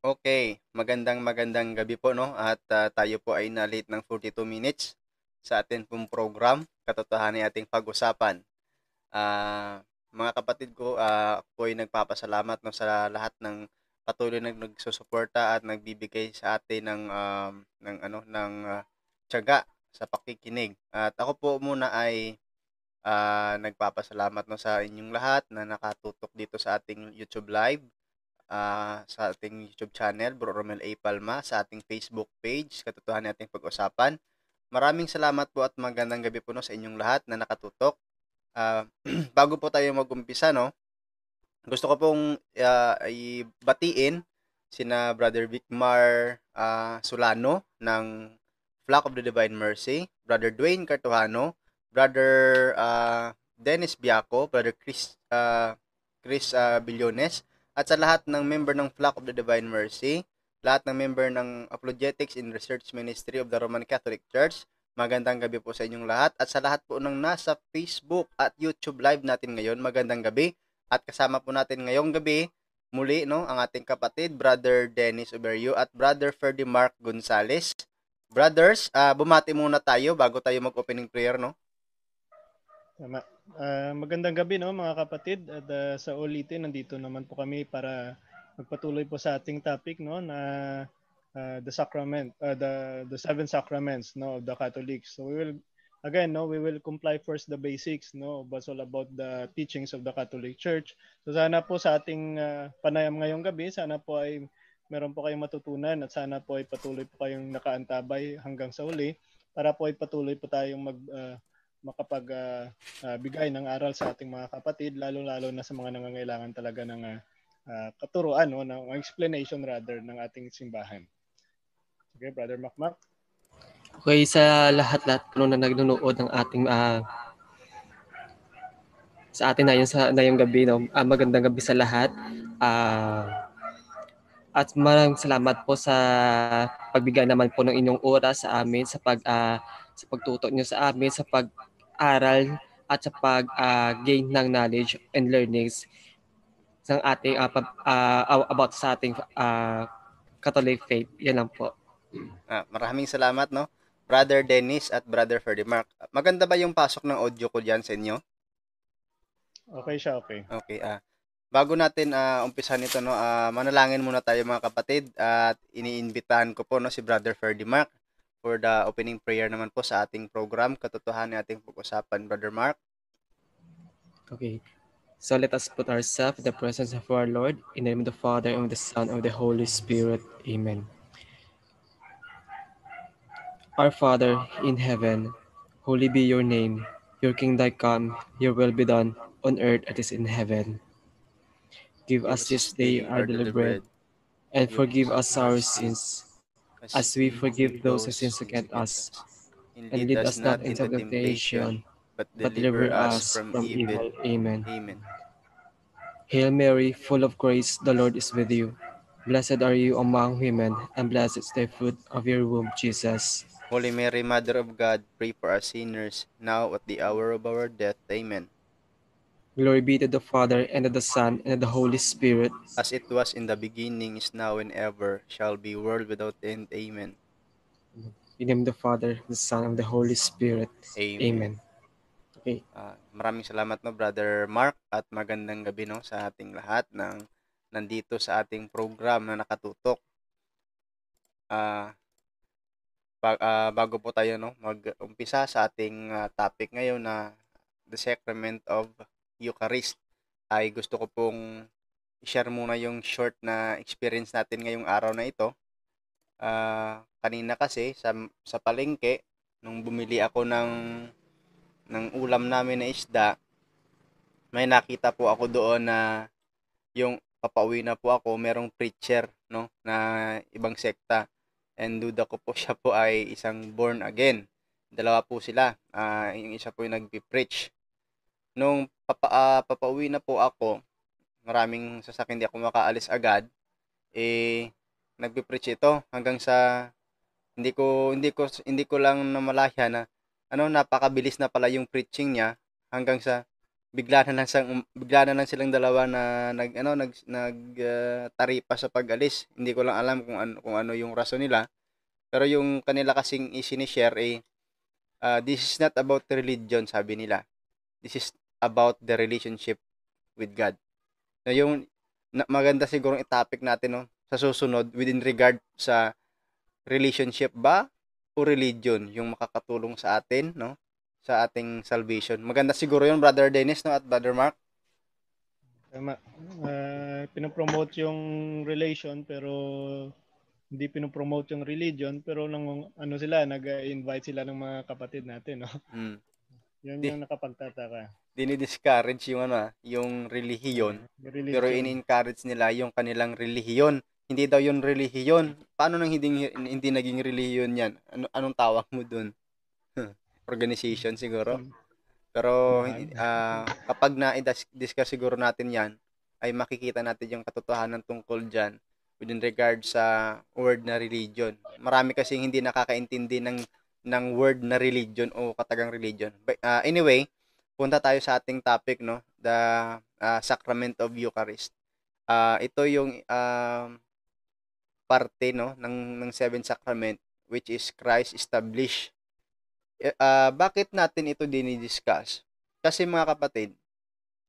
Okay, magandang magandang gabi po no at ah, tayo po ay na-late ng 42 minutes sa atin pong program, katotohanan ating pag-usapan. Ah, mga kapatid ko, ah, ako ay nagpapasalamat no sa lahat ng patuloy na nagsusuporta at nagbibigay sa atin ng um, ng ano ng ah, tiyaga sa pakikinig. At ako po muna ay ah, nagpapasalamat no sa inyong lahat na nakatutok dito sa ating YouTube live ah, sa ating YouTube channel, Bro Romel A. Palma, sa ating Facebook page, katotohanan ating pag-usapan. Maraming salamat po at magandang gabi po no sa inyong lahat na nakatutok. Ah, bago po tayo mag-umpisa, no, gusto ko pong ah, ibatiin sina Brother Vicmar ah, Solano ng Flock of the Divine Mercy, Brother Dwayne Cartuhano, Brother ah, Dennis Biaco, Brother Chris ah, Chris ah, Billones, at sa lahat ng member ng Flock of the Divine Mercy, lahat ng member ng Apologetics in Research Ministry of the Roman Catholic Church, magandang gabi po sa inyong lahat. At sa lahat po ng nasa Facebook at YouTube live natin ngayon, magandang gabi. At kasama po natin ngayong gabi, muli no, ang ating kapatid, Brother Dennis Uberio at Brother Ferdy Mark Gonzales. Brothers, ah, bumati muna tayo bago tayo mag-opening prayer, no? Tama. Ah, magandang gabi no mga kapatid at ah, sa ulitin nandito naman po kami para magpatuloy po sa ating topic no na ah, the sacrament ah, the the seven sacraments no of the Catholics. So we will again no we will comply first the basics no but all about the teachings of the Catholic Church. So sana po sa ating ah, panayam ngayong gabi sana po ay meron po kayong matutunan at sana po ay patuloy po kayong nakaantabay hanggang sa uli para po ay patuloy po tayong mag ah, makapag ah, ah, bigay ng aral sa ating mga kapatid lalo-lalo na sa mga nangangailangan talaga ng ah, katuruan no ng explanation rather ng ating simbahan. Sige, Brother Macmac. Okay, sa lahat-lahat po na nagnunood ng ating ah, sa atin na yung sa na yung gabi no. Ah, magandang gabi sa lahat. Ah, at maraming salamat po sa pagbigay naman po ng inyong oras sa amin sa pag ah, sa pagtuto niyo sa amin sa pag-aral at sa pag-gain ng knowledge and learnings ng ating ah, pag- ah, about sa ating ah, Catholic faith. Yan lang po. Ah, maraming salamat, no? Brother Dennis at Brother Ferdy Mark. Maganda ba yung pasok ng audio ko diyan sa inyo? Okay siya, okay. Okay, ah. Bago natin ah, umpisahan ito no, ah, manalangin muna tayo mga kapatid at iniimbitahan ko po no si Brother Ferdy Mark for the opening prayer naman po sa ating program, katotohanan ating pag-usapan, Brother Mark. Okay. So let us put ourselves in the presence of our Lord, in the name of the Father, and of the Son, and of the Holy Spirit. Amen. Our Father in heaven, holy be your name. Your kingdom come, your will be done, on earth as it is in heaven. Give us this day our daily bread, and forgive us our sins, as we forgive those who sin against us. And lead us not into temptation, but deliver us from evil. Amen. Amen. Hail Mary, full of grace, the Lord is with you. Blessed are you among women, and blessed is the fruit of your womb, Jesus. Holy Mary, Mother of God, pray for us sinners, now at the hour of our death. Amen. Glory be to the Father, and to the Son, and to the Holy Spirit. As it was in the beginning, is now, and ever, shall be world without end. Amen. In the name of the Father, the Son, and the Holy Spirit. Amen. Amen. Okay. Ah, maraming salamat no Brother Mark at magandang gabi no sa ating lahat ng nandito sa ating program na nakatutok. Ah ba- ah, bago po tayo no mag-umpisa sa ating ah, topic ngayon na the sacrament of Eucharist ay gusto ko pong i-share muna yung short na experience natin ngayong araw na ito. Ah, kanina kasi sa sa palengke nung bumili ako ng ng ulam namin na isda, may nakita po ako doon na yung papauwi na po ako, merong preacher, no, na ibang sekta. And duda ko po siya po ay isang born again. Dalawa po sila. Ah, yung isa po yung nagpi-preach. Nung papa, ah, papauwi na po ako, maraming sasakyan di ako makaalis agad, eh, nagpi-preach ito hanggang sa hindi ko hindi ko hindi ko lang namalaya na ano napakabilis na pala yung preaching niya hanggang sa bigla na lang sang bigla na lang silang dalawa na nag ano nag nag uh, taripa sa pag-alis. Hindi ko lang alam kung ano kung ano yung rason nila. Pero yung kanila kasing isinishare eh uh, this is not about religion sabi nila. This is about the relationship with God. Na yung na, maganda siguro i-topic natin no sa susunod within regard sa relationship ba o religion yung makakatulong sa atin no sa ating salvation. Maganda siguro yun Brother Dennis no at Brother Mark. Tama. Uh, pinopromote yung relation pero hindi pinopromote yung religion pero nang ano sila nag-invite sila ng mga kapatid natin no. Mm. Yun Di, yung nakapagtataka. Dini-discourage yung ano, ah, yung relihiyon, religion. pero in-encourage nila yung kanilang relihiyon. Hindi daw yung relihiyon. Paano nang hindi hindi naging relihiyon 'yan? Ano anong tawag mo doon? Organization siguro. Hmm. Pero uh, kapag na-discuss siguro natin 'yan, ay makikita natin yung katotohanan tungkol diyan within regard sa word na religion. Marami kasi hindi nakakaintindi ng ng word na religion o katagang religion. But, uh, anyway, punta tayo sa ating topic, no? The uh, Sacrament of Eucharist. Uh, ito yung uh, parte no ng ng seven sacrament which is Christ established. Uh, bakit natin ito dinidiscuss? Kasi mga kapatid,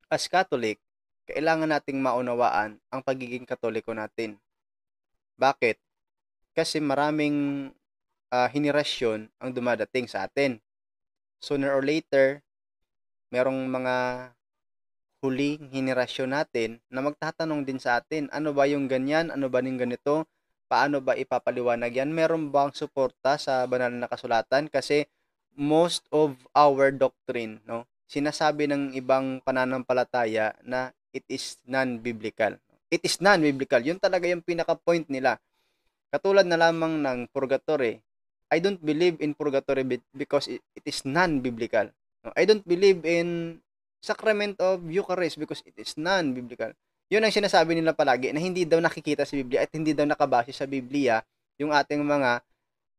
as Catholic, kailangan nating maunawaan ang pagiging katoliko natin. Bakit? Kasi maraming uh, henerasyon ang dumadating sa atin. Sooner or later, merong mga huling henerasyon natin na magtatanong din sa atin, ano ba yung ganyan, ano ba ning ganito, paano ba ipapaliwanag yan, meron bang suporta sa banal na kasulatan kasi most of our doctrine, no, sinasabi ng ibang pananampalataya na it is non-biblical. It is non-biblical. Yun talaga yung pinaka-point nila. Katulad na lamang ng purgatory, I don't believe in purgatory because it, is non-biblical. I don't believe in sacrament of Eucharist because it is non-biblical. Yun ang sinasabi nila palagi na hindi daw nakikita sa Biblia at hindi daw nakabase sa Biblia yung ating mga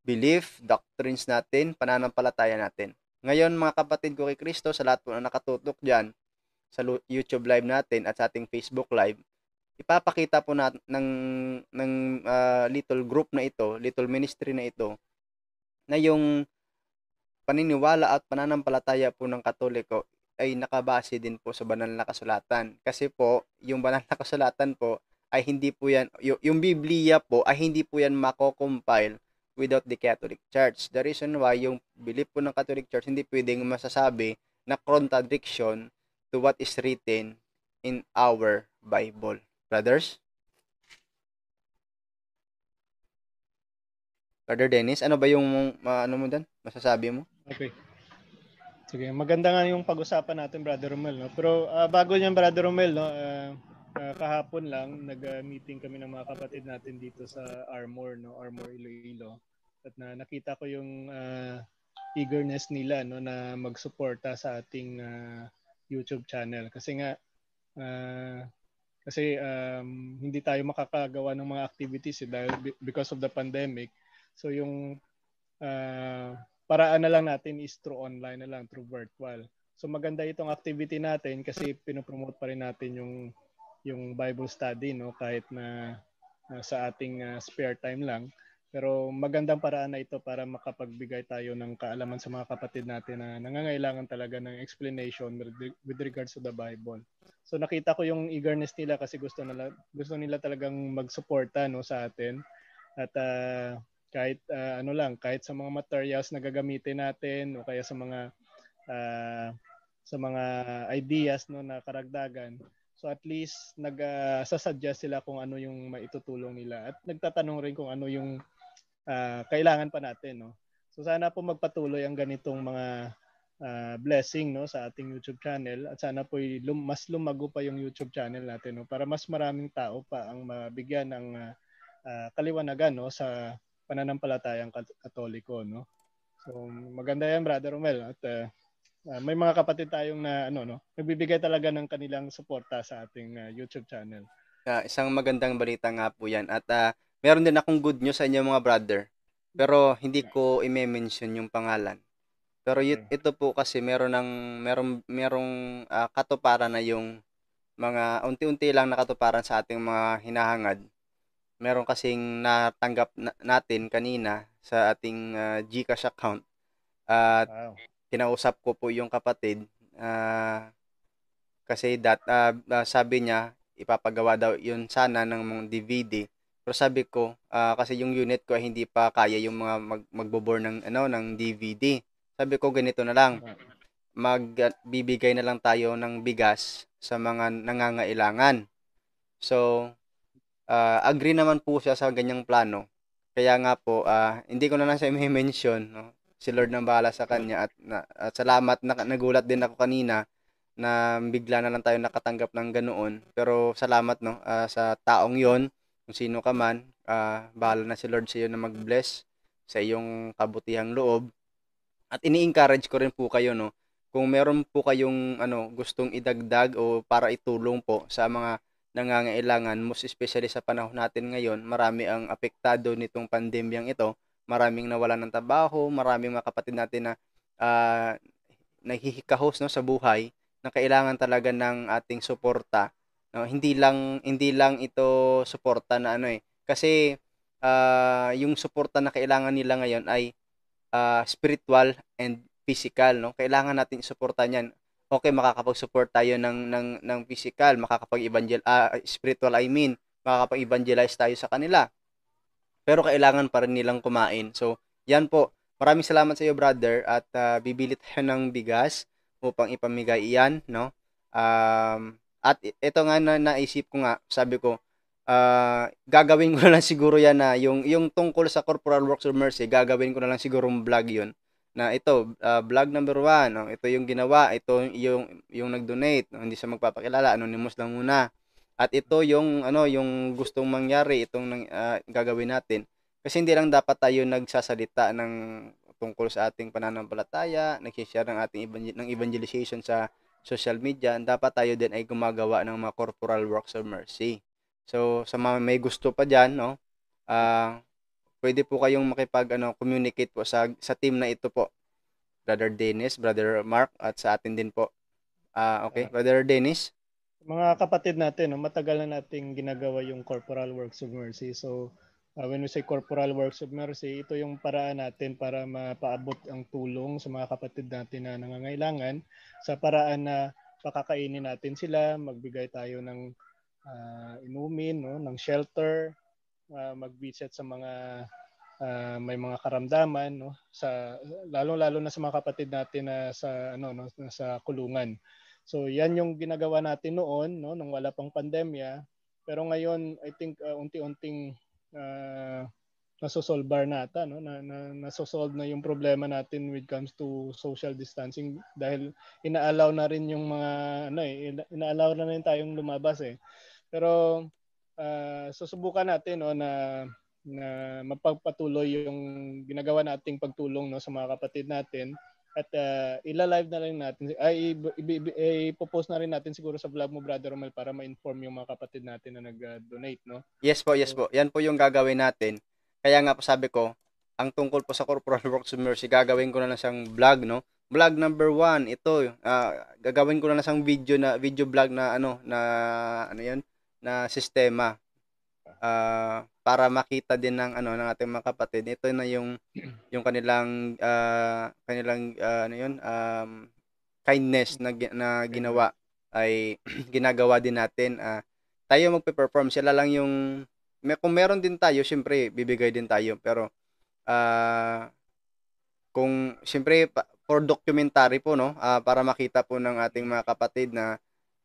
belief, doctrines natin, pananampalataya natin. Ngayon mga kapatid ko kay Kristo, sa lahat po na nakatutok dyan, sa YouTube live natin at sa ating Facebook live, ipapakita po natin ng, ng uh, little group na ito, little ministry na ito, na yung paniniwala at pananampalataya po ng Katoliko ay nakabase din po sa banal na kasulatan. Kasi po, yung banal na kasulatan po ay hindi po yan, yung, Biblia po ay hindi po yan mako-compile without the Catholic Church. The reason why yung belief po ng Catholic Church hindi pwedeng masasabi na contradiction to what is written in our Bible. Brothers? Brother Dennis, ano ba yung uh, ano mo dan? Masasabi mo? Okay. Sige, maganda nga yung pag-usapan natin, Brother Romel. No? Pero uh, bago niyan, Brother Romel, no, uh, uh, kahapon lang, nag-meeting kami ng mga kapatid natin dito sa Armor, no? Armor Iloilo. At na nakita ko yung uh, eagerness nila no, na magsuporta sa ating uh, YouTube channel. Kasi nga, uh, kasi um, hindi tayo makakagawa ng mga activities eh, dahil because of the pandemic So yung uh, paraan na lang natin is through online na lang, through virtual. So maganda itong activity natin kasi pinopromote pa rin natin yung yung Bible study no kahit na uh, sa ating uh, spare time lang. Pero magandang paraan na ito para makapagbigay tayo ng kaalaman sa mga kapatid natin na nangangailangan talaga ng explanation with regards to the Bible. So nakita ko yung eagerness nila kasi gusto nila gusto nila talagang magsuporta no sa atin. At uh, kahit uh, ano lang, kahit sa mga materials na gagamitin natin o kaya sa mga uh, sa mga ideas no na karagdagan. So at least nag uh, sasuggest sila kung ano yung maitutulong nila at nagtatanong rin kung ano yung uh, kailangan pa natin no. So sana po magpatuloy ang ganitong mga uh, blessing no sa ating YouTube channel at sana po lum- mas lumago pa yung YouTube channel natin no para mas maraming tao pa ang mabigyan ng uh, uh, kaliwanagan no sa pananampalatayang katoliko, no? So, maganda yan, Brother Romel. At uh, uh, may mga kapatid tayong na, ano, no? Nagbibigay talaga ng kanilang suporta sa ating uh, YouTube channel. Uh, isang magandang balita nga po yan. At uh, meron din akong good news sa inyo mga brother. Pero hindi ko i-mention yung pangalan. Pero yit, Okay. ito po kasi meron ng merong merong ah, katuparan na yung mga unti-unti lang nakatuparan sa ating mga hinahangad. Meron kasing natanggap na- natin kanina sa ating ah, GCash account. At Wow. kinausap ko po yung kapatid ah, kasi dat ah, ah, sabi niya ipapagawa daw yun sana ng mga DVD pero sabi ko ah, kasi yung unit ko ay hindi pa kaya yung mga mag, magbobore ng ano ng DVD sabi ko ganito na lang. Magbibigay na lang tayo ng bigas sa mga nangangailangan. So ah, agree naman po siya sa ganyang plano. Kaya nga po ah, hindi ko na lang siya i-mention no? si Lord nang bahala sa kanya at, na, at salamat. Na nagulat din ako kanina na bigla na lang tayo nakatanggap ng ganoon. Pero salamat no? Ah, sa taong yon kung sino ka man ah, bahala na si Lord sa iyo na mag-bless sa iyong kabutihang loob. At ini-encourage ko rin po kayo no? Kung meron po kayong ano gustong idagdag o para itulong po sa mga nangangailangan most especially sa panahon natin ngayon marami ang apektado nitong pandemyang ito maraming nawalan ng trabaho, maraming mga kapatid natin na uh, naghihikahos no sa buhay na kailangan talaga ng ating suporta. No, hindi lang hindi lang ito suporta na ano eh kasi uh, yung suporta na kailangan nila ngayon ay uh, spiritual and physical no. Kailangan natin suportahan 'yan. Okay, makakapag-support tayo ng ng ng physical, makakapag-evangel uh, spiritual I mean, makakapag-evangelize tayo sa kanila pero kailangan pa rin nilang kumain. So, yan po. Maraming salamat sa iyo, brother, at uh, bibili tayo ng bigas upang ipamigay iyan, no? Um, at ito nga na naisip ko nga, sabi ko, uh, gagawin ko na lang siguro yan na yung, yung tungkol sa Corporal Works of Mercy, gagawin ko na lang siguro yung vlog yun. Na ito, uh, vlog number one, no? ito yung ginawa, ito yung, yung nag-donate, no? hindi siya magpapakilala, anonymous lang muna. At ito yung ano yung gustong mangyari itong uh, gagawin natin. Kasi hindi lang dapat tayo nagsasalita ng tungkol sa ating pananampalataya, nag-share ng ating evangel- ng evangelization sa social media, dapat tayo din ay gumagawa ng mga corporal works of mercy. So, sa mga may gusto pa diyan, no? Uh, pwede po kayong makipag ano, communicate po sa sa team na ito po. Brother Dennis, Brother Mark at sa atin din po. Uh, okay, Brother Dennis mga kapatid natin, no, matagal na nating ginagawa yung corporal works of mercy. So, uh, when we say corporal works of mercy, ito yung paraan natin para mapaabot ang tulong sa mga kapatid natin na nangangailangan sa paraan na pakakainin natin sila, magbigay tayo ng uh, inumin, no, ng shelter, uh, mag-visit sa mga uh, may mga karamdaman no sa lalo-lalo na sa mga kapatid natin na sa ano no sa kulungan. So yan yung ginagawa natin noon no nung wala pang pandemya. Pero ngayon I think uh, unti-unting uh, nasosolbar na ata no na, na nasosolve na yung problema natin when it comes to social distancing dahil inaalaw na rin yung mga ano eh inaalaw na rin tayong lumabas eh. Pero uh, susubukan natin no na na mapagpatuloy yung ginagawa nating pagtulong no sa mga kapatid natin. At uh, ila-live na lang natin ay ipo-post na rin natin siguro sa vlog mo Brother Romel para ma-inform yung mga kapatid natin na nag-donate no? Yes po yes po. Yan po yung gagawin natin. Kaya nga po sabi ko ang tungkol po sa Corporal Works of Mercy gagawin ko na lang siyang vlog no? Vlog number one ito uh, gagawin ko na lang siyang video na video vlog na ano na ano yan na sistema uh, para makita din ng ano ng ating mga kapatid. Ito na yung yung kanilang uh, kanilang uh, ano yun um, kindness na, na ginawa ay ginagawa din natin. Uh, tayo magpe-perform. Sila lang yung may, kung meron din tayo syempre bibigay din tayo. Pero uh, kung syempre for documentary po no uh, para makita po ng ating mga kapatid na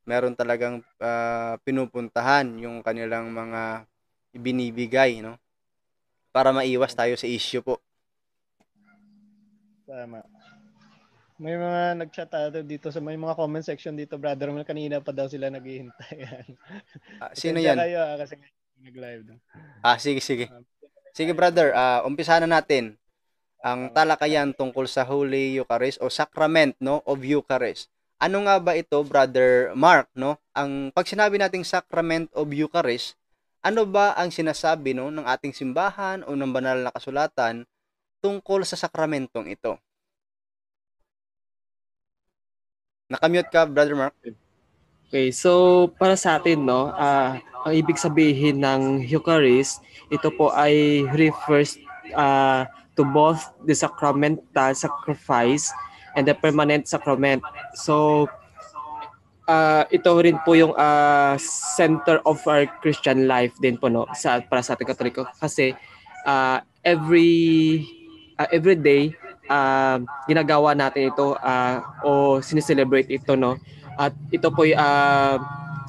meron talagang uh, pinupuntahan yung kanilang mga binibigay, no? Para maiwas tayo sa issue po. Tama. May mga nag-chat tayo dito sa may mga comment section dito, brother. May kanina pa daw sila naghihintay. ah, sino yan? Kayo, ah, kasi nag-live. No? Ah, sige, sige. Sige, brother. Uh, umpisa na natin ang talakayan tungkol sa Holy Eucharist o Sacrament no of Eucharist. Ano nga ba ito, brother Mark, no? Ang pag sinabi nating Sacrament of Eucharist, ano ba ang sinasabi no ng ating simbahan o ng banal na kasulatan tungkol sa sakramentong ito? Nakamute ka, Brother Mark. Okay, so para sa atin, no, ah, ang ibig sabihin ng Eucharist, ito po ay refers ah, to both the sacramental sacrifice and the permanent sacrament. So, ah, ito rin po yung ah, center of our Christian life din po, no, sa, para sa ating Katoliko. Kasi ah, every ah, every day, ah, ginagawa natin ito ah, o sineselebrate ito, no, at ito po uh,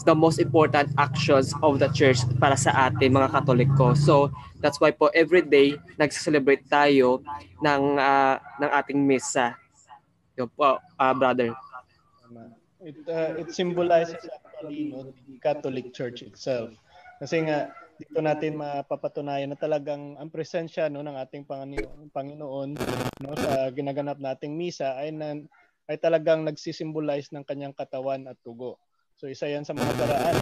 the most important actions of the church para sa atin mga Katoliko. So that's why po every day nagse-celebrate tayo ng uh, ng ating misa. Yun po, uh, brother. It, uh, it symbolizes actually no, the Catholic Church itself. Kasi nga, dito natin mapapatunayan na talagang ang presensya no, ng ating Panginoon, Panginoon no, sa ginaganap nating misa ay nan, ay talagang nagsisimbolize ng kanyang katawan at tugo. So isa 'yan sa mga paraan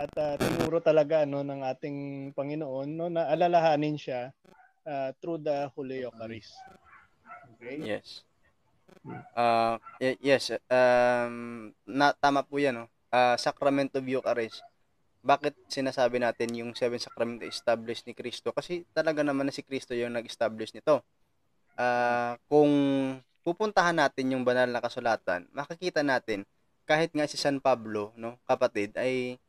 at uh, tinuro talaga no ng ating Panginoon no na alalahanin siya uh, through the Holy Eucharist. Okay? Yes. Uh, yes, um, na, tama po yan. No? Uh, Sacrament of Eucharist. Bakit sinasabi natin yung seven sacrament established ni Kristo? Kasi talaga naman na si Kristo yung nag-establish nito. Uh, kung pupuntahan natin yung banal na kasulatan, makikita natin kahit nga si San Pablo, no, kapatid, ay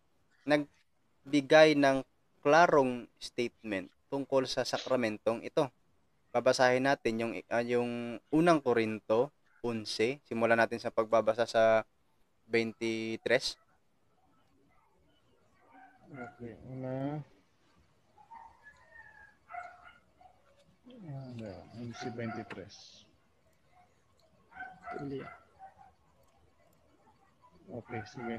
nagbigay ng klarong statement tungkol sa sakramentong ito. Babasahin natin yung uh, yung unang Korinto 11, simulan natin sa pagbabasa sa 23. Okay, una. Ano, 23. Okay, sige.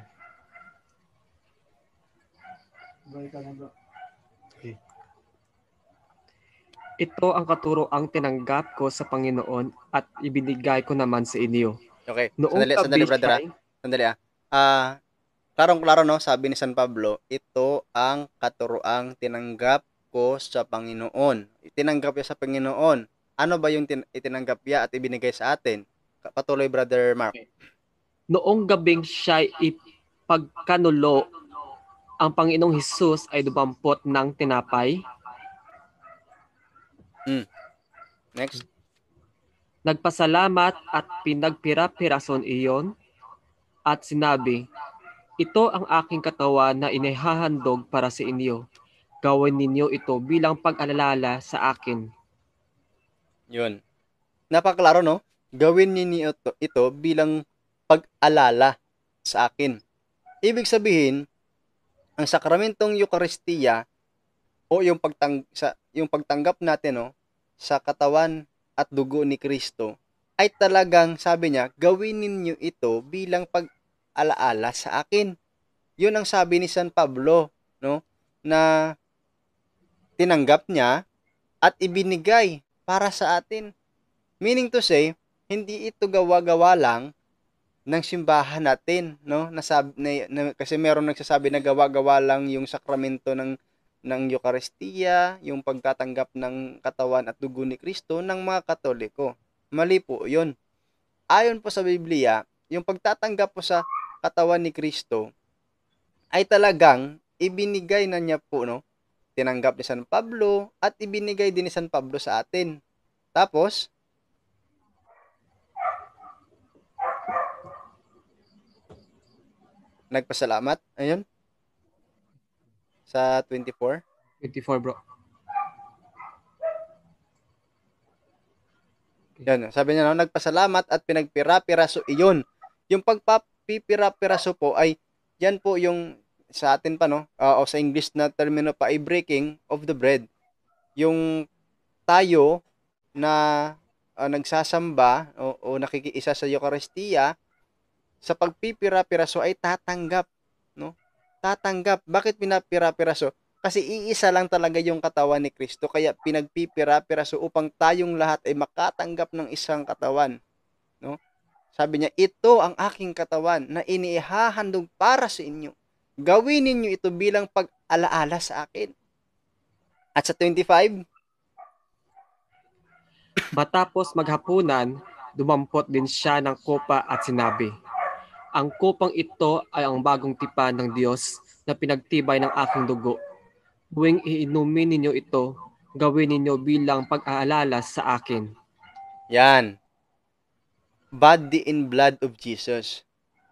Balik ka lang bro. Okay. Ito ang katuroang tinanggap ko sa Panginoon at ibinigay ko naman sa inyo. Okay, Noong sandali, sandali brother ah. siya'y- Sandali ah. Ah, klarong-klaro no, sabi ni San Pablo, ito ang katuroang tinanggap ko sa Panginoon. Tinanggap niya sa Panginoon. Ano ba yung tin- itinanggap niya at ibinigay sa atin? Patuloy, Brother Mark. Noong gabing siya'y ipagkanulo, ang Panginoong Hesus ay dumampot ng tinapay, Next. nagpasalamat at pinagpira-pirason iyon, at sinabi, Ito ang aking katawan na inihahandog para sa inyo. Gawin ninyo ito bilang pag-alala sa akin. Yun. Napaklaro, no? Gawin ninyo ito, ito bilang pag-alala sa akin. Ibig sabihin, ang sakramentong Eucharistia o yung pagtang sa yung pagtanggap natin no sa katawan at dugo ni Kristo ay talagang sabi niya gawin ninyo ito bilang pag-alaala sa akin. 'Yun ang sabi ni San Pablo no na tinanggap niya at ibinigay para sa atin. Meaning to say, hindi ito gawa-gawa lang ng simbahan natin, no? Nasab na, na, kasi meron nagsasabi na gawa-gawa lang yung sakramento ng ng Eucharistia, yung pagtatanggap ng katawan at dugo ni Kristo ng mga Katoliko. Mali po 'yon. Ayon po sa Biblia, yung pagtatanggap po sa katawan ni Kristo ay talagang ibinigay na niya po, no? Tinanggap ni San Pablo at ibinigay din ni San Pablo sa atin. Tapos, nagpasalamat. Ayun. Sa 24. 24 bro. Yan, sabi niya, no, nagpasalamat at pinagpira-piraso iyon. Yung pagpapipira-piraso po ay, yan po yung sa atin pa, no, uh, o sa English na termino pa, ay breaking of the bread. Yung tayo na uh, nagsasamba o, o nakikiisa sa Eucharistia, sa pagpipira-piraso ay tatanggap? Tatanggap. Bakit pinapira-piraso? Kasi iisa lang talaga yung katawan ni Kristo, kaya pinagpipira-piraso upang tayong lahat ay makatanggap ng isang katawan, no? Sabi niya, ito ang aking katawan na inihahandog para sa inyo. Gawin ninyo ito bilang pag-alaala sa akin. At sa 25, Matapos maghapunan, dumampot din siya ng kopa at sinabi, Ang kupang ito ay ang bagong tipan ng Diyos na pinagtibay ng aking dugo. Huwing iinumin ninyo ito, gawin ninyo bilang pag-aalala sa akin. Yan. Body and blood of Jesus.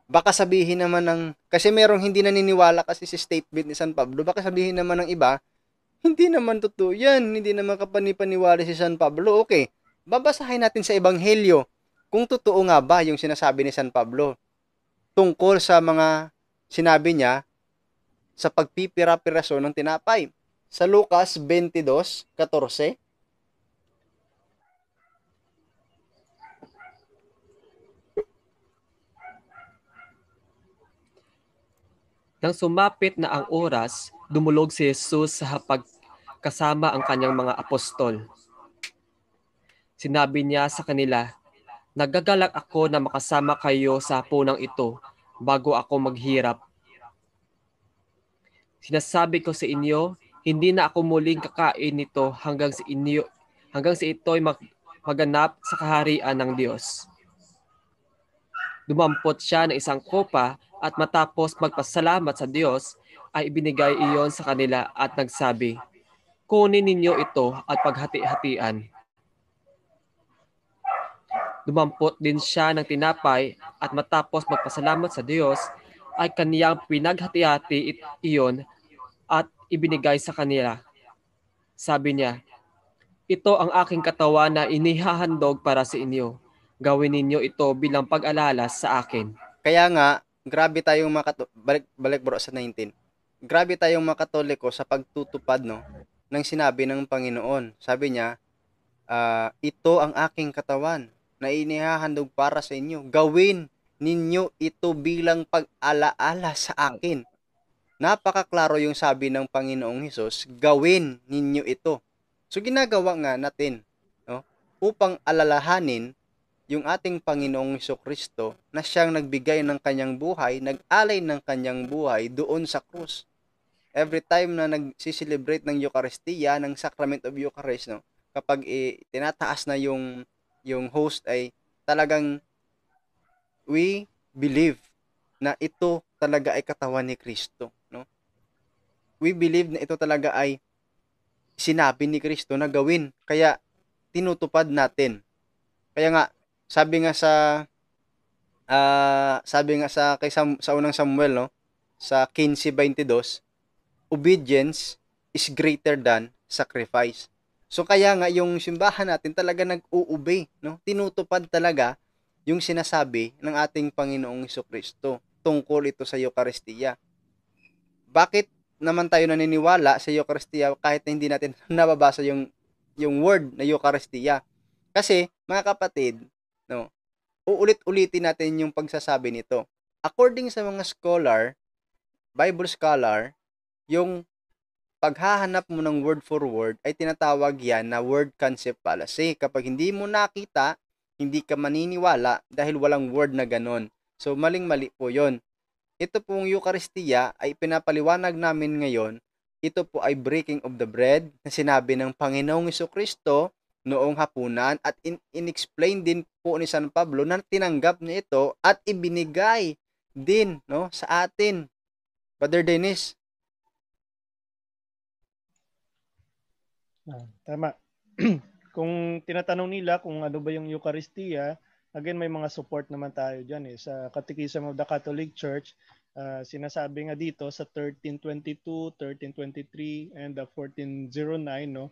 Baka sabihin naman ng, kasi merong hindi naniniwala kasi si statement ni San Pablo, baka sabihin naman ng iba, hindi naman totoo yan, hindi naman kapanipaniwala si San Pablo. Okay, babasahin natin sa Ebanghelyo kung totoo nga ba yung sinasabi ni San Pablo tungkol sa mga sinabi niya sa pagpipira-piraso ng tinapay. Sa Lucas 22:14, Nang sumapit na ang oras, dumulog si Jesus sa hapag kasama ang kanyang mga apostol. Sinabi niya sa kanila, Nagagalak ako na makasama kayo sa punang ito bago ako maghirap. Sinasabi ko sa inyo, hindi na ako muling kakain nito hanggang sa inyo hanggang sa ito'y mag, maganap sa kaharian ng Diyos. Dumampot siya ng isang kopa at matapos magpasalamat sa Diyos, ay ibinigay iyon sa kanila at nagsabi, Kunin ninyo ito at paghati-hatian. Dumampot din siya ng tinapay at matapos magpasalamat sa Diyos, ay kaniyang pinaghati-hati iyon at ibinigay sa kanila. Sabi niya, Ito ang aking katawan na inihahandog para sa inyo. Gawin ninyo ito bilang pag-alala sa akin. Kaya nga, grabe tayong mga balik, balik bro sa 19. Grabe tayong mga Katoliko sa pagtutupad no ng sinabi ng Panginoon. Sabi niya, uh, ito ang aking katawan na inihahandog para sa inyo. Gawin ninyo ito bilang pag-alaala sa akin. Napakaklaro yung sabi ng Panginoong Hesus, gawin ninyo ito. So ginagawa nga natin no, upang alalahanin yung ating Panginoong Heso Kristo na siyang nagbigay ng kanyang buhay, nag-alay ng kanyang buhay doon sa krus. Every time na nag-celebrate ng Eucharistia, ng Sacrament of Eucharist, no, kapag eh, tinataas na yung yung host ay talagang we believe na ito talaga ay katawan ni Kristo, no? We believe na ito talaga ay sinabi ni Kristo na gawin. Kaya tinutupad natin. Kaya nga sabi nga sa uh, sabi nga sa kay Sam, sa unang Samuel no sa 15:22 obedience is greater than sacrifice. So kaya nga yung simbahan natin talaga nag-uubay, no? Tinutupad talaga yung sinasabi ng ating Panginoong Kristo tungkol ito sa Eucharistia. Bakit naman tayo naniniwala sa Eucharistia kahit na hindi natin nababasa yung yung word na Eucharistia? Kasi mga kapatid, no, uulit-ulitin natin yung pagsasabi nito. According sa mga scholar, Bible scholar, yung paghahanap mo ng word for word ay tinatawag yan na word concept fallacy. Kapag hindi mo nakita, hindi ka maniniwala dahil walang word na ganon. So maling-mali po yon. Ito pong Eucharistia ay pinapaliwanag namin ngayon. Ito po ay breaking of the bread na sinabi ng Panginoong Kristo noong hapunan at in- in-explain din po ni San Pablo na tinanggap niya ito at ibinigay din no sa atin. Brother Dennis. Ah, tama. kung tinatanong nila kung ano ba yung Eucharistia, again may mga support naman tayo diyan eh sa Catechism of the Catholic Church. Uh, sinasabi nga dito sa 1322, 1323 and the 1409 no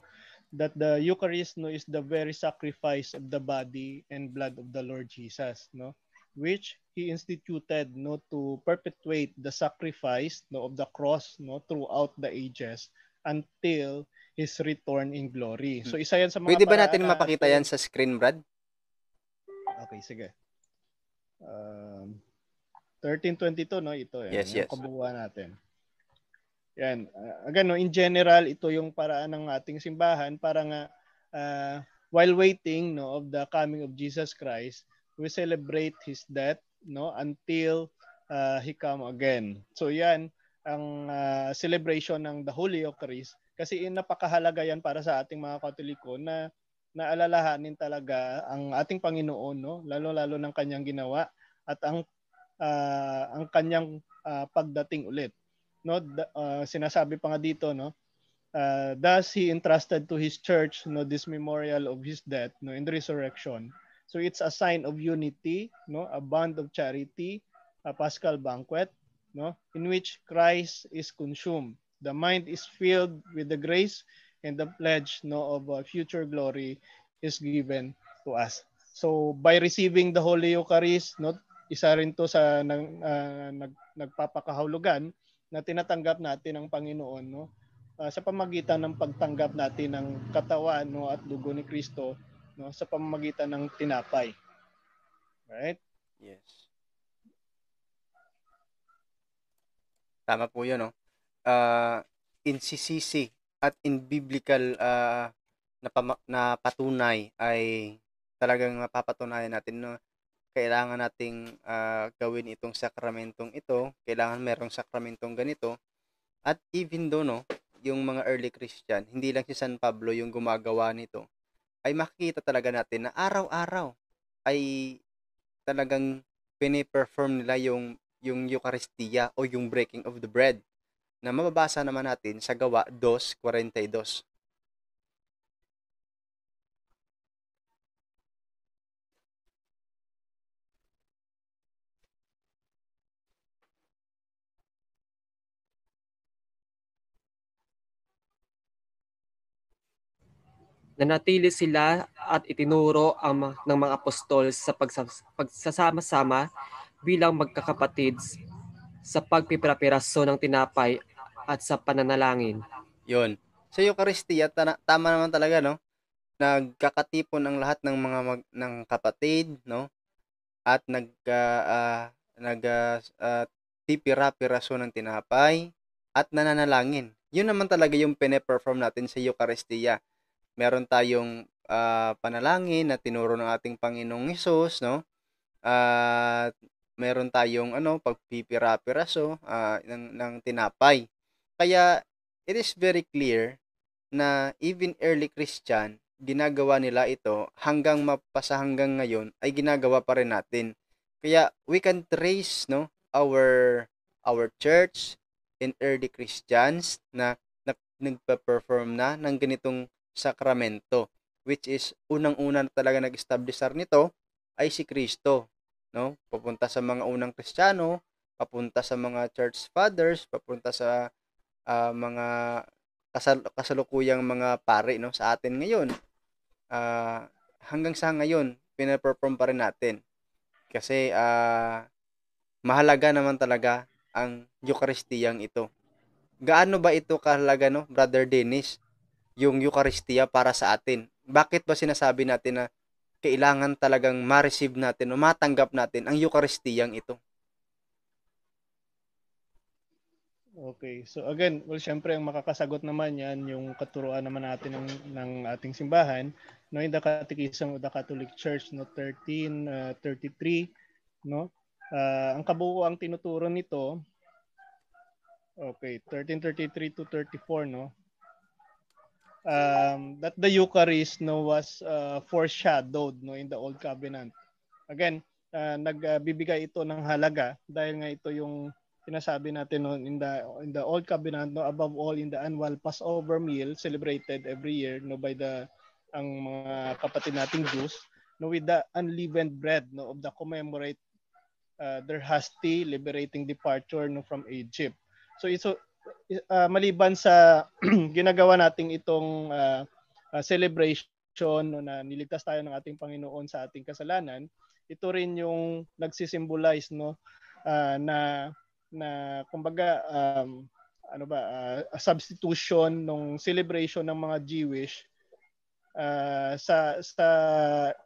that the Eucharist no is the very sacrifice of the body and blood of the Lord Jesus no which he instituted no to perpetuate the sacrifice no of the cross no throughout the ages until his return in glory. So isa yan sa mga Pwede ba natin mapakita yan sa screen, Brad? Okay, sige. Um, 1322 no ito yan. Yes, yes. Kabuuan natin. Yan. Uh, again, no, in general, ito yung paraan ng ating simbahan para nga uh, while waiting no of the coming of Jesus Christ, we celebrate his death no until uh, he come again. So yan ang uh, celebration ng the Holy Eucharist kasi napakahalaga yan para sa ating mga Katoliko na naalalahanin talaga ang ating Panginoon no lalo-lalo ng kanyang ginawa at ang uh, ang kanyang uh, pagdating ulit. No, uh, sinasabi pa nga dito no, uh, thus he entrusted to his church no this memorial of his death no in the resurrection. So it's a sign of unity, no, a bond of charity, a paschal banquet, no, in which Christ is consumed. The mind is filled with the grace and the pledge no of uh, future glory is given to us. So by receiving the Holy Eucharist, no, isa rin to sa nang, uh, nag, nagpapakahulugan na tinatanggap natin ng Panginoon no uh, sa pamagitan ng pagtanggap natin ng katawan no at dugo ni Kristo no sa pamamagitan ng tinapay. Right? Yes. Tama po 'yun no. Uh, in CCC at in biblical uh, na, na patunay ay talagang mapapatunayan natin no kailangan nating uh, gawin itong sakramentong ito, kailangan merong sakramentong ganito. At even though no, yung mga early Christian, hindi lang si San Pablo yung gumagawa nito, ay makikita talaga natin na araw-araw ay talagang piniperform nila yung yung Eucharistia o yung breaking of the bread na mababasa naman natin sa gawa 2.42. nanatili sila at itinuro ang ng mga apostol sa pagsasama-sama bilang magkakapatid sa pagpipirapiraso ng tinapay at sa pananalangin. Yun. Sa Eucharistia, tama naman talaga, no? Nagkakatipon ang lahat ng mga mag, ng kapatid, no? At nag uh, uh, nag uh, tipira-piraso ng tinapay at nananalangin. Yun naman talaga yung pine-perform natin sa Eucharistia meron tayong uh, panalangin na tinuro ng ating Panginoong Hesus, no? At uh, meron tayong ano, pagpipira-piraso uh, ng, ng tinapay. Kaya it is very clear na even early Christian, ginagawa nila ito hanggang mapasa hanggang ngayon ay ginagawa pa rin natin. Kaya we can trace no our our church in early Christians na, na nagpa-perform na ng ganitong sakramento which is unang-una talaga nag-establish nito ay si Kristo no papunta sa mga unang Kristiyano papunta sa mga church fathers papunta sa uh, mga kasal- kasalukuyang mga pare no sa atin ngayon uh, hanggang sa ngayon pinaperform pa rin natin kasi uh, mahalaga naman talaga ang Eucharistiyang ito gaano ba ito kahalaga no brother Dennis yung Eucharistia para sa atin. Bakit ba sinasabi natin na kailangan talagang ma-receive natin o matanggap natin ang Eucharistiyang ito? Okay. So again, well syempre ang makakasagot naman yan yung katuruan naman natin ng, ng ating simbahan no in the Catechism of the Catholic Church no 13 uh, 33 no. Uh, ang kabuuang tinuturo nito Okay, 1333 to 34 no um, that the Eucharist no was uh, foreshadowed no in the Old Covenant. Again, uh, nagbibigay uh, ito ng halaga dahil nga ito yung sinasabi natin no, in the in the Old Covenant no above all in the annual Passover meal celebrated every year no by the ang mga kapatid nating Jews no with the unleavened bread no of the commemorate uh, their hasty liberating departure no from Egypt. So ito uh, maliban sa ginagawa nating itong uh, uh, celebration no, na niligtas tayo ng ating Panginoon sa ating kasalanan, ito rin yung nagsisimbolize no uh, na na kumbaga um, ano ba uh, a substitution ng celebration ng mga Jewish uh, sa sa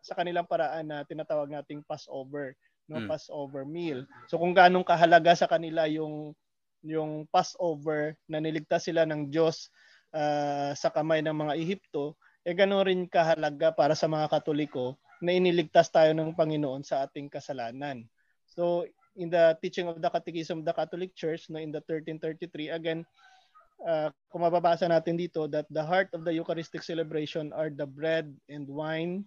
sa kanilang paraan na tinatawag nating Passover no hmm. Passover meal. So kung gaano kahalaga sa kanila yung yung Passover na niligtas sila ng Diyos uh, sa kamay ng mga Ehipto, eh ganoon rin kahalaga para sa mga Katoliko na iniligtas tayo ng Panginoon sa ating kasalanan. So in the teaching of the Catechism of the Catholic Church no in the 1333 again uh, kung mababasa natin dito that the heart of the Eucharistic celebration are the bread and wine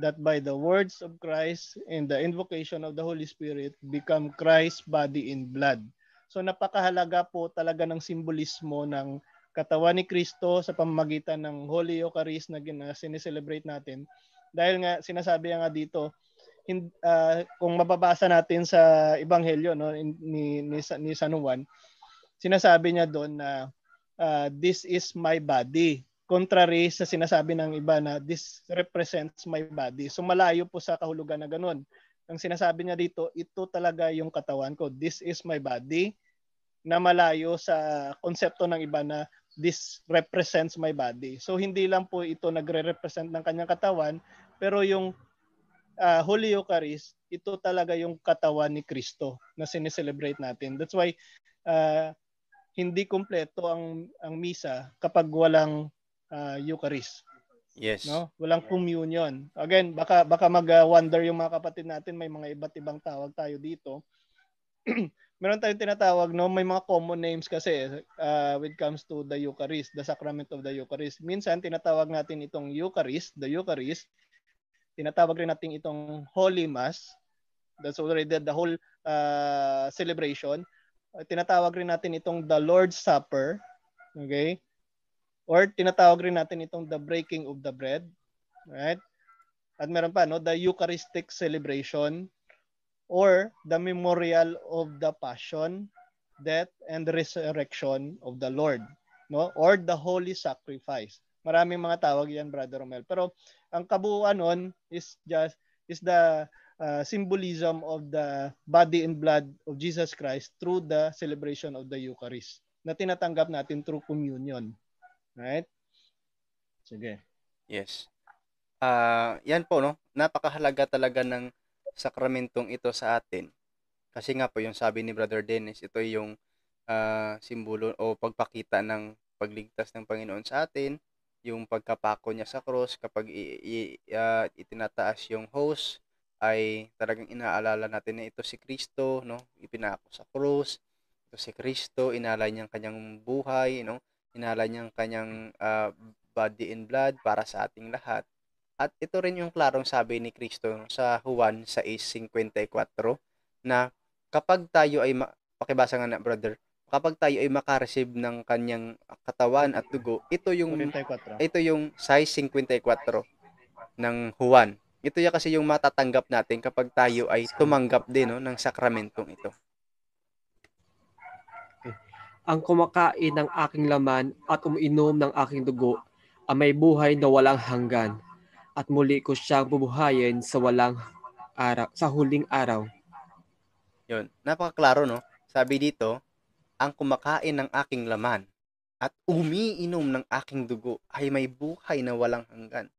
that by the words of Christ and the invocation of the Holy Spirit become Christ's body and blood. So napakahalaga po talaga ng simbolismo ng katawan ni Kristo sa pamamagitan ng Holy Eucharist na sineselebrate natin. Dahil nga sinasabi nga dito, in, uh, kung mababasa natin sa Ebanghelyo no, ni, ni, ni San Juan, sinasabi niya doon na uh, this is my body contrary sa sinasabi ng iba na this represents my body. So malayo po sa kahulugan na ganun. Ang sinasabi niya dito, ito talaga yung katawan ko. This is my body na malayo sa konsepto ng iba na this represents my body. So hindi lang po ito nagre-represent ng kanyang katawan, pero yung uh, Holy Eucharist, ito talaga yung katawan ni Kristo na sineselebrate natin. That's why uh, hindi kumpleto ang ang misa kapag walang uh, Eucharist. Yes. No? Walang communion. Again, baka baka mag-wonder yung mga kapatid natin, may mga iba't ibang tawag tayo dito. Meron tayong tinatawag, no, may mga common names kasi uh, when it comes to the Eucharist, the sacrament of the Eucharist. Minsan tinatawag natin itong Eucharist, the Eucharist. Tinatawag rin natin itong Holy Mass. That's already the whole uh, celebration. Uh, tinatawag rin natin itong the Lord's Supper. Okay? Or tinatawag rin natin itong the breaking of the bread. Right? At meron pa, no? The Eucharistic celebration or the memorial of the passion, death, and resurrection of the Lord. No? Or the holy sacrifice. Maraming mga tawag yan, Brother Romel. Pero ang kabuuan nun is just is the uh, symbolism of the body and blood of Jesus Christ through the celebration of the Eucharist na tinatanggap natin through communion. Right? Sige. Yes. Uh, yan po no. Napakahalaga talaga ng sakramentong ito sa atin. Kasi nga po yung sabi ni Brother Dennis, ito yung uh, simbolo o pagpakita ng pagligtas ng Panginoon sa atin, yung pagkapako niya sa cross kapag i- i- uh, itinataas yung host ay talagang inaalala natin na ito si Kristo, no? Ipinako sa cross. Ito si Kristo, inalay niyang kanyang buhay, no? Inala niyang kanyang uh, body and blood para sa ating lahat. At ito rin yung klarong sabi ni Kristo sa Juan 6.54 na kapag tayo ay, ma- pakibasa nga na brother, kapag tayo ay makareceive ng kanyang katawan at dugo, ito yung 54. ito yung size 54 ng Juan. Ito ya kasi yung matatanggap natin kapag tayo ay tumanggap din no, ng sakramentong ito ang kumakain ng aking laman at umiinom ng aking dugo ay may buhay na walang hanggan at muli ko siyang bubuhayin sa walang araw, sa huling araw. Yun, napakaklaro no. Sabi dito, ang kumakain ng aking laman at umiinom ng aking dugo ay may buhay na walang hanggan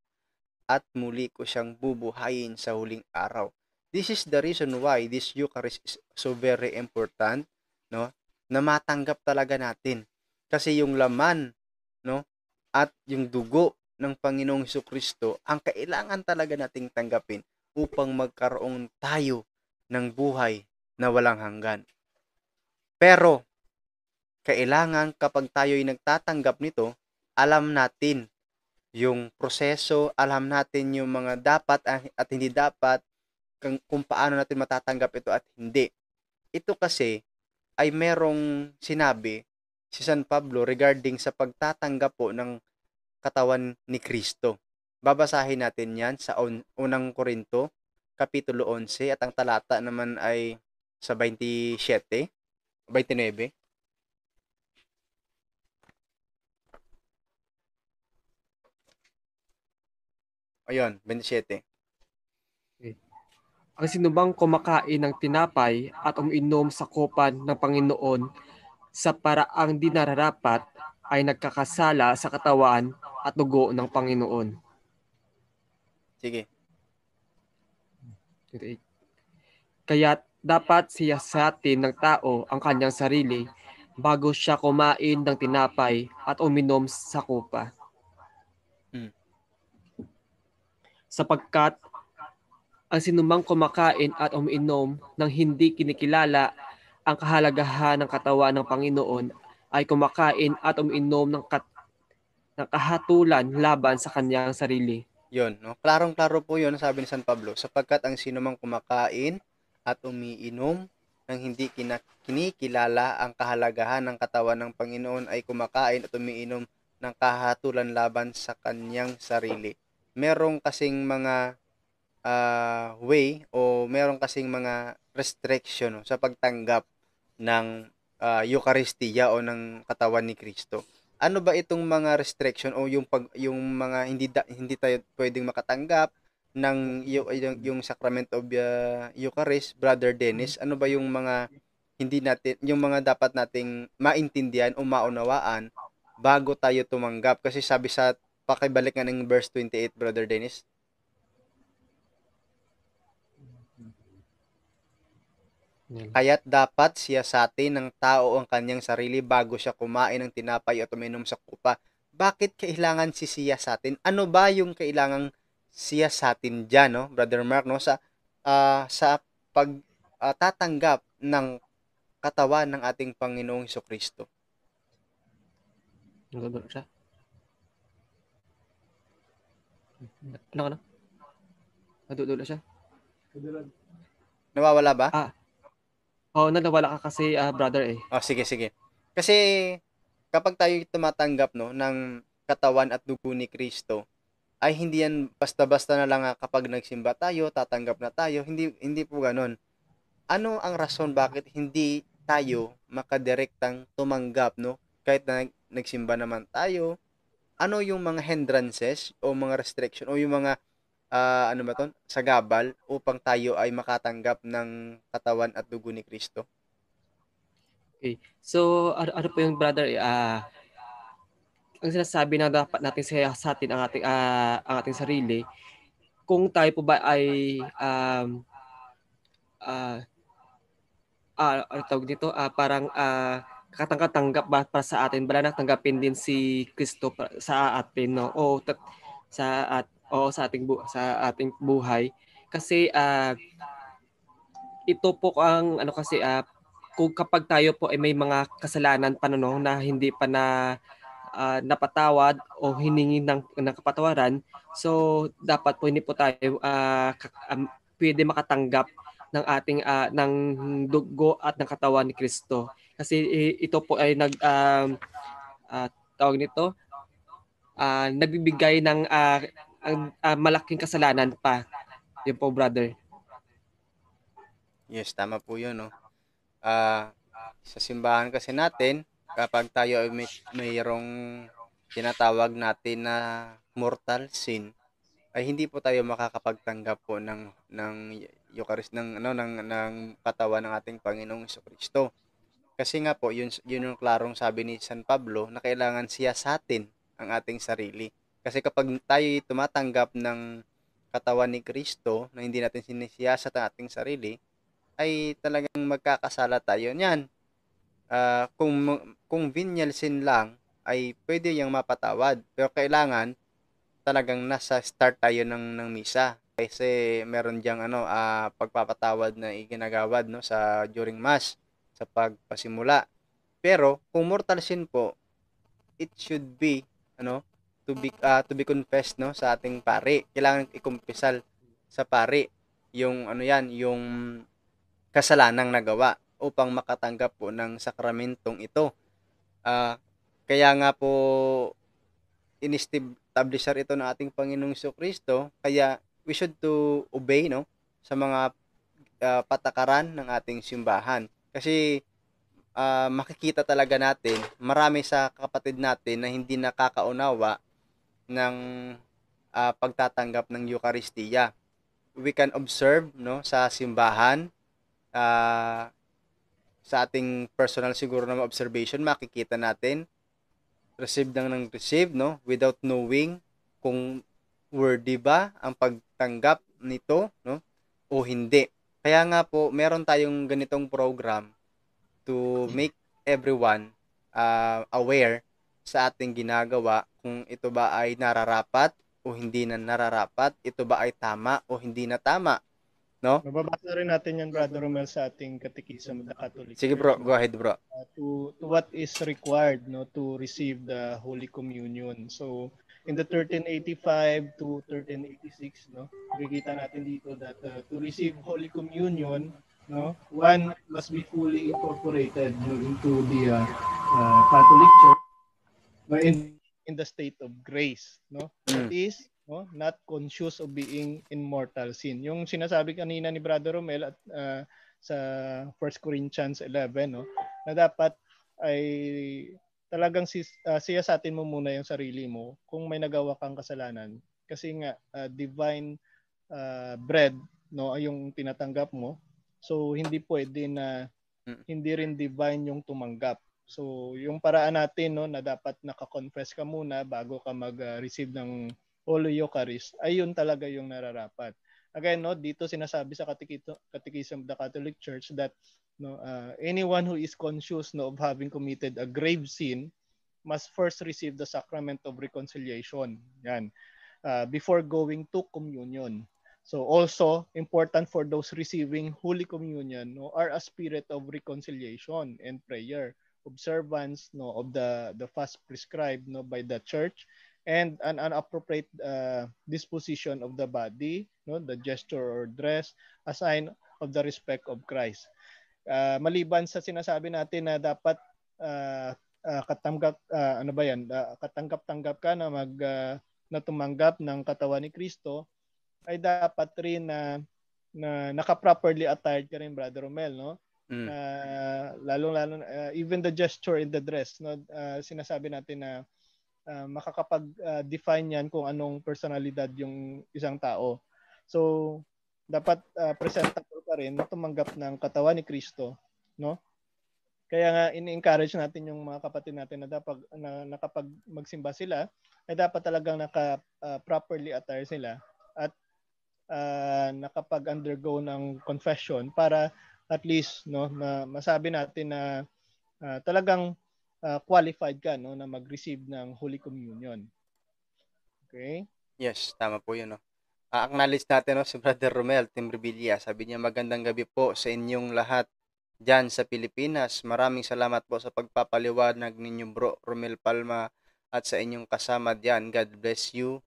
at muli ko siyang bubuhayin sa huling araw. This is the reason why this Eucharist is so very important, no? na matanggap talaga natin. Kasi yung laman, no, at yung dugo ng Panginoong Hesus Kristo ang kailangan talaga nating tanggapin upang magkaroon tayo ng buhay na walang hanggan. Pero, kailangan kapag tayo ay nagtatanggap nito, alam natin yung proseso, alam natin yung mga dapat at hindi dapat, kung, paano natin matatanggap ito at hindi. Ito kasi ay merong sinabi si San Pablo regarding sa pagtatanggap po ng katawan ni Kristo. Babasahin natin yan sa un- unang Korinto, Kapitulo 11, at ang talata naman ay sa 27, 29. Ayun, 27. Ang sinubang kumakain ng tinapay at uminom sa kopan ng Panginoon sa paraang di nararapat ay nagkakasala sa katawan at dugo ng Panginoon. Sige. Kaya dapat siya sa atin ng tao ang kanyang sarili bago siya kumain ng tinapay at uminom sa kopa. Hmm. Sapagkat ang sinumang kumakain at umiinom ng hindi kinikilala ang kahalagahan ng katawan ng Panginoon ay kumakain at umiinom ng, kat- ng kahatulan laban sa kanyang sarili. Yun, no? Klarong-klaro po yun, sabi ni San Pablo, sapagkat ang sino mang kumakain at umiinom nang hindi kina- kinikilala ang kahalagahan ng katawan ng Panginoon ay kumakain at umiinom ng kahatulan laban sa kanyang sarili. Merong kasing mga ah, way o merong kasing mga restriction sa pagtanggap ng ah, Eucharistia o ng katawan ni Kristo. Ano ba itong mga restriction o yung pag yung mga hindi da- hindi tayo pwedeng makatanggap ng yung, yung, yung sacrament of uh, Eucharist, Brother Dennis? Ano ba yung mga hindi natin yung mga dapat nating maintindihan o maunawaan bago tayo tumanggap kasi sabi sa pakibalik nga ng verse 28 Brother Dennis. Kaya't dapat siya sa atin ng tao ang kanyang sarili bago siya kumain ng tinapay at uminom sa kupa. Bakit kailangan si siya sa atin? Ano ba yung kailangang siya sa atin dyan, no? Brother Mark, no? Sa, ah, sa pag ah, tatanggap ng katawan ng ating Panginoong Kristo. Nagugulo siya. Ano ka na? Nadudulo siya. Nawawala ba? Oo, oh, nawala ka kasi, ah, brother eh. Oh, sige, sige. Kasi kapag tayo tumatanggap no ng katawan at dugo ni Kristo, ay hindi yan basta-basta na lang ah, kapag nagsimba tayo, tatanggap na tayo. Hindi hindi po ganoon. Ano ang rason bakit hindi tayo makadirektang tumanggap no kahit na nag- nagsimba naman tayo? Ano yung mga hindrances o mga restriction o yung mga ah, ano ba ton sagabal upang tayo ay makatanggap ng katawan at dugo ni Kristo? So, ano, ano po yung brother, ah, ang sinasabi na dapat natin sa, sa atin ang ating, ah, ang ating sarili, kung tayo po ba ay, um, ah, ah, ano tawag dito, ah, parang, ah, katanggatanggap ba para sa atin, bala na tanggapin din si Kristo sa atin, no? O tat, sa at o sa ating bu- sa ating buhay kasi ah ito po ang ano kasi ah kung kapag tayo po ay may mga kasalanan pa no, na hindi pa na ah, napatawad o hiningi ng, ng kapatawaran, so dapat po hindi po tayo ka- um, pwede makatanggap ng ating ah, ng dugo at ng katawan ni Kristo. Kasi ito po ay nag um, ah, tawag nito ah, nagbibigay ng ah, ang ah, malaking kasalanan pa. Yun po, brother. Yes, tama po yun, no? Ah, sa simbahan kasi natin, kapag tayo ay may mayroong tinatawag natin na mortal sin, ay hindi po tayo makakapagtanggap po ng ng Eucharist ng ano ng ng katawan ng ating Panginoong Kristo. Kasi nga po, yun yun yung klarong sabi ni San Pablo na kailangan siya sa atin ang ating sarili. Kasi kapag tayo tumatanggap ng katawan ni Kristo na hindi natin sinisiyasat ang ating sarili, ay talagang magkakasala tayo niyan. Ah, kung kung venial sin lang ay pwede yang mapatawad, pero kailangan talagang nasa start tayo ng ng misa kasi meron diyang ano ah, pagpapatawad na iginagawad no sa during mass sa pagpasimula. Pero kung mortal sin po, it should be ano to be ah, to be confessed no sa ating pari. Kailangan ikumpisal sa pari yung ano yan, yung kasalanang nagawa upang makatanggap po ng sakramentong ito. Ah, kaya nga po inistablisher ito ng ating Panginoong Kristo, kaya we should to obey no sa mga ah, patakaran ng ating simbahan. Kasi ah, makikita talaga natin marami sa kapatid natin na hindi nakakaunawa ng ah, pagtatanggap ng Eucharistia. We can observe no sa simbahan ah, sa ating personal siguro na observation makikita natin receive lang ng receive no without knowing kung worthy ba ang pagtanggap nito no o hindi kaya nga po meron tayong ganitong program to make everyone ah, aware sa ating ginagawa kung ito ba ay nararapat o hindi na nararapat ito ba ay tama o hindi na tama Mababasa rin natin yan, Brother Romel, sa ating Catechism of the Catholic sige bro no? go ahead bro Uh, to, to what is required no to receive the Holy Communion. So, in the 1385 to 1386, no, makikita natin dito that uh, to receive Holy Communion, no, one must be fully incorporated no, into the uh, uh, Catholic Church. No, in, in the state of grace, no. That is, no, not conscious of being in mortal sin. Yung sinasabi kanina ni Brother Romel at uh, sa 1 Corinthians 11, no, na dapat ay talagang sis, uh, siyasatin mo muna yung sarili mo kung may nagawa kang kasalanan. Kasi nga uh, divine uh, bread no yung tinatanggap mo. So hindi pwede na hindi rin divine yung tumanggap. So yung paraan natin no na dapat naka-confess ka muna bago ka mag-receive ng Holy Eucharist ayun talaga yung nararapat. Again no dito sinasabi sa Catechism of the Catholic Church that no uh, anyone who is conscious no of having committed a grave sin must first receive the sacrament of reconciliation. Yan. Uh, before going to communion. So also important for those receiving holy communion no are a spirit of reconciliation and prayer observance no of the the fast prescribed no by the church and an, an appropriate uh, disposition of the body no the gesture or dress a sign of the respect of Christ uh, maliban sa sinasabi natin na dapat uh, uh, katanggap uh, ano ba yan? Uh, katanggap-tanggap ka na mag uh, na tumanggap ng katawan ni Kristo ay dapat rin na na naka-properly attired ka rin brother Romel no? Mm. uh, lalo-lalo uh, even the gesture in the dress no? Uh, sinasabi natin na uh, makakapag-define uh, yan kung anong personalidad yung isang tao. So dapat uh, presentable ka rin tumanggap ng katawan ni Kristo, no? Kaya nga ini-encourage natin yung mga kapatid natin na dapat na, na kapag magsimba sila ay dapat talagang naka uh, properly attire sila at uh, nakapag-undergo ng confession para at least no ma- masabi natin na uh, talagang uh, qualified ka no na mag-receive ng Holy Communion. Okay? Yes, tama po 'yun no acknowledge natin no, si Brother Romel Tim Revilla. Sabi niya magandang gabi po sa inyong lahat dyan sa Pilipinas. Maraming salamat po sa pagpapaliwanag ninyo bro Romel Palma at sa inyong kasama diyan. God bless you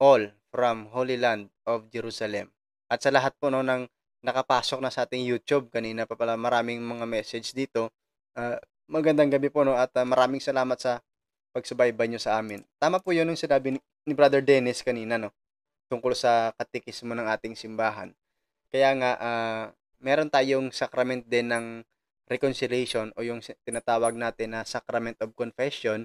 all from Holy Land of Jerusalem. At sa lahat po no ng nakapasok na sa ating YouTube, kanina pa pala maraming mga message dito. Uh, magandang gabi po no at uh, maraming salamat sa pagsubaybay nyo sa amin. Tama po 'yun yung sinabi ni, ni Brother Dennis kanina no tungkol sa katikismo ng ating simbahan. Kaya nga, uh, meron tayong sacrament din ng reconciliation o yung tinatawag natin na sacrament of confession.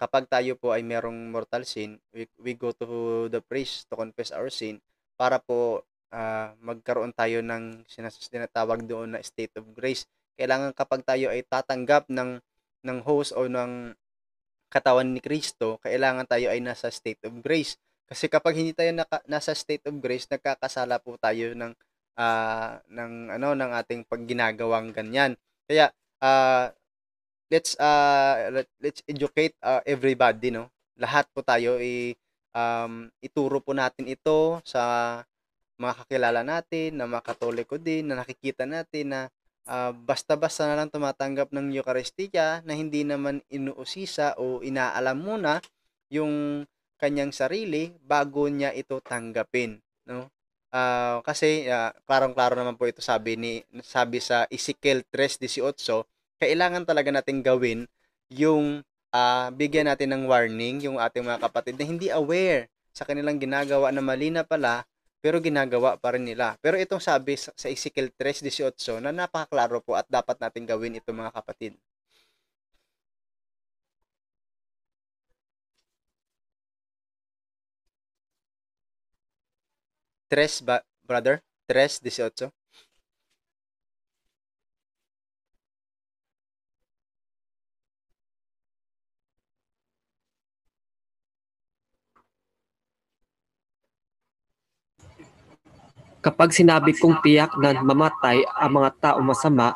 Kapag tayo po ay merong mortal sin, we, we go to the priest to confess our sin para po uh, magkaroon tayo ng tinatawag doon na state of grace. Kailangan kapag tayo ay tatanggap ng ng host o ng katawan ni Kristo, kailangan tayo ay nasa state of grace. Kasi kapag hindi tayo naka, nasa state of grace, nagkakasala po tayo ng uh, ng ano ng ating pagginagawang ganyan. Kaya uh, let's uh, let, let's educate uh, everybody no. Lahat po tayo i um, ituro po natin ito sa mga kakilala natin, na mga katoliko din, na nakikita natin na uh, basta-basta na lang tumatanggap ng Eucharistia na hindi naman inuusisa o inaalam muna yung kanyang sarili bago niya ito tanggapin, no? Uh, kasi uh, klarong-klaro naman po ito sabi ni sabi sa Ezekiel 3:18, kailangan talaga nating gawin yung uh, bigyan natin ng warning yung ating mga kapatid na hindi aware sa kanilang ginagawa na mali na pala pero ginagawa pa rin nila. Pero itong sabi sa, Ezekiel 3:18 na napakaklaro po at dapat nating gawin ito mga kapatid. Tres, ba, brother? Tres, 18. Kapag sinabi kong tiyak na mamatay ang mga tao masama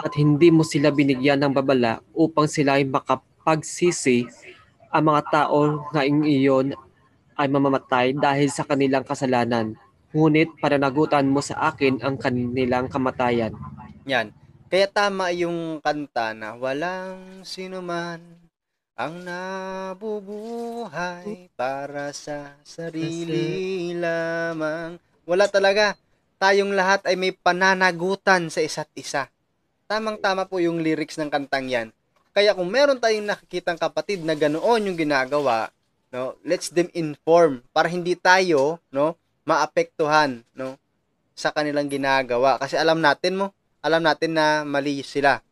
at hindi mo sila binigyan ng babala upang sila ay makapagsisi, ang mga tao na iyon ay mamamatay dahil sa kanilang kasalanan. Ngunit pananagutan mo sa akin ang kanilang kamatayan. Yan. Kaya tama yung kanta na walang sino man ang nabubuhay para sa sarili lamang. Wala talaga. Tayong lahat ay may pananagutan sa isa't isa. Tamang-tama po yung lyrics ng kantang yan. Kaya kung meron tayong nakikitang kapatid na ganoon yung ginagawa, no, let's them inform para hindi tayo, no, maapektuhan, no, sa kanilang ginagawa kasi alam natin mo, alam natin na mali sila.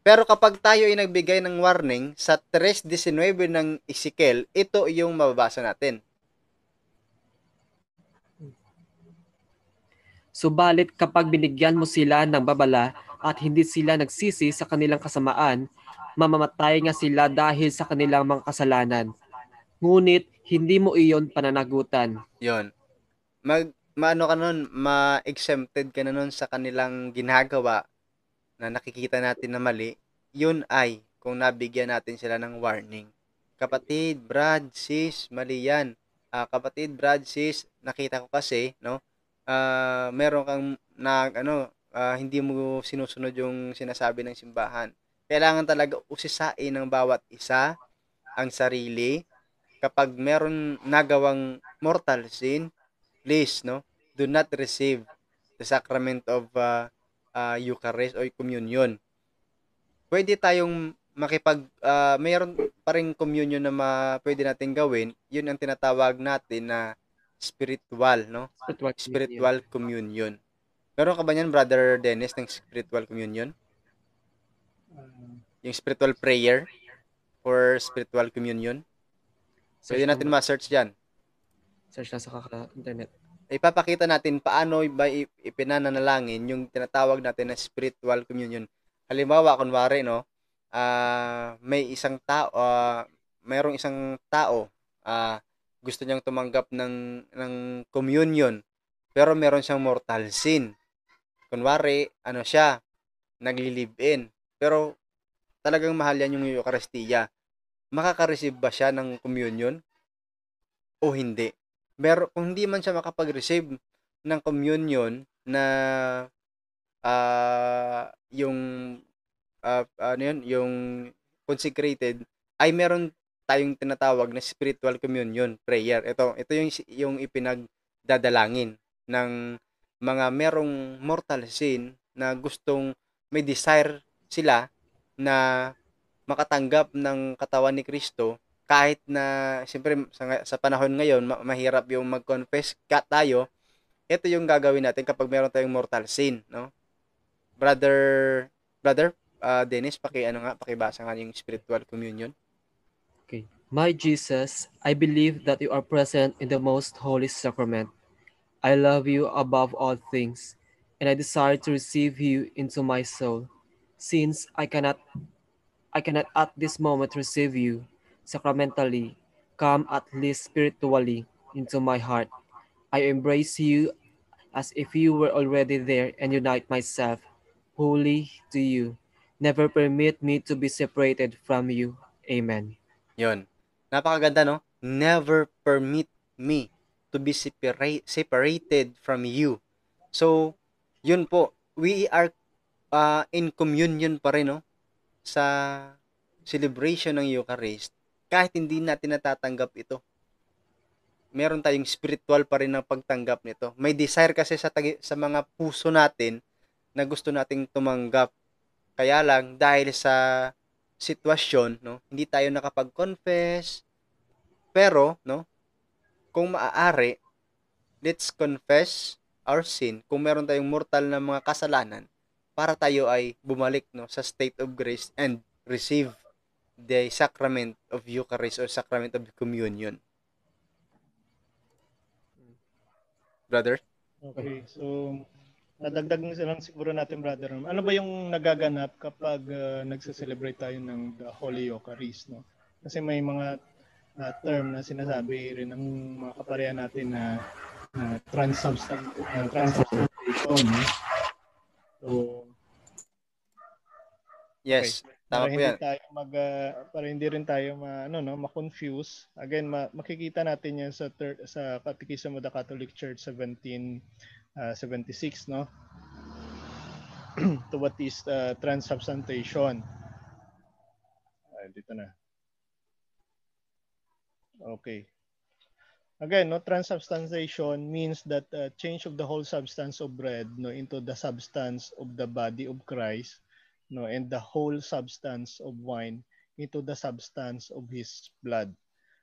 Pero kapag tayo ay nagbigay ng warning sa 3.19 ng Ezekiel, ito yung mababasa natin. Subalit kapag binigyan mo sila ng babala at hindi sila nagsisi sa kanilang kasamaan, mamamatay nga sila dahil sa kanilang mga kasalanan. Ngunit hindi mo iyon pananagutan. Yon. Mag maano ka nun, ma-exempted ka na nun sa kanilang ginagawa na nakikita natin na mali, yun ay kung nabigyan natin sila ng warning. Kapatid, Brad, sis, mali yan. Ah, kapatid, Brad, sis, nakita ko kasi, no, ah, meron kang na, ano, ah, hindi mo sinusunod yung sinasabi ng simbahan. Kailangan talaga usisain ng bawat isa ang sarili. Kapag meron nagawang mortal sin, please, no, do not receive the sacrament of uh, uh, Eucharist o communion. Pwede tayong makipag uh, mayroon pa ring communion na ma, pwede natin gawin. Yun ang tinatawag natin na spiritual, no? Spiritual, Spiritual communion. Meron ka ba niyan, Brother Dennis, ng spiritual communion? Uh, Yung spiritual prayer or spiritual communion? Pwede natin ma-search dyan. Search lang sa kaka-internet. ipapakita natin paano ba ipinananalangin yung tinatawag natin na spiritual communion. Halimbawa, kunwari, no, ah may isang tao, ah mayroong isang tao, ah gusto niyang tumanggap ng, ng communion, pero meron siyang mortal sin. Kunwari, ano siya, nagli-live-in, pero talagang mahal yan yung Eucharistia. Makaka-receive ba siya ng communion? O hindi? Pero kung hindi man siya makapag-receive ng communion na ah yung ah, ano yun, yung consecrated ay meron tayong tinatawag na spiritual communion prayer. Ito, ito yung yung ipinagdadalangin ng mga merong mortal sin na gustong may desire sila na makatanggap ng katawan ni Kristo kahit na siyempre sa, sa panahon ngayon ma- mahirap yung mag-confess ka tayo ito yung gagawin natin kapag meron tayong mortal sin no brother brother uh, Dennis paki ano nga pakibasa nga yung spiritual communion Okay. My Jesus, I believe that you are present in the most holy sacrament. I love you above all things, and I desire to receive you into my soul. Since I cannot I cannot at this moment receive you sacramentally, come at least spiritually into my heart. I embrace you as if you were already there and unite myself wholly to you. Never permit me to be separated from you. Amen. yon napakaganda no never permit me to be separa- separated from you so yun po we are uh, in communion pa rin no sa celebration ng Eucharist kahit hindi natin natatanggap ito meron tayong spiritual pa rin ng pagtanggap nito. May desire kasi sa tagi- sa mga puso natin na gusto nating tumanggap. Kaya lang dahil sa sitwasyon no hindi tayo nakapag-confess. Pero no kung maaari let's confess our sin. Kung meron tayong mortal na mga kasalanan para tayo ay bumalik no sa state of grace and receive the sacrament of Eucharist or sacrament of communion. Brother? Okay, so nadagdag na lang siguro natin brother. Ano ba yung nagaganap kapag uh, nagse-celebrate tayo ng the Holy Eucharist, no? Kasi may mga uh, term na sinasabi rin ng mga kapareha natin na uh, transubstan uh, transubstantiation? So, Yes, para tama po hindi yan. tayo mag uh, para hindi rin tayo ma ano no ma-confuse. Again ma- makikita natin yan sa third, sa Catechism of the Catholic Church 17 uh, 76 no? To what is uh, transubstantiation. Uh, dito na. Okay. Again, no transubstantiation means that uh, change of the whole substance of bread no into the substance of the body of Christ no and the whole substance of wine into the substance of his blood.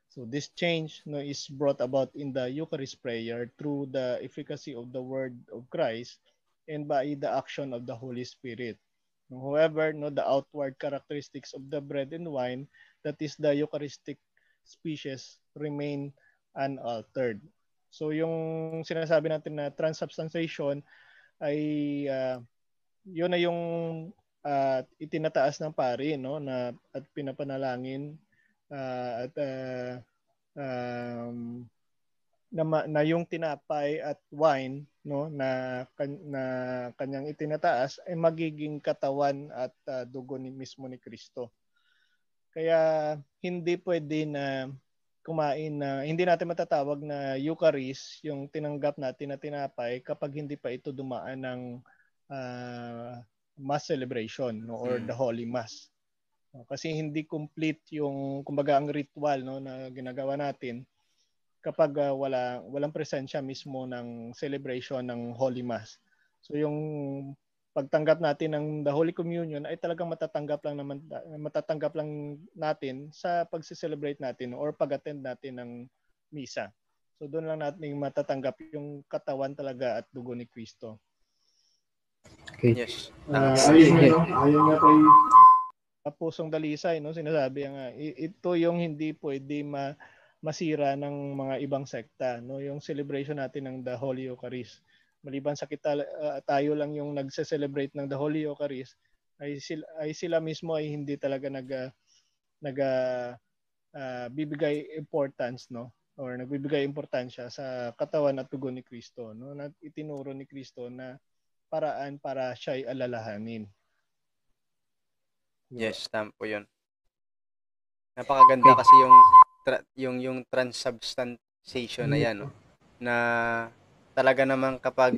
So this change no is brought about in the Eucharist prayer through the efficacy of the word of Christ and by the action of the Holy Spirit. However, no the outward characteristics of the bread and wine that is the Eucharistic species remain unaltered. So yung sinasabi natin na transubstantiation ay uh, yun na yung uh, itinataas ng pari no na at pinapanalangin uh, at uh, um, na, na yung tinapay at wine no na na kanyang itinataas ay magiging katawan at uh, dugo ni mismo ni Kristo. Kaya hindi pwede na kumain na hindi natin matatawag na Eucharist yung tinanggap natin na tinapay kapag hindi pa ito dumaan ng uh, mass celebration no or hmm. the holy mass. Kasi hindi complete yung kumbaga ang ritual no na ginagawa natin kapag uh, wala walang presensya mismo ng celebration ng holy mass. So yung pagtanggap natin ng the Holy Communion ay talagang matatanggap lang naman matatanggap lang natin sa pagse-celebrate natin or pag-attend natin ng misa. So doon lang natin matatanggap yung katawan talaga at dugo ni Kristo. Okay. Yes. Uh, ayun nga, no? ayun nga kay pusong dalisay, no? Sinasabi nga, ito yung hindi pwede ma masira ng mga ibang sekta, no? Yung celebration natin ng the Holy Eucharist maliban sa kita uh, tayo lang yung nagse-celebrate ng the Holy Eucharist ay sila, ay sila mismo ay hindi talaga nag uh, nag uh, bibigay importance no or nagbibigay importansya sa katawan at tugon ni Kristo no na itinuro ni Kristo na paraan para siya ay alalahanin. Yes, tama po 'yun. Napakaganda kasi yung tra- yung yung transubstantiation na 'yan no na talaga naman kapag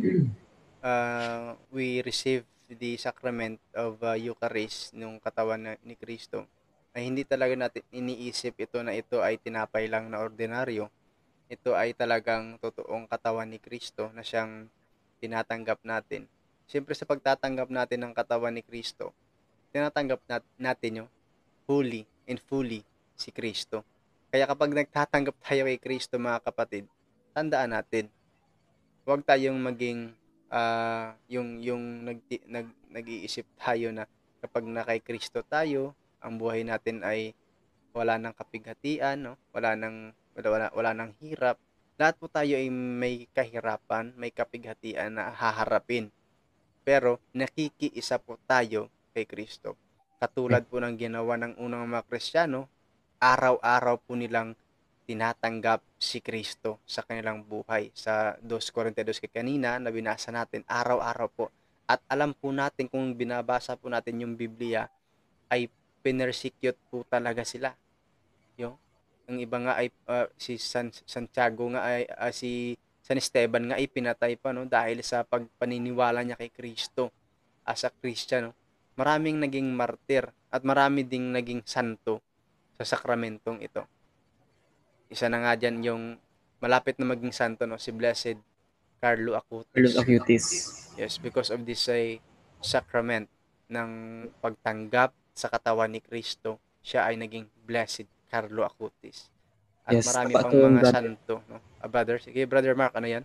uh, we receive the sacrament of uh, Eucharist nung katawan na, ni Kristo ay hindi talaga natin iniisip ito na ito ay tinapay lang na ordinaryo. Ito ay talagang totoong katawan ni Kristo na siyang tinatanggap natin. Siyempre sa pagtatanggap natin ng katawan ni Kristo, tinatanggap nat- natin yung fully and fully si Kristo. Kaya kapag nagtatanggap tayo kay Kristo mga kapatid, tandaan natin, huwag tayong maging uh, yung yung nag, nag nag-iisip tayo na kapag na kay Kristo tayo, ang buhay natin ay wala nang kapighatian, no? Wala nang wala, wala, wala nang hirap. Lahat po tayo ay may kahirapan, may kapighatian na haharapin. Pero nakikiisa po tayo kay Kristo. Katulad po ng ginawa ng unang mga Kristiyano, araw-araw po nilang tinatanggap si Kristo sa kanilang buhay. Sa 2 Corintios kay kanina na binasa natin araw-araw po. At alam po natin kung binabasa po natin yung Biblia ay pinersecute po talaga sila. Yo. Ang iba nga ay uh, si San, Santiago nga ay uh, si San Esteban nga ay pinatay pa no dahil sa pagpaniniwala niya kay Kristo as a Christian. No? Maraming naging martir at marami ding naging santo sa sakramentong ito. Isa na nga dyan yung malapit na maging santo, no? si Blessed Carlo Acutis. Carlo Acutis. Yes, because of this ay sacrament ng pagtanggap sa katawan ni Kristo, siya ay naging Blessed Carlo Acutis. At yes, marami pang mga brother. santo. No? Ah, brother, sige, Brother Mark, ano yan?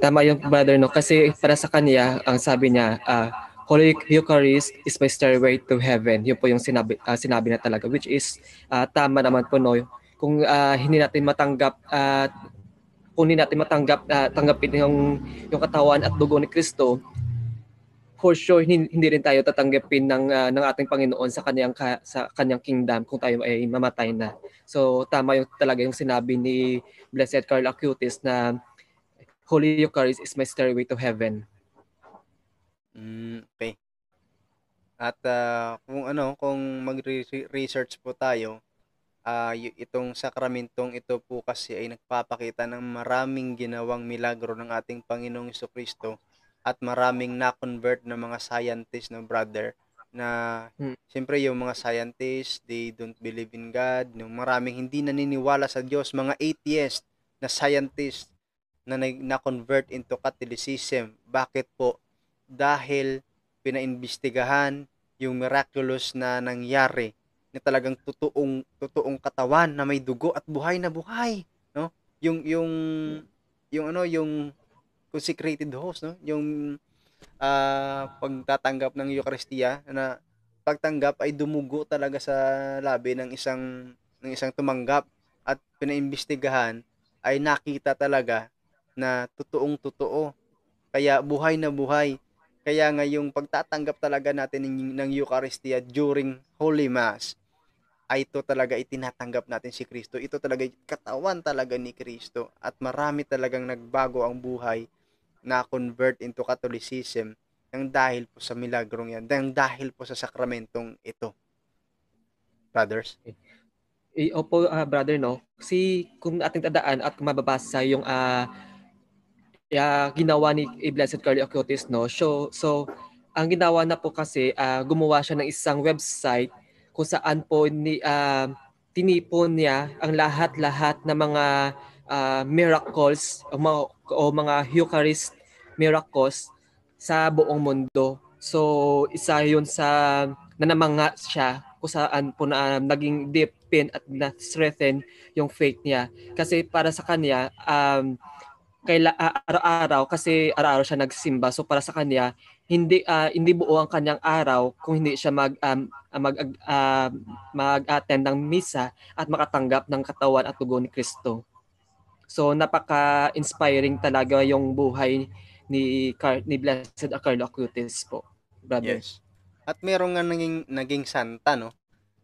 Tama yung brother, no? Kasi para sa kanya, ang sabi niya, uh, Holy Eucharist is my stairway to heaven. Yun po yung sinabi, uh, sinabi na talaga, which is uh, tama naman po, no? kung uh, hindi natin matanggap at uh, kung hindi natin matanggap uh, tanggapin yung yung katawan at dugo ni Kristo for sure hindi, rin tayo tatanggapin ng uh, ng ating Panginoon sa kanyang sa kanyang kingdom kung tayo ay mamatay na. So tama yung talaga yung sinabi ni Blessed Carl Acutis na Holy Eucharist is my stairway to heaven. Mm, okay. At uh, kung ano, kung mag-research po tayo, uh, itong sakramentong ito po kasi ay nagpapakita ng maraming ginawang milagro ng ating Panginoong Kristo at maraming na-convert na mga scientists no brother na Hmm. siyempre yung mga scientists, they don't believe in God, yung maraming hindi naniniwala sa Diyos, mga atheist na scientist na na-convert into Catholicism. Bakit po? Dahil pinaimbestigahan yung miraculous na nangyari na talagang totoong totoong katawan na may dugo at buhay na buhay, no? Yung yung yung ano yung consecrated host, no? Yung ah, pagtatanggap ng Eucharistia na pagtanggap ay dumugo talaga sa labi ng isang ng isang tumanggap at pinaimbestigahan ay nakita talaga na totoong totoo. Kaya buhay na buhay. Kaya nga yung pagtatanggap talaga natin ng, ng Eucharistia during Holy Mass ay ito talaga itinatanggap natin si Kristo. Ito talaga katawan talaga ni Kristo at marami talagang nagbago ang buhay na convert into Catholicism ng dahil po sa milagrong yan, ng dahil po sa sakramentong ito. Brothers? Eh, opo, ah, brother, no? Kasi kung ating tadaan at kung mababasa yung ah, ah, ginawa ni eh, Blessed Carlo Acutis, no? So, so ang ginawa na po kasi, ah, gumawa siya ng isang website kung saan po ni, ah, tinipon niya ang lahat-lahat ng mga ah, miracles o mga, o mga Eucharist miracles sa buong mundo. So, isa yun sa nanamanga siya kung saan po na naging deepen at na-strengthen yung faith niya. Kasi para sa kanya, um, kaila, ah, araw-araw, kasi araw-araw siya nagsimba. So para sa kanya, hindi ah, hindi buo ang kanyang araw kung hindi siya mag um, ah, mag ah, mag-attend ng misa at makatanggap ng katawan at dugo ni Kristo. So napaka-inspiring talaga yung buhay ni Car- ni Blessed Carlo Acutis po, brother. Yes. At meron nga naging, naging santa, no?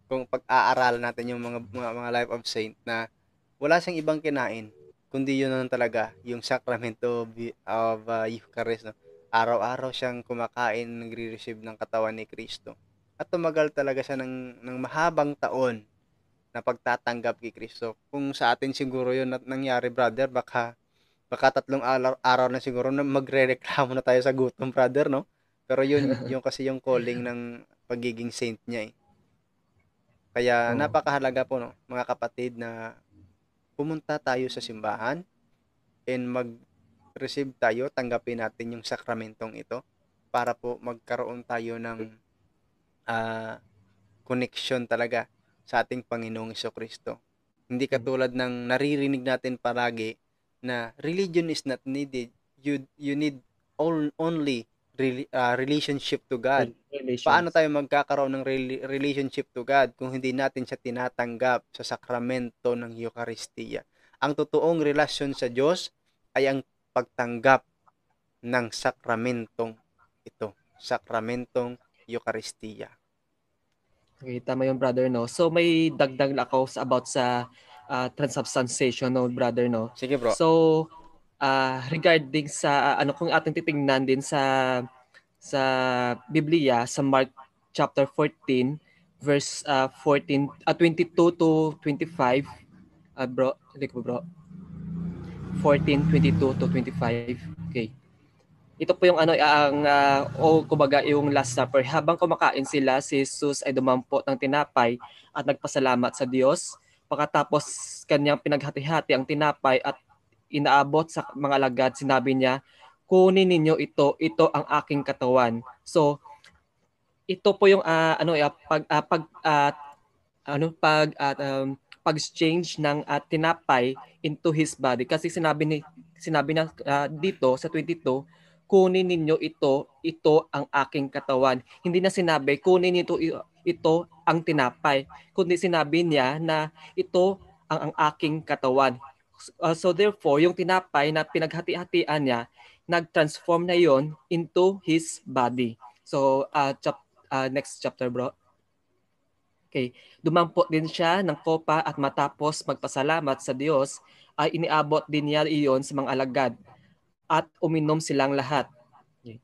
Kung pag-aaral natin yung mga, mga, mga life of saint na wala siyang ibang kinain, kundi yun lang talaga, yung sacramento of, of uh, Eucharist, no? Araw-araw siyang kumakain, nagre-receive ng katawan ni Kristo. At tumagal talaga siya ng, ng mahabang taon na pagtatanggap kay Kristo. Kung sa atin siguro yun na nangyari, brother, baka baka tatlong araw, araw na siguro na magre-reklamo na tayo sa gutom, brother, no? Pero yun, yung kasi yung calling ng pagiging saint niya eh. Kaya Oo. napakahalaga po, no, mga kapatid, na pumunta tayo sa simbahan and mag-receive tayo, tanggapin natin yung sakramentong ito para po magkaroon tayo ng ah, connection talaga sa ating Panginoong Kristo. Hindi katulad ng naririnig natin palagi na religion is not needed. You you need all, only rela- ah, relationship to God. Relations. Paano tayo magkakaroon ng rela- relationship to God kung hindi natin siya tinatanggap sa sakramento ng Eucharistia? Ang totoong relasyon sa Diyos ay ang pagtanggap ng sakramentong ito, sakramentong Eucharistia. Okay, tama yung brother, no? So may dagdag na ako about sa ah, transubstantiation, no, brother, no? Sige bro. So, ah, regarding sa ano kung ating titingnan din sa sa Biblia sa Mark chapter 14 verse ah, 14 ah, 22 to 25 ah, bro, hindi ko bro. 14 22 to 25. Okay. Ito po yung ano ang ah, o kumbaga yung last supper habang kumakain sila si Jesus ay dumampot ng tinapay at nagpasalamat sa Diyos. Pagkatapos kanyang pinaghati-hati ang tinapay at inaabot sa mga alagad, sinabi niya, kunin ninyo ito, ito ang aking katawan. So, ito po yung ah, ano ya pag ah, pag ah, ano pag at um, pag-exchange ng ah, tinapay into his body kasi sinabi ni sinabi na ah, dito sa 22 kunin ninyo ito ito ang aking katawan hindi na sinabi kunin nito ito ang tinapay kundi sinabi niya na ito ang ang aking katawan Uh, so therefore, yung tinapay na pinaghati-hatian niya, nag-transform na yon into his body. So uh, chap- uh, next chapter bro. Okay. Dumampo din siya ng kopa at matapos magpasalamat sa Diyos, ay iniabot din niya iyon sa mga alagad at uminom silang lahat. Okay.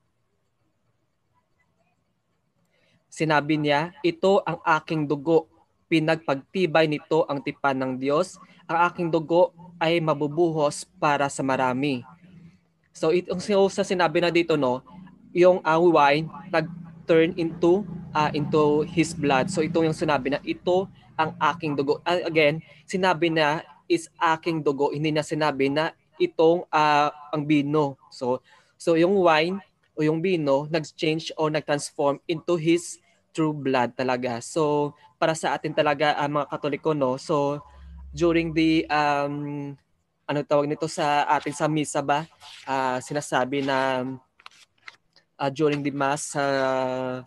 Sinabi niya, ito ang aking dugo pinagpagtibay nito ang tipan ng Diyos. Ang aking dugo ay mabubuhos para sa marami. So itong so, sa sinabi na dito no, yung uh, wine nag-turn into uh, into his blood. So ito yung sinabi na ito ang aking dugo. Uh, again, sinabi na is aking dugo. Hindi na sinabi na itong uh, ang bino. So so yung wine o yung bino nag-change o nag-transform into his true blood talaga. So para sa atin talaga uh, mga Katoliko no. So during the um ano tawag nito sa atin sa misa ba uh, sinasabi na uh, during the mass uh,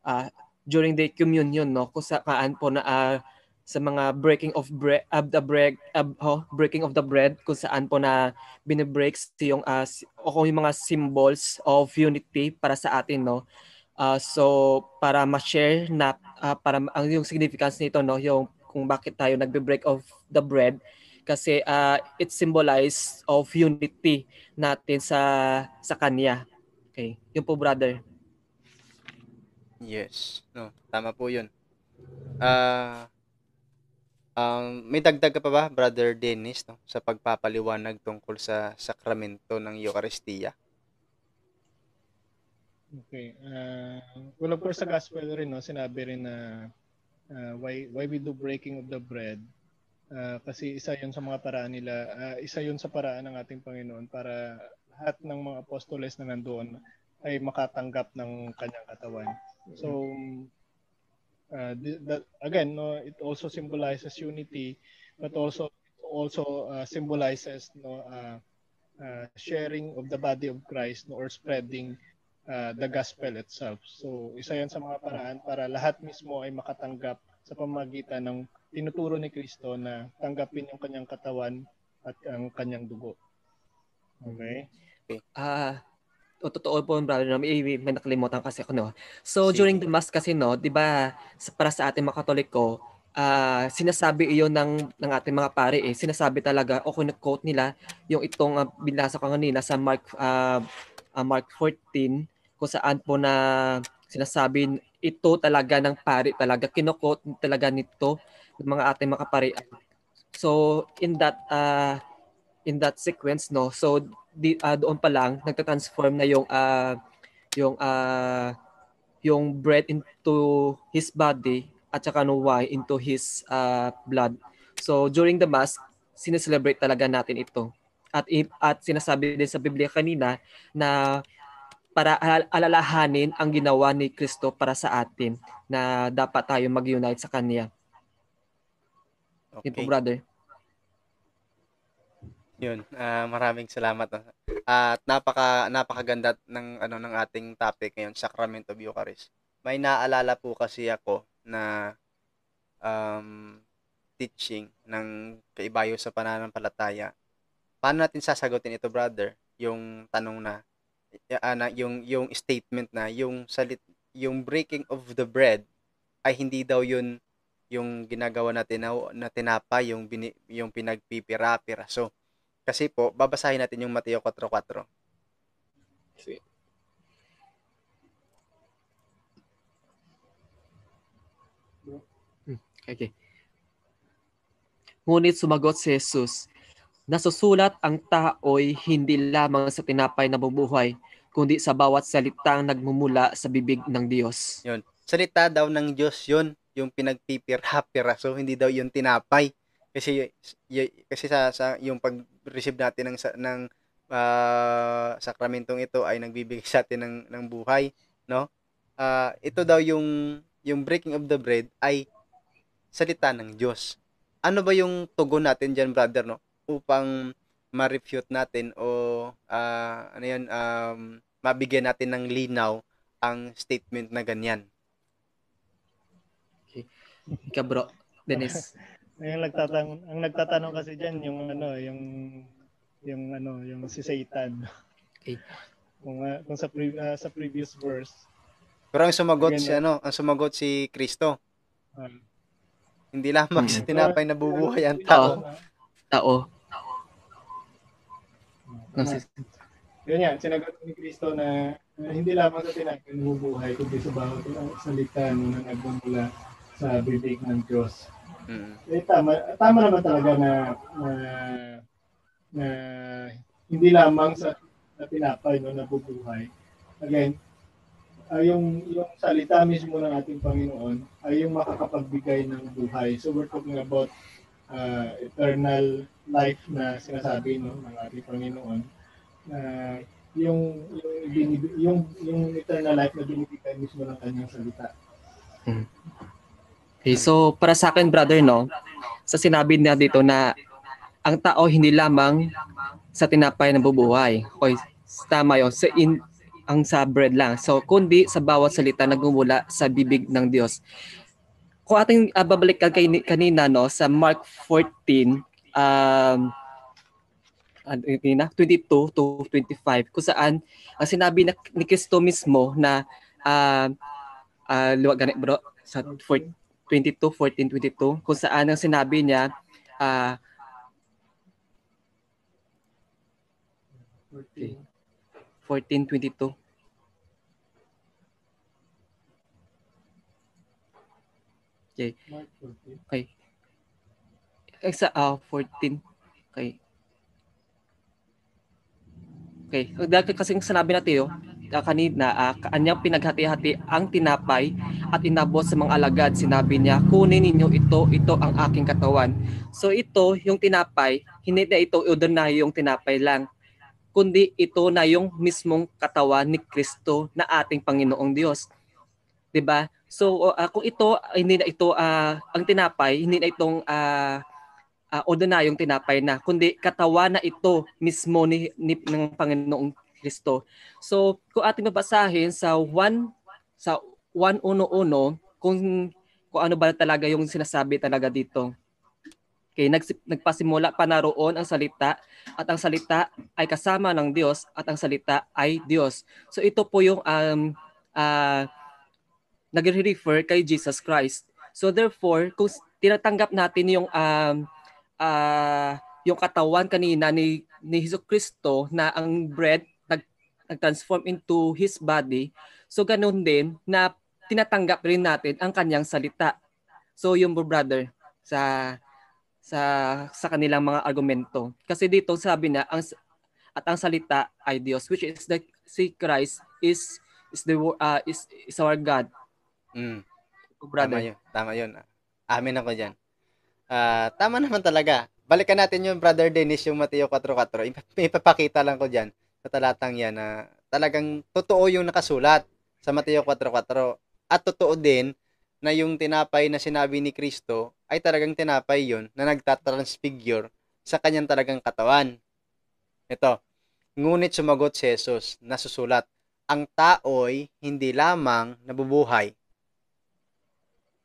uh, during the communion no kung saan po na uh, sa mga breaking of bread of the bread uh, oh, breaking of the bread kung saan po na binibreaks yung uh, o yung mga symbols of unity para sa atin no uh, so para ma-share na uh, para ang yung significance nito no yung kung bakit tayo nagbe-break of the bread kasi uh, it symbolize of unity natin sa sa kanya okay yun po brother Yes. No, tama po 'yun. Ah, um, may dagdag ka pa ba, Brother Dennis, no, sa pagpapaliwanag tungkol sa sakramento ng Eucharistia? Okay. Uh, well, of course, sa gospel rin, no, sinabi rin na uh, why, why we do breaking of the bread. Uh, kasi isa yun sa mga paraan nila, uh, isa yun sa paraan ng ating Panginoon para lahat ng mga apostoles na nandoon ay makatanggap ng kanyang katawan. So uh, that again, no, it also symbolizes unity, but also also uh, symbolizes no uh, uh, sharing of the body of Christ no, or spreading uh, the gospel itself. So isa 'yan sa mga paraan para lahat mismo ay makatanggap sa pamagitan ng tinuturo ni Kristo na tanggapin yung kanyang katawan at ang kanyang dugo. Okay? Ah, uh, o totoo po brother no, may, may nakalimutan kasi ako no. So Sige. during the mass kasi no, 'di ba para sa ating mga Katoliko, uh, sinasabi iyon ng ng ating mga pare eh. Sinasabi talaga o quote nila yung itong uh, binasa ko kanina sa Mark uh, uh, Mark 14 kung saan po na sinasabi ito talaga ng pare talaga kinokot talaga nito ng mga ating mga pare. So in that uh, in that sequence no so di, uh, doon pa lang nagta-transform na yung uh, yung uh, yung bread into his body at saka no wine into his uh, blood. So during the mass, sineselebrate talaga natin ito. At at sinasabi din sa Biblia kanina na para alalahanin ang ginawa ni Kristo para sa atin na dapat tayo mag-unite sa Kanya. Okay. Yun po, brother. Yun, ah, maraming salamat. no. At napaka napakaganda ng ano ng ating topic ngayon, Sacrament of Eucharist. May naalala po kasi ako na um, teaching ng kaibayo sa pananampalataya. Paano natin sasagutin ito, brother? Yung tanong na uh, na yung yung statement na yung salit yung breaking of the bread ay hindi daw yun yung ginagawa natin na, na tinapa yung bini, yung pinagpipira-pira. So, kasi po, babasahin natin yung Mateo 4.4. Sige. Hmm, okay. Ngunit sumagot si Jesus, Nasusulat ang tao'y hindi lamang sa tinapay na bubuhay, kundi sa bawat salitang nagmumula sa bibig ng Diyos. Yun. Salita daw ng Diyos yun, yung pinagpipira-pira. So, hindi daw yung tinapay. Kasi, y- kasi sa, sa yung pag receive natin ng ng uh, sakramentong ito ay nagbibigay sa atin ng ng buhay, no? Uh, ito daw yung yung breaking of the bread ay salita ng Diyos. Ano ba yung tugon natin diyan, brother, no? Upang ma-refute natin o uh, ano yan, um, mabigyan natin ng linaw ang statement na ganyan. Okay. Ika bro, Dennis. Yung nagtatanong, ang nagtatanong kasi diyan yung ano, yung yung ano, yung si Satan. Okay. Kung uh, kung sa pre, uh, sa previous verse. Pero ang sumagot si ano, ang sumagot si Kristo. Uh, hindi lamang hmm. sa tinapay na bubuhay ang tao. Tao. Tao. Yun yan, sinagot ni Kristo na uh, hindi lamang sa tinapay na bubuhay, kundi sa bawat salita na nagmumula sa bibig ng Diyos. Mm. Eh, tama, tama naman talaga na, na, na hindi lamang sa na tinapay no, nabubuhay. Again, ay yung yung salita mismo ng ating Panginoon ay yung makakapagbigay ng buhay. So we're talking about uh, eternal life na sinasabi no ng ating Panginoon na yung yung binib- yung yung eternal life na binibigay mismo ng kanyang salita. Okay, so para sa akin brother no, sa sinabi niya dito na ang tao hindi lamang sa tinapay na bubuhay. Okay, tama yun. Sa in, ang sa bread lang. So kundi sa bawat salita na gumula sa bibig ng Diyos. Kung ating uh, babalikan kay kanina no sa Mark 14 um ano na 22 to 25 kung saan ang sinabi na, ni Kristo mismo na uh, uh, luwag ganit bro sa 14 22, 14, 22, kung saan ang sinabi niya, uh, okay, 14, 22. Okay. Okay. Sa uh, 14. Okay. Okay. Dahil kasing sinabi natin, oh, kanina, uh, kanyang pinaghati-hati ang tinapay at inabot sa mga alagad. Sinabi niya, kunin ninyo ito, ito ang aking katawan. So ito, yung tinapay, hindi na ito ordinary yung tinapay lang, kundi ito na yung mismong katawan ni Kristo na ating Panginoong Diyos. 'Di ba? So uh, kung ito hindi na ito uh, ang tinapay, hindi na itong uh, uh, ordinaryong tinapay na, kundi katawan na ito mismo ni, ni ng Panginoong Kristo. So, kung ating mabasahin sa 1 sa 111 kung kung ano ba talaga yung sinasabi talaga dito. Okay, nag, nagpasimula pa naroon ang salita at ang salita ay kasama ng Diyos at ang salita ay Diyos. So ito po yung um, uh, nagre-refer kay Jesus Christ. So therefore, kung tinatanggap natin yung um, uh, yung katawan kanina ni ni Hesus Kristo na ang bread nag, nag-transform into his body, so ganun din na tinatanggap rin natin ang kanyang salita. So yung brother sa sa sa kanilang mga argumento. Kasi dito sabi na ang at ang salita ay Diyos which is the si Christ is is the uh, is, is our God. Mm. Brother. Tama yun. Tama yun. Amin ako diyan. Uh, tama naman talaga. Balikan natin yung Brother Dennis yung Mateo 4.4. Ipapakita lang ko diyan sa talatang yan na talagang totoo yung nakasulat sa Mateo 4.4. At totoo din na yung tinapay na sinabi ni Kristo ay talagang tinapay yon na nagtatransfigure sa kanyang talagang katawan. Ito, ngunit sumagot si Jesus na susulat, ang tao'y hindi lamang nabubuhay,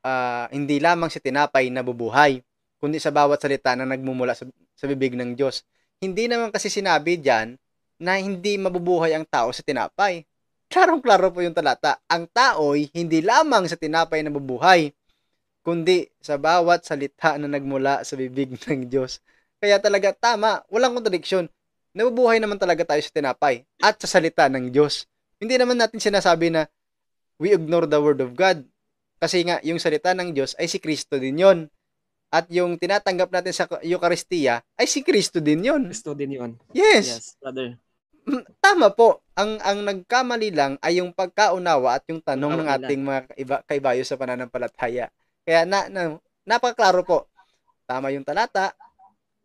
uh, hindi lamang si tinapay nabubuhay, kundi sa bawat salita na nagmumula sa, sa bibig ng Diyos. Hindi naman kasi sinabi diyan na hindi mabubuhay ang tao sa tinapay. Klarong-klaro po yung talata. Ang tao'y hindi lamang sa tinapay nabubuhay, kundi sa bawat salita na nagmula sa bibig ng Diyos. Kaya talaga tama, walang kontradiksyon. Nabubuhay naman talaga tayo sa tinapay at sa salita ng Diyos. Hindi naman natin sinasabi na we ignore the word of God. Kasi nga, yung salita ng Diyos ay si Kristo din yon At yung tinatanggap natin sa Eucharistia ay si Kristo din yon Kristo din yon Yes. Yes, brother. Tama po. Ang ang nagkamali lang ay yung pagkaunawa at yung tanong ng ating mga iba, kaibayo sa pananampalataya. Kaya na, na napakaklaro po. Tama yung talata,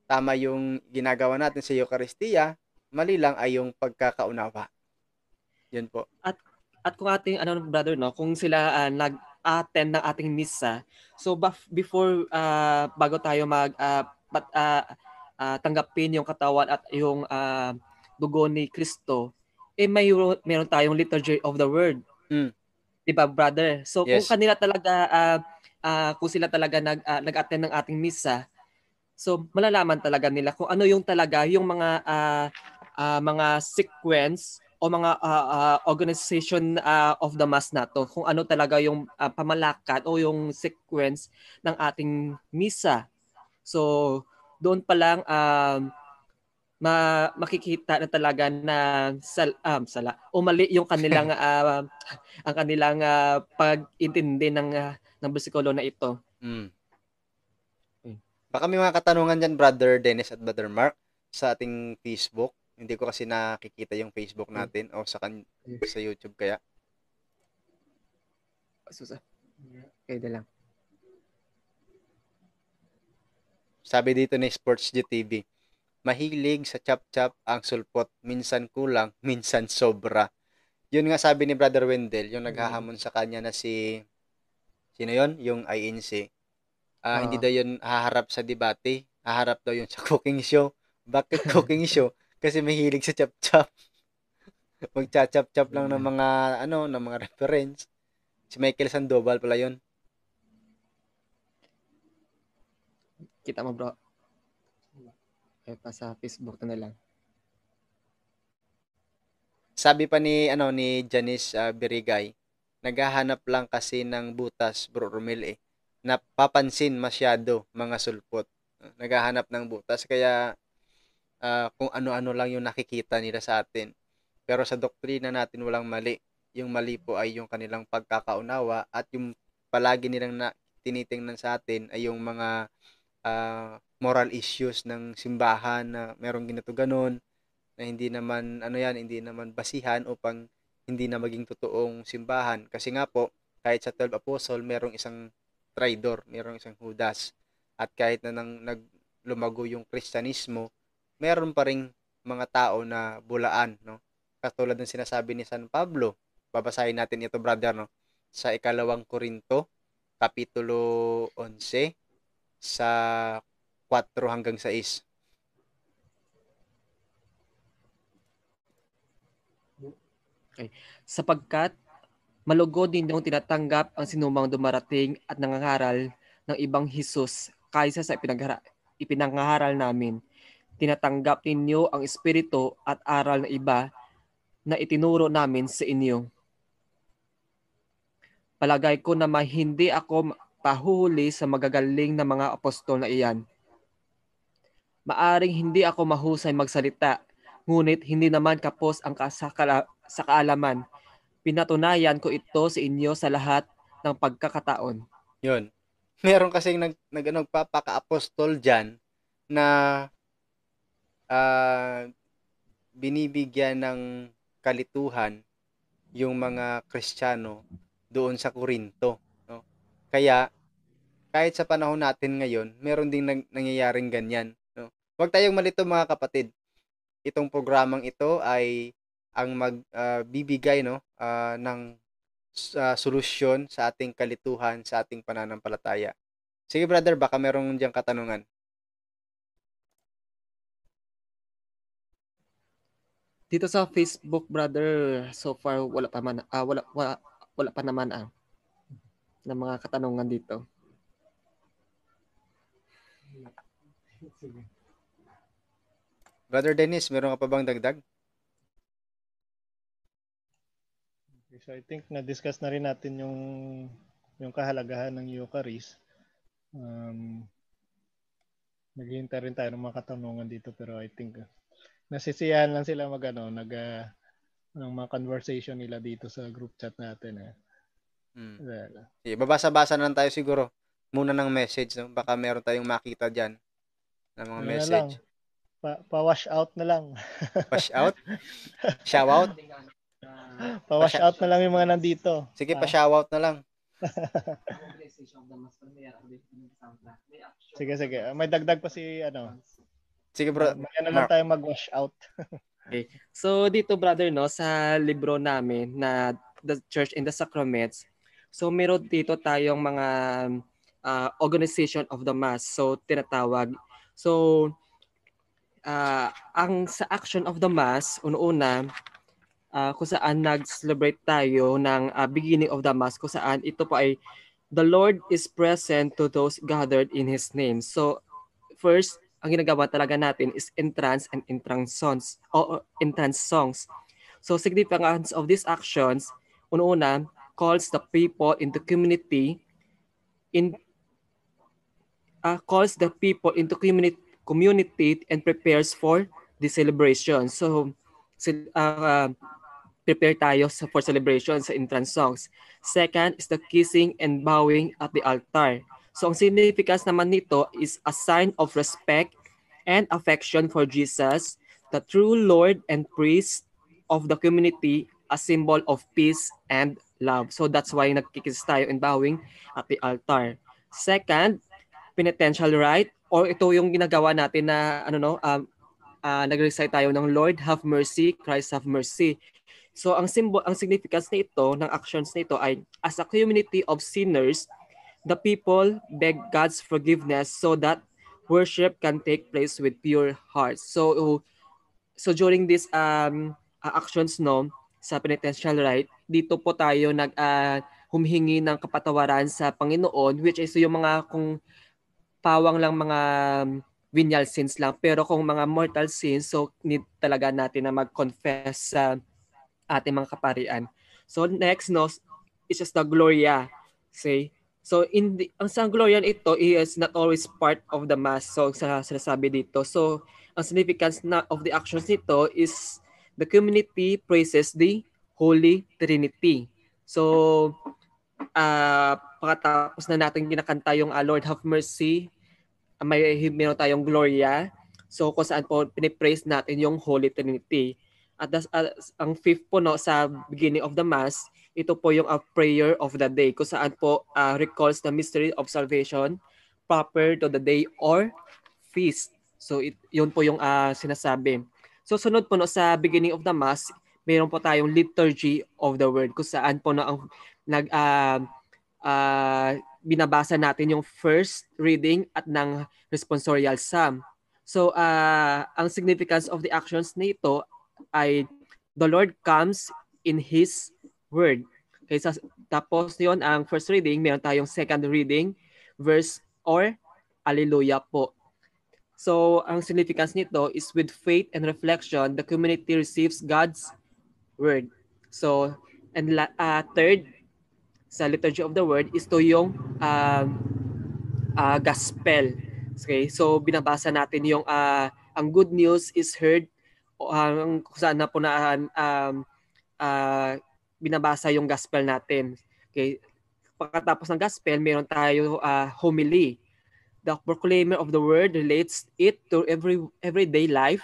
tama yung ginagawa natin sa Eucharistia, mali lang ay yung pagkakaunawa. Yun po. At at kung ating ano brother no, kung sila uh, nag-attend ng ating misa, so baf- before uh, bago tayo mag uh, but, uh, uh, tanggapin yung katawan at yung uh, dugo ni Kristo, eh may meron tayong liturgy of the word. Mm. 'Di ba, brother? So yes. kung kanila talaga uh, uh, kung sila talaga nag uh, nag-attend ng ating misa, so malalaman talaga nila kung ano yung talaga yung mga uh, uh, mga sequence o mga uh, uh, organization uh, of the mass nato kung ano talaga yung uh, pamalakad o yung sequence ng ating misa. So doon pa lang um, ma makikita na talaga na sal um, sala umali yung kanilang uh, ang kanilang uh, pag-intindi ng uh, ng bersikulo na ito. Mm. Baka may mga katanungan diyan Brother Dennis at Brother Mark sa ating Facebook. Hindi ko kasi nakikita yung Facebook natin o sa kan sa YouTube kaya. Susa. Okay na lang. Sabi dito ni Sports GTV, mahilig sa chap-chap ang sulpot, minsan kulang, minsan sobra. Yun nga sabi ni Brother Wendell, yung naghahamon sa kanya na si, sino yon Yung INC. Ah, Ah. Hindi daw yun haharap sa debate, haharap daw yun sa cooking show. Bakit cooking show? Kasi mahilig sa chap-chap. Magcha-chap-chap lang ng mga, ano, ng mga reference. Si Michael Sandoval pala yun. Kita mo bro. Eh, pa sa Facebook na lang. Sabi pa ni ano ni Janice ah, Birigay, naghahanap lang kasi ng butas, Bro Romel eh. Napapansin masyado mga sulpot. Naghahanap ng butas kaya ah, kung ano-ano lang yung nakikita nila sa atin. Pero sa doktrina natin walang mali. Yung mali po ay yung kanilang pagkakaunawa at yung palagi nilang na, tinitingnan sa atin ay yung mga ah, moral issues ng simbahan na merong ganito ganon na hindi naman ano yan, hindi naman basihan upang hindi na maging totoong simbahan. Kasi nga po, kahit sa 12 apostle, merong isang traidor, merong isang Judas. At kahit na nang naglumago yung Kristyanismo, meron pa ring mga tao na bulaan, no? Katulad ng sinasabi ni San Pablo. Babasahin natin ito, brother, no? Sa ikalawang Korinto, kapitulo 11, sa 4 hanggang 6. Sapagkat malugod ninyong tinatanggap ang sinumang dumarating at nangangaral ng ibang Hesus kaysa sa ipinangaharal namin. Tinatanggap ninyo ang espiritu at aral na iba na itinuro namin sa inyo. Palagay ko na hindi ako pahuhuli sa magagaling na mga apostol na iyan. Maaring hindi ako mahusay magsalita, ngunit hindi naman kapos ang kasakala, sa kaalaman. Pinatunayan ko ito sa inyo sa lahat ng pagkakataon. Yun. Meron kasing nag, nag ano, papaka-apostol dyan na ah, binibigyan ng kalituhan yung mga Kristiyano doon sa Korinto. No? Kaya, kahit sa panahon natin ngayon, meron ding nang, nangyayaring ganyan. No? Huwag tayong malito mga kapatid. Itong programang ito ay ang magbibigay no ah, ng ah, solusyon sa ating kalituhan, sa ating pananampalataya. Sige brother, baka merong diyang katanungan. Dito sa Facebook, brother, so far wala pa man ah, wala, wala wala pa naman ang ng mga katanungan dito. Brother Dennis, meron ka pa bang dagdag? Okay, so I think na-discuss na rin natin yung yung kahalagahan ng Eucharist. Um, naghihintay rin tayo ng mga katanungan dito pero I think uh, nasisiyahan lang sila mag ano, nag uh, ng mga conversation nila dito sa group chat natin. Eh. Well, Sige, babasa-basa na lang tayo siguro muna ng message. No? Baka meron tayong makita dyan ng mga Ano message. lang. Pa, pa-wash out na lang. Push out? Shout out? Pa-wash out na lang yung mga nandito. Sige, Ah. pa shout out na lang. Sige, sige. May dagdag pa si ano. Sige bro, May ano lang tayo mag-wash out. So dito brother no sa libro namin na The Church in the Sacraments. So meron dito tayong mga ah, organization of the mass. So tinatawag. So ah, ang sa action of the mass una-una ah, kung saan nag-celebrate tayo ng ah, beginning of the mass kung saan ito po ay the Lord is present to those gathered in His name. So first ang ginagawa talaga natin is entrance and entrance songs o entrance songs. So significance of these actions, una-una, calls the people in the community in uh, calls the people into community community and prepares for the celebration. So uh, prepare tayo for celebration sa entrance songs. Second is the kissing and bowing at the altar. So ang significance naman nito is a sign of respect and affection for Jesus, the true Lord and priest of the community, a symbol of peace and love. So that's why nagkikis tayo in bowing at the altar. Second, penitential rite or ito yung ginagawa natin na ano no um, uh, nag-recite tayo ng Lord have mercy, Christ have mercy. So ang symbol ang significance nito ng actions nito ay as a community of sinners, the people beg God's forgiveness so that worship can take place with pure hearts. So so during this um actions no sa penitential rite, dito po tayo nag uh, humihingi ng kapatawaran sa Panginoon which is yung mga kung pawang lang mga venial sins lang pero kung mga mortal sins so need talaga natin na mag-confess sa ating mga kaparian. So next no is just the Gloria. Say So in the, ang sa Gloria ito is not always part of the mass. So sa sinasabi dito. So ang significance na of the actions nito is the community praises the Holy Trinity. So uh, pagkatapos na natin ginakanta yung uh, Lord have mercy, may meron tayong Gloria. So kung saan po pinipraise natin yung Holy Trinity. At das, uh, ang fifth po no sa beginning of the mass ito po yung a prayer of the day kung saan po uh, recalls the mystery of salvation proper to the day or feast. So it, yun po yung uh, sinasabi. So sunod po no, sa beginning of the mass, mayroon po tayong liturgy of the word kung saan po no, ang nag uh, uh, binabasa natin yung first reading at ng responsorial psalm. So uh, ang significance of the actions nito ay the Lord comes in His word. Okay, sa, tapos yon ang first reading, meron tayong second reading, verse or Alleluia po. So, ang significance nito is with faith and reflection, the community receives God's word. So, and uh, third, sa liturgy of the word is to yung uh, uh, gospel. Okay, so binabasa natin yung uh, ang good news is heard uh, kung saan na po na um, uh, binabasa yung gospel natin. Okay. Pagkatapos ng gospel, meron tayo uh, homily. The proclaimer of the word relates it to every everyday life.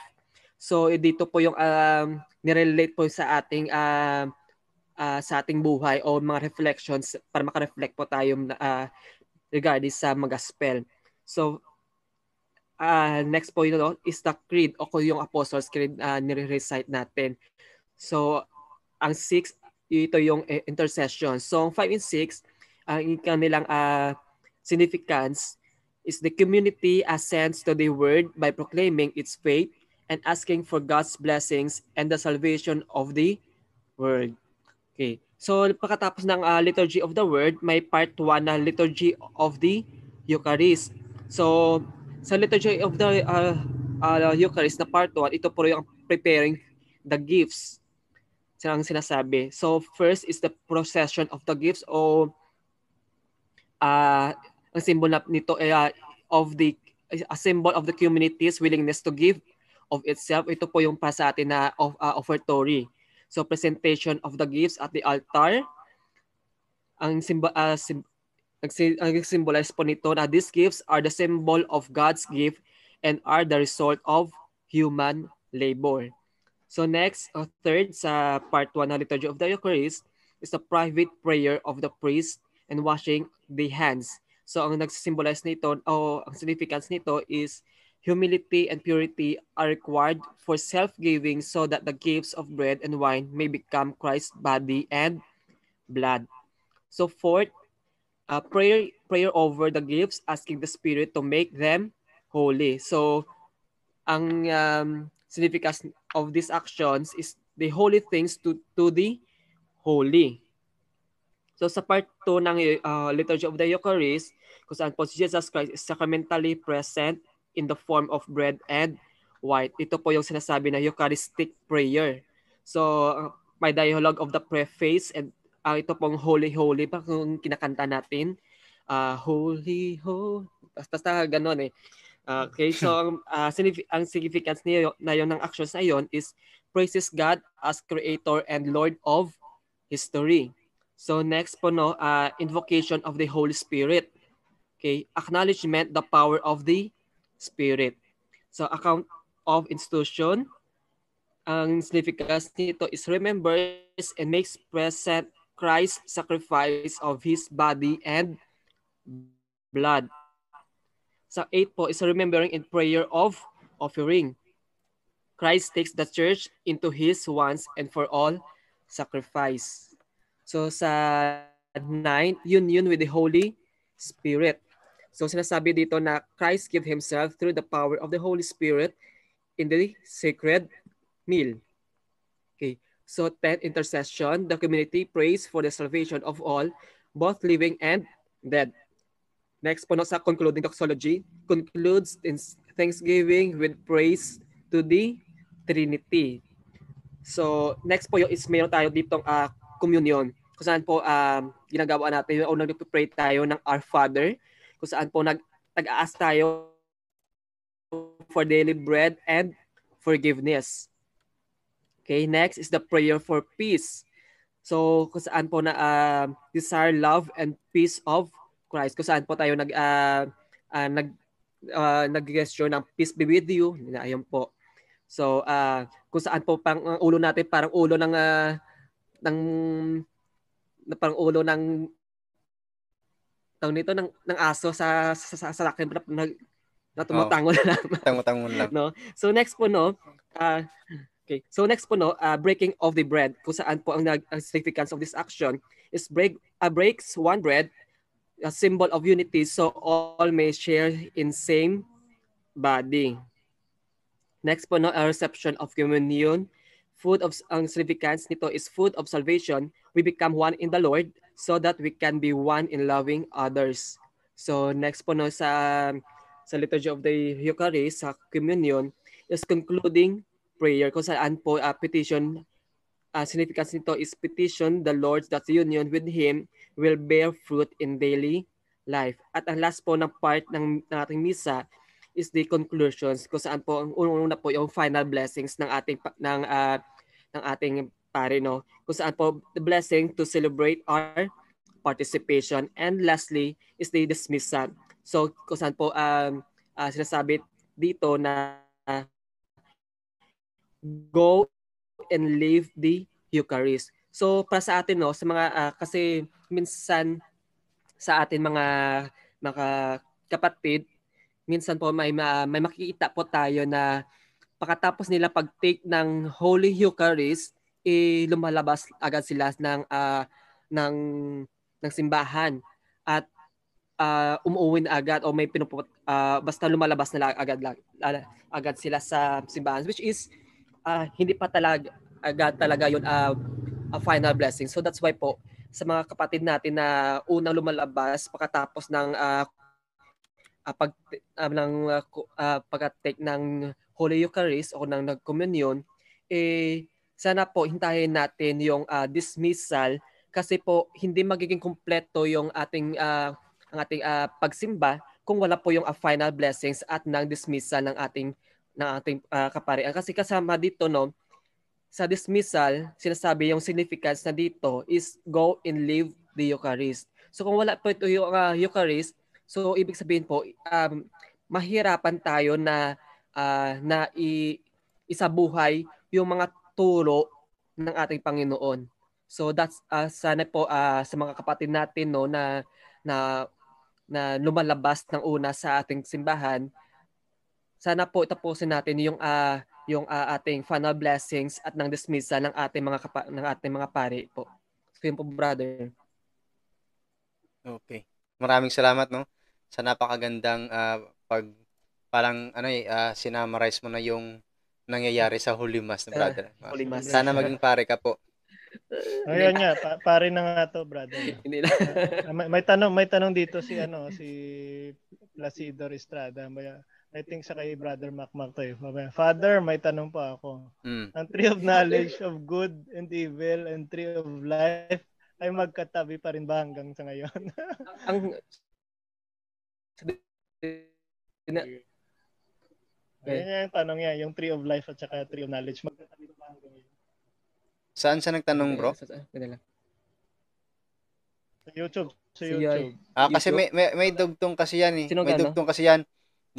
So dito po yung um, nirelate po sa ating uh, uh, sa ating buhay o mga reflections para maka-reflect po tayo uh, regarding sa mga gospel. So uh, next po yun is the creed o yung Apostles' Creed uh, nire-recite natin. So ang six ito yung eh, intercession. So 5 and 6, ang kanilang uh, significance is the community assents to the word by proclaiming its faith and asking for God's blessings and the salvation of the world. Okay. So pagkatapos ng uh, liturgy of the word, may part 1 na liturgy of the Eucharist. So sa liturgy of the uh, uh, Eucharist na part 1, ito po yung preparing the gifts silang sinasabi. So first is the procession of the gifts o uh, ang symbol nito ay uh, of the a symbol of the community's willingness to give of itself. Ito po yung para sa atin na of, uh, offertory. So presentation of the gifts at the altar. Ang symbol uh, sim, ang symbolize po nito na these gifts are the symbol of God's gift and are the result of human labor. So next, uh, third sa part 1 ng Liturgy of the Eucharist is the private prayer of the priest and washing the hands. So ang nagsisymbolize nito o ang significance nito is humility and purity are required for self-giving so that the gifts of bread and wine may become Christ's body and blood. So fourth, uh, prayer prayer over the gifts asking the Spirit to make them holy. So ang um, significance of these actions is the holy things to, to the holy. So sa part 2 ng uh, Liturgy of the Eucharist, kung saan po si Jesus Christ is sacramentally present in the form of bread and wine. Ito po yung sinasabi na Eucharistic prayer. So uh, may dialogue of the preface and uh, ito pong holy holy pa kung kinakanta natin. Uh, holy holy. Basta, basta ganun eh. Okay, so uh, ang significance niyo na yon ng actions na yon is praises God as creator and Lord of history. So next po no, uh, invocation of the Holy Spirit. Okay, acknowledgement the power of the Spirit. So account of institution, ang significance nito is remembers and makes present Christ's sacrifice of His body and blood. Sa 8 po is remembering in prayer of offering. Christ takes the church into His once and for all sacrifice. So sa 9, union with the Holy Spirit. So sinasabi dito na Christ give Himself through the power of the Holy Spirit in the sacred meal. Okay. So 10, intercession. The community prays for the salvation of all, both living and dead. Next po no, sa concluding doxology, concludes in thanksgiving with praise to the Trinity. So next po yung is meron tayo ditong uh, communion kung saan po um, ginagawa natin yung unang pray tayo ng Our Father kung saan po nag tag-aas tayo for daily bread and forgiveness. Okay, next is the prayer for peace. So kung saan po na uh, desire love and peace of Christ. Kung saan po tayo nag uh, uh, nag uh, nag-gesture ng peace be with you. Ayun po. So, uh, kung saan po pang uh, ulo natin parang ulo ng uh, ng na parang ulo ng tawag nito ng ng aso sa sa, sa, sa lakin na, na tumatangon oh, lang. Tango-tangon lang. No? So next po no, uh, okay. So next po no, uh, breaking of the bread. Kung saan po ang, ang significance of this action is break uh, breaks one bread a symbol of unity so all may share in same body. Next po, no, a reception of communion. Food of ang significance nito is food of salvation. We become one in the Lord so that we can be one in loving others. So next po no sa sa liturgy of the Eucharist, sa communion, is concluding prayer kung saan po uh, petition uh, significance nito is petition the Lord that union with Him will bear fruit in daily life. At ang last po ng part ng, ng ating misa is the conclusions kung saan po ang unang-una po yung final blessings ng ating ng uh, ng ating pare no kung saan po the blessing to celebrate our participation and lastly is the dismissal so kung saan po um, uh, sinasabi dito na go and live the Eucharist. So para sa atin no, sa mga uh, kasi minsan sa atin mga mga kapatid, minsan po may may makikita po tayo na pagkatapos nila pag-take ng Holy Eucharist, eh, lumalabas agad sila ng uh, ng ng simbahan at uh, umuwi na agad o may pinuput uh, basta lumalabas na agad agad sila sa simbahan which is uh, hindi pa talaga agad talaga yun uh, a final blessing. So that's why po sa mga kapatid natin na unang lumalabas pagkatapos ng uh, uh, pag uh, ng uh, pagka-take ng Holy Eucharist o ng nagkommunyon eh sana po hintayin natin yung uh, dismissal kasi po hindi magiging kumpleto yung ating uh, ang ating uh, pagsimba kung wala po yung uh, final blessings at ng dismissal ng ating ng ating uh, kaparian. Kasi kasama dito no, sa dismissal, sinasabi yung significance na dito is go and live the Eucharist. So kung wala po ito yung uh, Eucharist, so ibig sabihin po, um, mahirapan tayo na uh, na i, isabuhay yung mga turo ng ating Panginoon. So that's uh, sana po uh, sa mga kapatid natin no na na na lumalabas ng una sa ating simbahan sana po tapusin natin yung uh, yung uh, ating final blessings at ng dismissal ng ating mga kapa- ng ating mga pari po. So yun po brother. Okay. Maraming salamat no sa napakagandang uh, pag parang ano eh uh, sinamarize mo na yung nangyayari sa Holy Mass na brother. Uh, Holy Mass. Sana maging pare ka po. Ayun nga, pa- pare na nga to, brother. Hindi na. uh, may, may tanong, may tanong dito si ano, si Placido Estrada. May, I think sa kay Brother Macmac to eh. Father, may tanong pa ako. Mm. Ang tree of knowledge of good and evil and tree of life ay magkatabi pa rin ba hanggang sa ngayon? ang na, okay. Yan yung tanong niya, yung tree of life at saka tree of knowledge. Magkatabi pa hanggang ngayon. Saan siya nagtanong, bro? Sa YouTube. Sa YouTube. Ah, kasi may, may, may dugtong kasi yan eh. Sino may dugtong kasi yan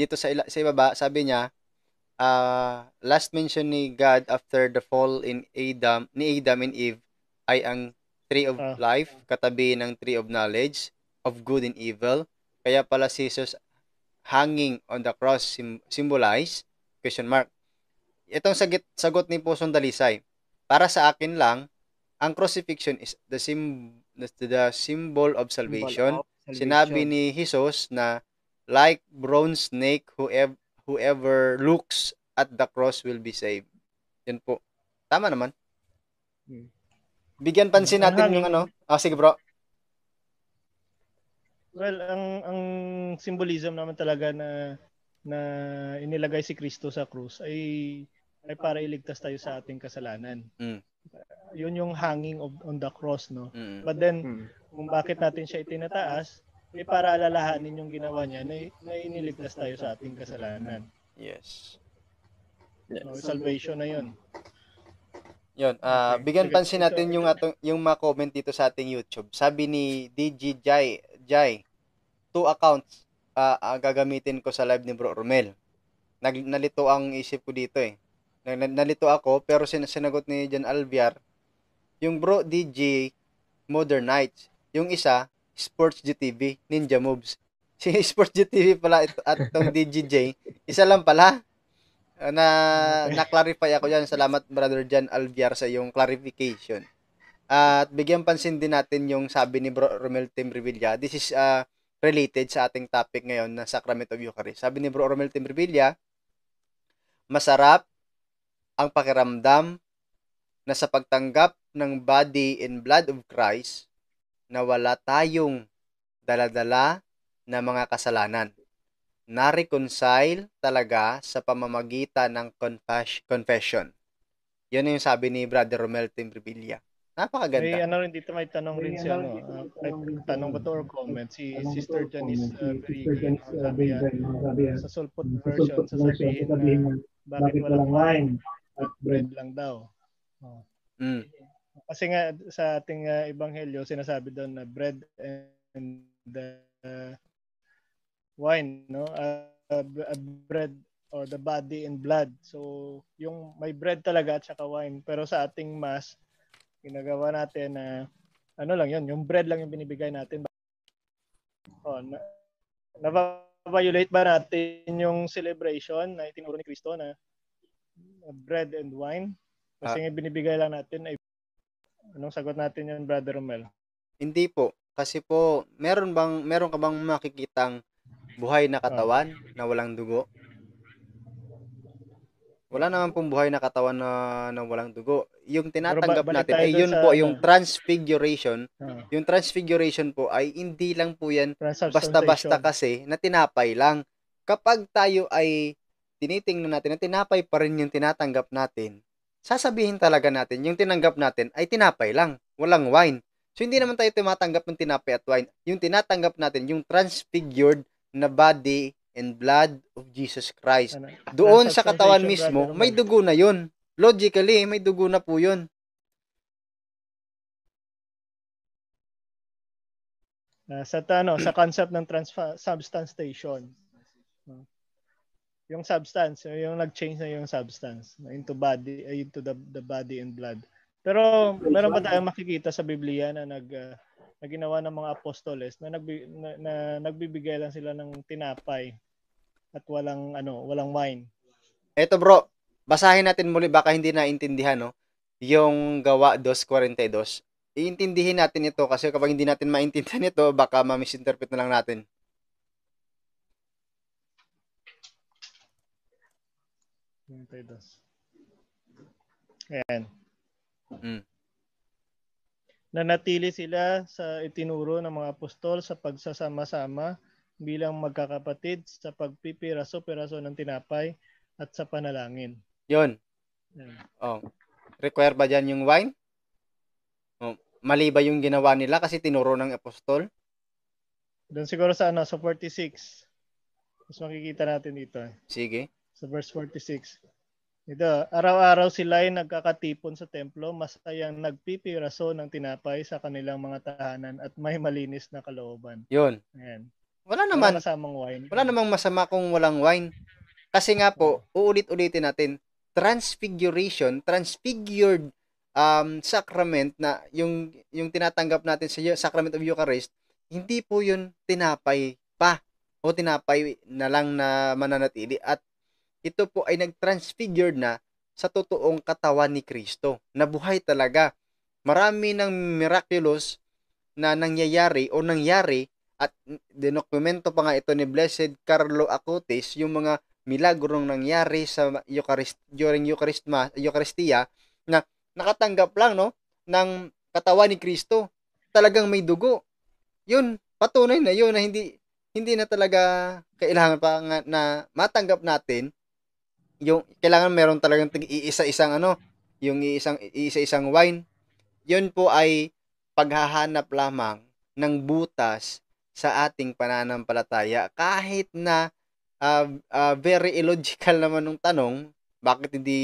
dito sa ila, sa ibaba, sabi niya, uh, last mention ni God after the fall in Adam, ni Adam and Eve ay ang tree of Ah. life, katabi ng tree of knowledge of good and evil. Kaya pala si Jesus hanging on the cross sim- symbolize question mark. Itong sagot, sagot ni Pusong Dalisay. Para sa akin lang, ang crucifixion is the sim the, the symbol of salvation. Symbol of Sinabi salvation. ni Jesus na like bronze snake whoever whoever looks at the cross will be saved. Yun po. Tama naman. Hmm. Bigyan pansin natin yung ano. Ah, sige bro. Well, ang ang symbolism naman talaga na na inilagay si Kristo sa krus ay ay para iligtas tayo sa ating kasalanan. Mm. Yun yung hanging of, on the cross, no? Mm. But then, Mm. kung bakit natin siya itinataas, ay para alalahanin yung ginawa niya na, na iniligtas tayo sa ating kasalanan. Yes. No, salvation na yun. Yun, ah Okay. bigyan pansin natin yung atong yung mga comment dito sa ating YouTube. Sabi ni DG Jai, Jai, two accounts ah, ah, gagamitin ko sa live ni Bro Romel. Nag, nalito ang isip ko dito eh. Na- na- Nalito ako pero sin sinagot ni Jan Alviar yung Bro DJ Modern Nights. Yung isa Sports GTV Ninja Moves. Si Sports GTV pala ito, at itong DJJ, isa lang pala. Uh, na na-clarify ako yan. Salamat Brother Jan Alviar sa iyong clarification. At bigyan pansin din natin yung sabi ni Bro Romel Tim Revilla. This is uh, related sa ating topic ngayon na Sacrament of Eucharist. Sabi ni Bro Romel Tim Revilla, masarap ang pakiramdam na sa pagtanggap ng body and blood of Christ na wala tayong daladala na mga kasalanan. Na-reconcile talaga sa pamamagitan ng confess- confession. Yun yung sabi ni Brother Romel Tim Revilla. May Napakaganda. ano rin dito, may tanong rin si ano, uh, may tanong ba to or comment? Si Sister Janice uh, Brigay, sabi yan, sa Sulpot version, sasabihin na bakit walang wine at bread lang daw. Oh. Mm. Kasi nga sa ating uh, ebanghelyo sinasabi doon na bread and uh, wine, no? Uh, uh, bread or the body and blood. So, yung may bread talaga at saka wine. Pero sa ating mass, ginagawa natin na ano lang yun, yung bread lang yung binibigay natin. Oh, na, na-violate ba natin yung celebration na itinuro ni Kristo na bread and wine? Kasi nga binibigay lang natin ay anong sagot natin yun, Brother Romel? Hindi po. Kasi po, meron bang meron ka bang makikitang buhay na katawan na walang dugo? Wala naman pong buhay na katawan na, na walang dugo. Yung tinatanggap balik natin ay yun sa po, ano. yung transfiguration. Ah, Yung transfiguration po ay hindi lang po yan basta-basta kasi na tinapay lang. Kapag tayo ay tinitingnan natin na tinapay pa rin yung tinatanggap natin, sasabihin talaga natin yung tinanggap natin ay tinapay lang, walang wine. So hindi naman tayo tumatanggap ng tinapay at wine. Yung tinatanggap natin, yung transfigured na body and blood of Jesus Christ. Ano, Doon sa katawan mismo, Brother may dugo na yun. Logically, may dugo na po yun. Ah, sa ano, sa concept ng transubstantiation. Uh, yung substance, yung nag-change na yung substance into body, uh, into the, the body and blood. Pero meron ba tayong makikita sa Biblia na nag ah, na ginawa ng mga apostoles na, nagbi, na, na nagbibigay lang sila ng tinapay at walang ano, walang wine. Eto bro, basahin natin muli baka hindi naintindihan no. Yung gawa 2.42. Iintindihin natin ito kasi kapag hindi natin maintindihan ito, baka ma-misinterpret na lang natin. Yung pedos. Ayan. Mm. Nanatili sila sa itinuro ng mga apostol sa pagsasama-sama bilang magkakapatid sa pagpipiraso-piraso ng tinapay at sa panalangin. Yun. Ayan. Oh. Require ba dyan yung wine? Oh. Mali ba yung ginawa nila kasi tinuro ng apostol? Doon siguro sa ano, sa 46. Mas makikita natin dito. eh. Sige. Sa verse 46. Ito, araw-araw sila ay nagkakatipon sa templo, masayang nagpipiraso ng tinapay sa kanilang mga tahanan at may malinis na kalooban. Yun. Ayan. Wala Wala naman. kasamang wine. Wala namang masama kung walang wine. Kasi nga po, uulit-ulitin natin, transfiguration, transfigured um, sacrament na yung yung tinatanggap natin sa Sacrament of Eucharist, hindi po yun tinapay pa o tinapay na lang na mananatili at ito po ay nag-transfigured na sa totoong katawan ni Kristo. Nabuhay talaga. Marami ng miraculous na nangyayari o nangyari at dinokumento pa nga ito ni Blessed Carlo Acutis yung mga milagrong nangyari sa Eucharist during Eucharist Mass, Eucharistia na nakatanggap lang no ng katawan ni Kristo. Talagang may dugo. Yun, patunay na yun na hindi hindi na talaga kailangan pa nga na matanggap natin yung kailangan meron talagang iisa-isang ano, yung iisang iisa-isang wine. Yun po ay paghahanap lamang ng butas sa ating pananampalataya kahit na uh, uh, very illogical naman ng tanong, bakit hindi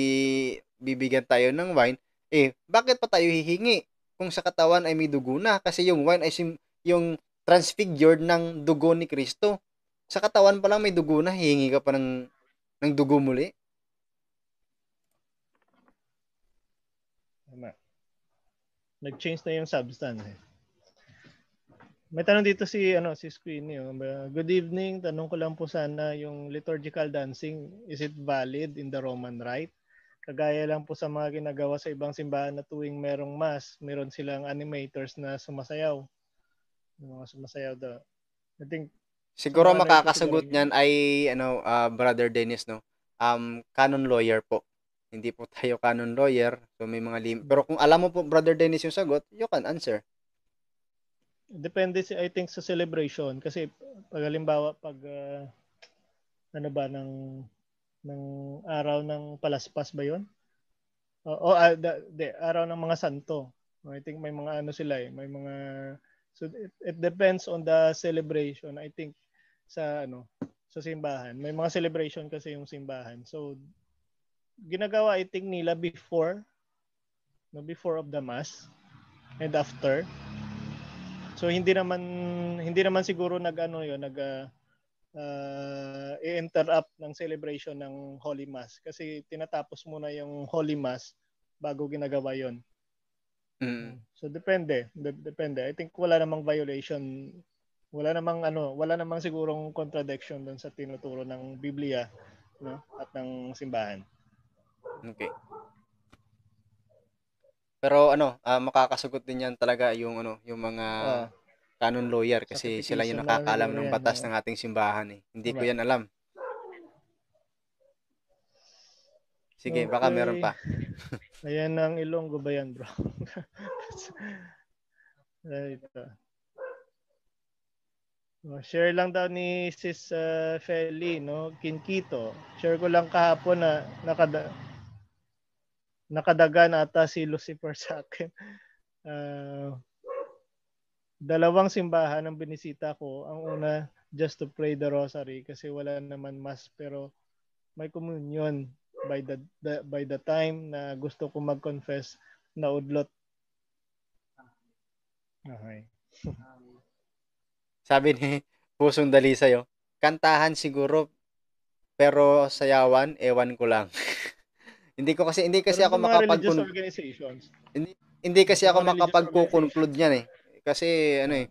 bibigyan tayo ng wine? Eh, bakit pa tayo hihingi kung sa katawan ay may dugo na? Kasi yung wine ay sim- yung transfigured ng dugo ni Kristo. Sa katawan pa lang may dugo na, hihingi ka pa ng, ng dugo muli. Tama. Nag-change na yung substance eh. May tanong dito si ano si Squeenie. Oh. Good evening. Tanong ko lang po sana yung liturgical dancing, is it valid in the Roman Rite? Kagaya lang po sa mga ginagawa sa ibang simbahan na tuwing merong mass, meron silang animators na sumasayaw. Yung mga sumasayaw daw. I think siguro makakasagot niyan ay ano uh, Brother Dennis no. Um canon lawyer po. Hindi po tayo canon lawyer, so may mga lim- Pero kung alam mo po, Brother Dennis, yung sagot, you can answer. Depende si I think sa celebration kasi pag halimbawa pag uh, ano ba ng ng araw ng palaspas ba 'yon? O, o uh, the, araw ng mga santo. I think may mga ano sila eh, may mga so it, it depends on the celebration. I think sa ano sa simbahan. May mga celebration kasi yung simbahan. So ginagawa I think nila before no before of the mass and after. So hindi naman hindi naman siguro nag ano yon nag uh, uh, i-interrupt ng celebration ng Holy Mass. Kasi tinatapos muna yung Holy Mass bago ginagawa yon mm. so depende De- depende. I think wala namang violation. Wala namang ano wala namang sigurong contradiction doon sa tinuturo ng Biblia no at ng simbahan Okay. Pero ano, uh, makakasagot din yan talaga yung ano, yung mga uh, canon lawyer kasi sila yung nakakaalam ng batas ng ating simbahan eh. Hindi ko yan alam. Sige, okay. baka meron pa. Ayan ang Ilonggo ba yan, bro? Ito. Oh, share lang daw ni Sis uh, Feli, no? Kinkito. Share ko lang kahapon na nakada nakadagan ata si Lucifer sa akin. Uh, dalawang simbahan ang binisita ko. Ang una, just to pray the rosary kasi wala naman mass pero may communion by the, the by the time na gusto ko mag-confess na udlot. Okay. Sabi ni Pusong Dali sa'yo, kantahan siguro pero sayawan, ewan ko lang. Hindi ko kasi hindi kasi ako makapag organizations. Hindi, hindi kasi ako makapag-conclude niyan eh. Kasi ano eh.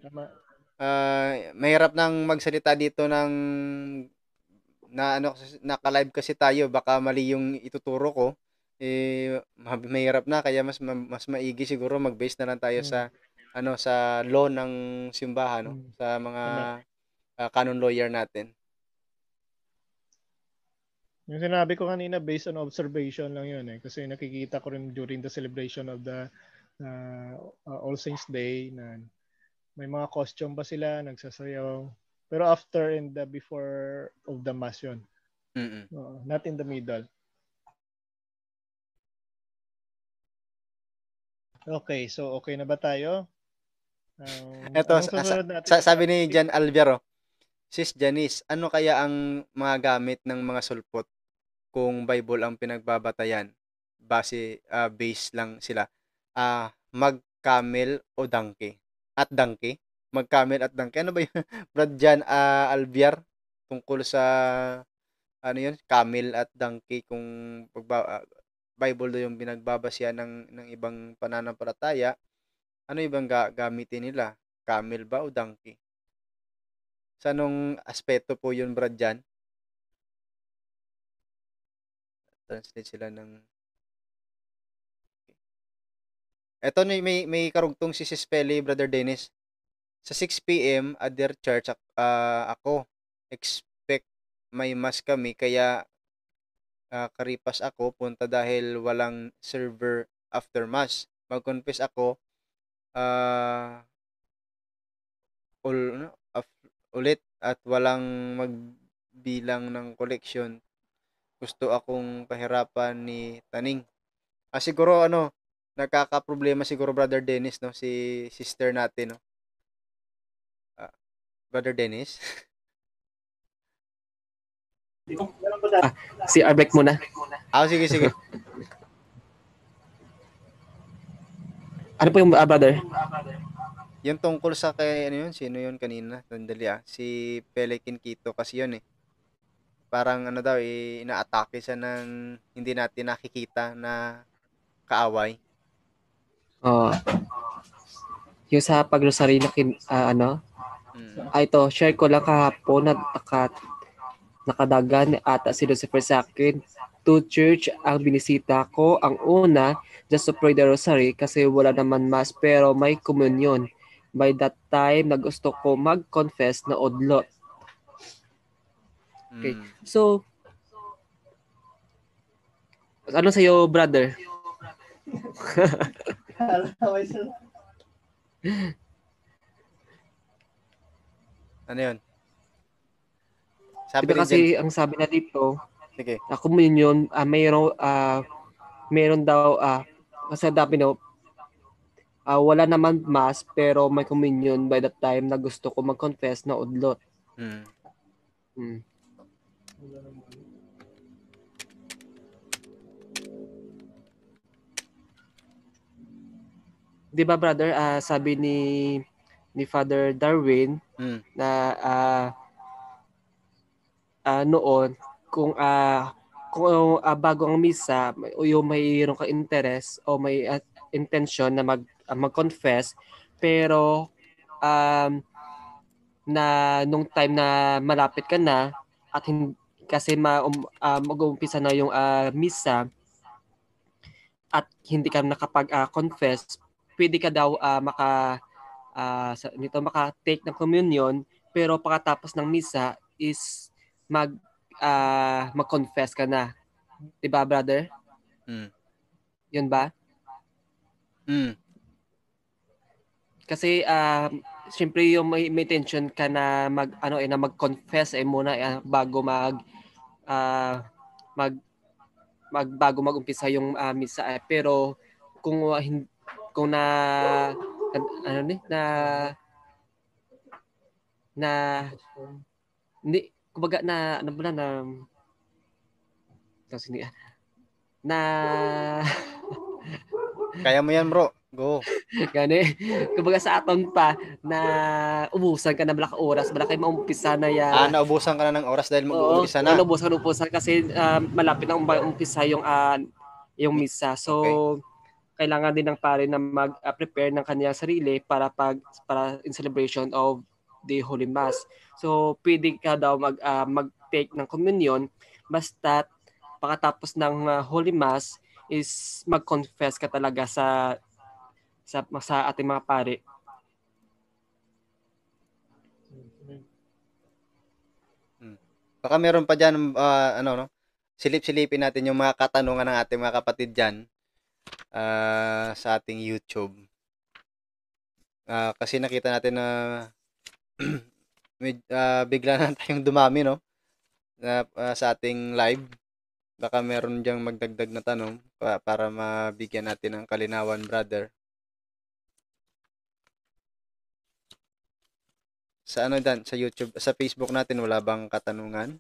Uh, mahirap nang magsalita dito ng na ano naka-live kasi tayo baka mali yung ituturo ko eh mahirap na kaya mas mas maigi siguro mag-base na lang tayo hmm. sa ano sa law ng simbahan no hmm. sa mga uh, canon lawyer natin yung sinabi ko kanina based on observation lang yun eh kasi nakikita ko rin during the celebration of the uh, uh, All Saints Day na may mga costume pa sila nagsasayaw pero after and the before of the mass yun. Mm-mm. Uh, not in the middle. Okay, so okay na ba tayo? Um, Ito, sa, sabi ni Jan Alviaro, Sis Janice, ano kaya ang mga gamit ng mga sulpot kung Bible ang pinagbabatayan, base uh, base lang sila. Ah, uh, mag-camel o donkey? At donkey? Mag-camel at donkey. Ano ba 'yun? Brad Jan uh, Albiar tungkol sa ano 'yun? Camel at donkey kung pagba, uh, Bible daw yung binagbabasyan ng, ng ibang pananampalataya, ano ibang ga- gamitin nila? Camel ba o donkey? Sa anong aspeto po yun, Brad, dyan? Translate sila ng... Ito na may, may karugtong si Sis Peli, Brother Dennis. Sa 6 p.m. at their church, ah, ako, expect may mas kami, kaya ah, karipas ako, punta dahil walang server after mass. Mag-confess ako, ah, ul, af- ulit at walang magbilang ng collection. Gusto akong pahirapan ni Taning. Ah, siguro ano, nagkakaproblema siguro Brother Dennis, no? Si sister natin, no? Ah, Brother Dennis? Si Arbeck muna. ah, sige, sige. Ano po yung ah, brother? Yung tungkol sa kay ano yun, sino yun kanina? Sandali ah. Si Pelican Quito kasi yun eh. Parang ano daw, eh, inaatake siya ng hindi natin nakikita na kaaway. Oh. Yung sa pagrosary na kin, ah, ano, Mm. ah, ito, share ko lang kahapon na naka, nakadagan ata si Lucifer sa akin. To church ang binisita ko. Ang una, just to pray the rosary kasi wala naman mass pero may communion. By that time, na gusto ko mag-confess na odlot. Okay. Mm. So, ano sa'yo, brother? Ano yun? Sabi Diba rin kasi dyan, ang sabi na dito, sige. na communion, ah mayroon, ah mayroon daw, ah kasi dabi no, ah wala naman mass, pero may communion by the time na gusto ko mag-confess na udlot. Mm. Mm. Di ba brother, ah sabi ni ni Father Darwin Mm. na ah ah, noon kung ah kung ah, bago ang misa o yung mayroon kang interest o may ah, intention na mag ah, mag-confess pero um, na nung time na malapit ka na at hin- kasi ma um, ah, mag-uumpisa na yung ah, misa at hindi ka nakapag-confess pwede ka daw ah, maka ah, sa, nito maka-take ng communion pero pagkatapos ng misa is mag ah, mag-confess ka na. 'Di ba, brother? Mm. 'Yun ba? Mm. Kasi ah syempre yung may, may tension ka na mag ano eh na mag-confess eh muna eh, bago mag ah, mag mag bago mag-umpisa yung ah, misa eh. Pero kung hin- kung na ano ni na na hindi kumbaga na ano ba na na kasi ni na Kaya mo yan, bro. Go. gani kumbaga sa aton pa na ubusan ka na bala ka oras bala kay maumpisa na ya Ah, naubusan ka na ng oras dahil mag-uumpisa na. Oo, ubusan ubusan kasi ah, malapit na umpisa yung ah, yung misa so kailangan din ng pare na mag-prepare ng kanyang sarili para pag para in celebration of the Holy Mass. So pwede ka daw mag ah, mag-take ng communion basta pagkatapos ng ah, Holy Mass is mag-confess ka talaga sa sa sa ating mga pare. Baka meron pa dyan, ah, ano, no? Silip-silipin natin yung mga katanungan ng ating mga kapatid dyan ah, sa ating YouTube. Ah, kasi nakita natin na ah, bigla na tayong dumami, no? Na, ah, sa ating live. Baka meron diyang magdagdag na tanong pa- para mabigyan natin ng kalinawan, brother. Sa ano dan sa YouTube, sa Facebook natin wala bang katanungan?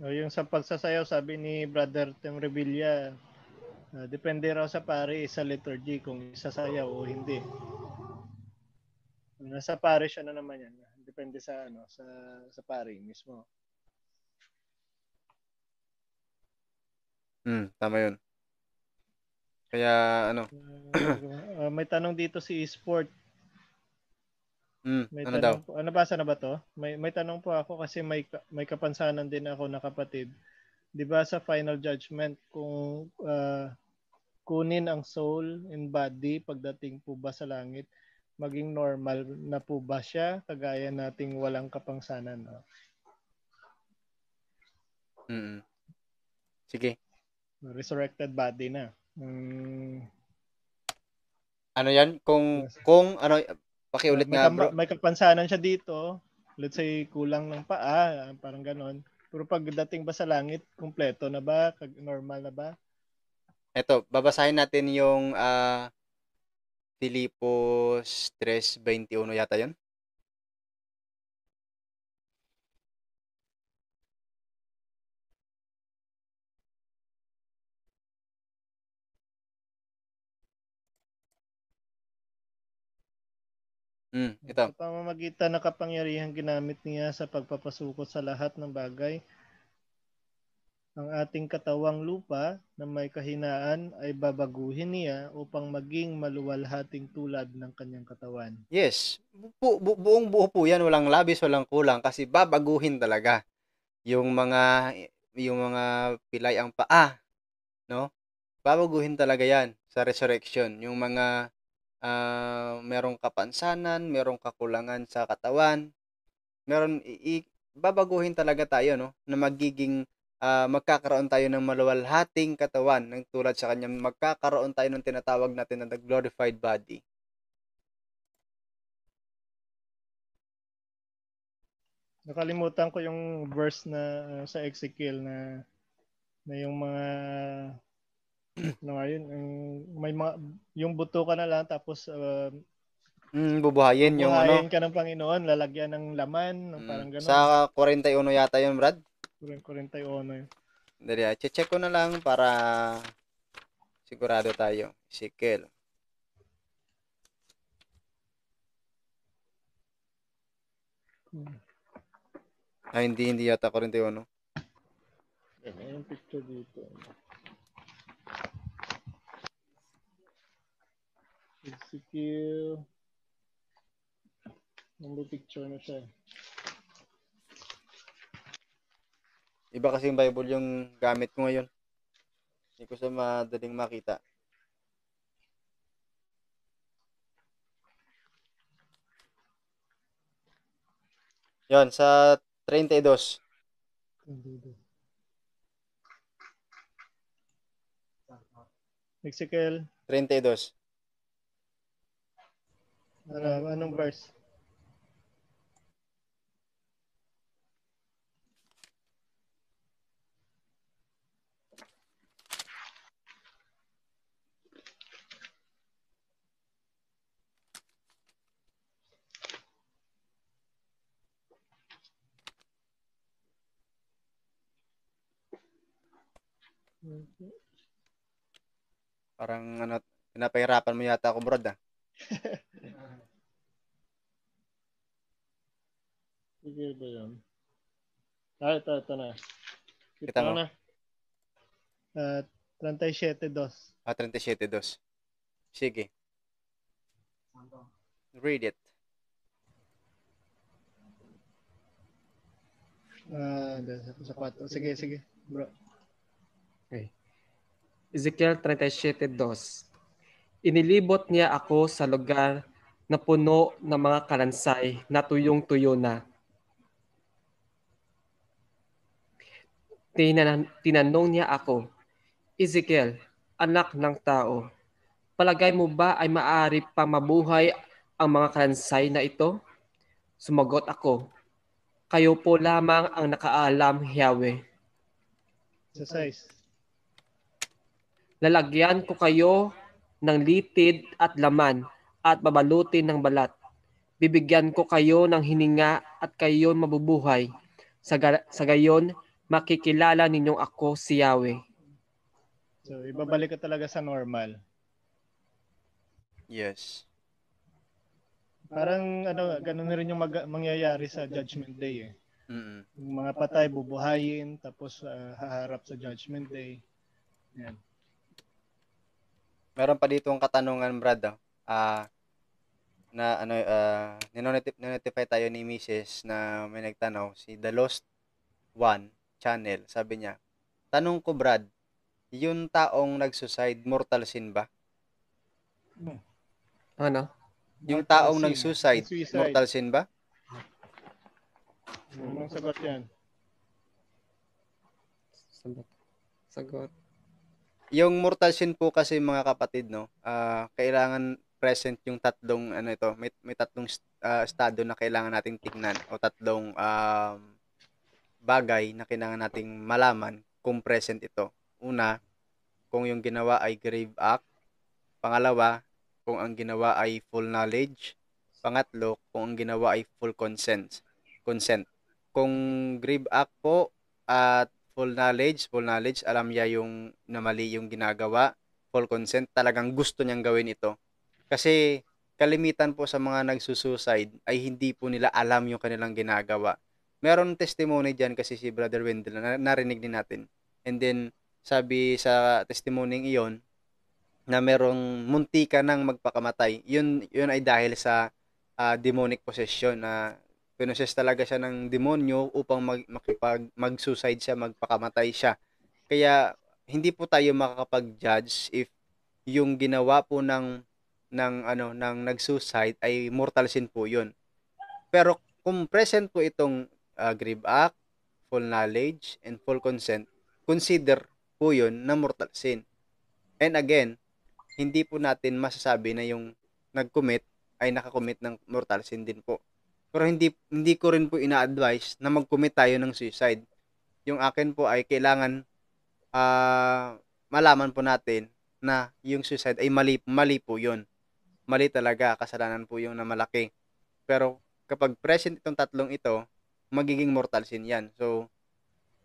O, yung sa pagsasayaw, sabi ni Brother Tem Revilla, ah, depende raw sa pare sa liturgy kung isasayaw o hindi. Nasa parish ano naman yan. Depende sa ano sa sa pare mismo. Hmm, tama 'yun. Kaya ano, Uh, may tanong dito si Esport. Mm, May ano daw? po. Ano basa na ba to? May may tanong po ako kasi may may kapansanan din ako na kapatid. 'Di ba sa final judgment kung uh, kunin ang soul and body pagdating po ba sa langit, maging normal na po ba siya kagaya nating walang kapangsanan? No? Mm. Sige. Resurrected body na. Mm, Ano 'yan? Kung kung ano pakiulit may, nga bro. may kapansanan siya dito. Let's say kulang ng paa, parang ganon. Pero pagdating ba sa langit, kumpleto na ba? Kag- Normal na ba? Ito, babasahin natin yung ah Filipos 3:21 yata 'yon. Mm, ito. Sa pamamagitan ng kapangyarihan ginamit niya sa pagpapasukot sa lahat ng bagay, ang ating katawang lupa na may kahinaan ay babaguhin niya upang maging maluwalhating tulad ng kanyang katawan. Yes, bu- bu- buong buo po 'yan, walang labis, walang kulang kasi babaguhin talaga yung mga yung mga pilay ang paa, no? Babaguhin talaga 'yan sa resurrection. Yung mga ah, merong kapansanan, merong kakulangan sa katawan, meron i- babaguhin talaga tayo, no? Na magiging ah, magkakaroon tayo ng maluwalhating katawan ng tulad sa kanya magkakaroon tayo ng tinatawag natin na the glorified body. Nakalimutan ko yung verse na uh, sa Ezekiel na na yung mga ano nga yun, yung, may mga, yung buto ka na lang tapos uh, Mm, bubuhayin yung ano. buhayin ka ng Panginoon, lalagyan ng laman, Mm, parang gano'n. Sa 41 yata yun, Brad. Kurang 41 yun. Dali, ah, check ko na lang para sigurado tayo. Ezekiel. Hmm. Ah, hindi, hindi yata 41. Yan, yung picture dito. Ezekiel. Number picture na siya. Iba kasi yung Bible yung gamit ko ngayon. Hindi ko sa madaling makita. Yon sa 32. Ezekiel, 32. Ano, anong verse? Parang ano, pinapahirapan mo yata ako, Brad. Ah. Ezekiel ba yun? Ah, ito, ito na. Kita Kita mo? na. Uh, 37.2. Ah, 37.2. Sige. Read it. Ah, sa, sa 4. Sige, sige. Bro. Ezekiel 37.2 Inilibot niya ako sa lugar na puno ng mga kalansay na tuyong-tuyo na. Tinan- tinanong niya ako, Ezekiel, anak ng tao, palagay mo ba ay maaari pa mabuhay ang mga kalansay na ito? Sumagot ako, kayo po lamang ang nakaalam, Yahweh. Sa size. Lalagyan ko kayo ng litid at laman at babalutin ng balat. Bibigyan ko kayo ng hininga at kayo mabubuhay. Sa, ga- sa gayon, makikilala ninyong ako si Yahweh. So, ibabalik ka talaga sa normal. Yes. Parang ano, ganun rin yung mag- mangyayari sa Judgment Day eh. Mm-mm. Yung mga patay bubuhayin tapos ah, haharap sa Judgment Day. Yan. Meron pa dito ang katanungan, Brad. ah. Ah, na ano uh, ninotify tayo ni Mrs. na may nagtanong si The Lost One channel. Sabi niya, tanong ko Brad, yung taong nag-suicide, mortal sin ba? Ano? Yung Mortal taong sin. nag-suicide, Suicide. mortal sin ba? Anong sagot yan? Sagot. Sagot. Yung mortal sin po kasi mga kapatid, no, ah, kailangan present yung tatlong ano ito, may, may tatlong ah, estado na kailangan nating tignan o tatlong um, bagay na kailangan nating malaman kung present ito. Una, kung yung ginawa ay grave act. Pangalawa, kung ang ginawa ay full knowledge. Pangatlo, kung ang ginawa ay full consent. Consent. Kung grave act po at full knowledge, full knowledge, alam niya yung na mali yung ginagawa, full consent, talagang gusto niyang gawin ito. Kasi kalimitan po sa mga nagsusuicide ay hindi po nila alam yung kanilang ginagawa. Meron testimony diyan kasi si Brother Wendell na narinig din natin. And then sabi sa testimony iyon na merong muntika nang magpakamatay. Yun yun ay dahil sa ah, demonic possession na pinoses talaga siya ng demonyo upang mag, makipag mag-suicide siya, magpakamatay siya. Kaya hindi po tayo makakapag-judge if yung ginawa po ng ng ano ng nag-suicide ay mortal sin po 'yun. Pero kung present po itong uh, grave act, full knowledge and full consent, consider po 'yun na mortal sin. And again, hindi po natin masasabi na yung nag-commit ay nakakommit ng mortal sin din po. Pero hindi hindi ko rin po ina-advise na mag-commit tayo ng suicide. Yung akin po ay kailangan ah malaman po natin na yung suicide ay mali mali po 'yon. Mali talaga, kasalanan po yung na malaki. Pero kapag present itong tatlong ito, magiging mortal sin 'yan. So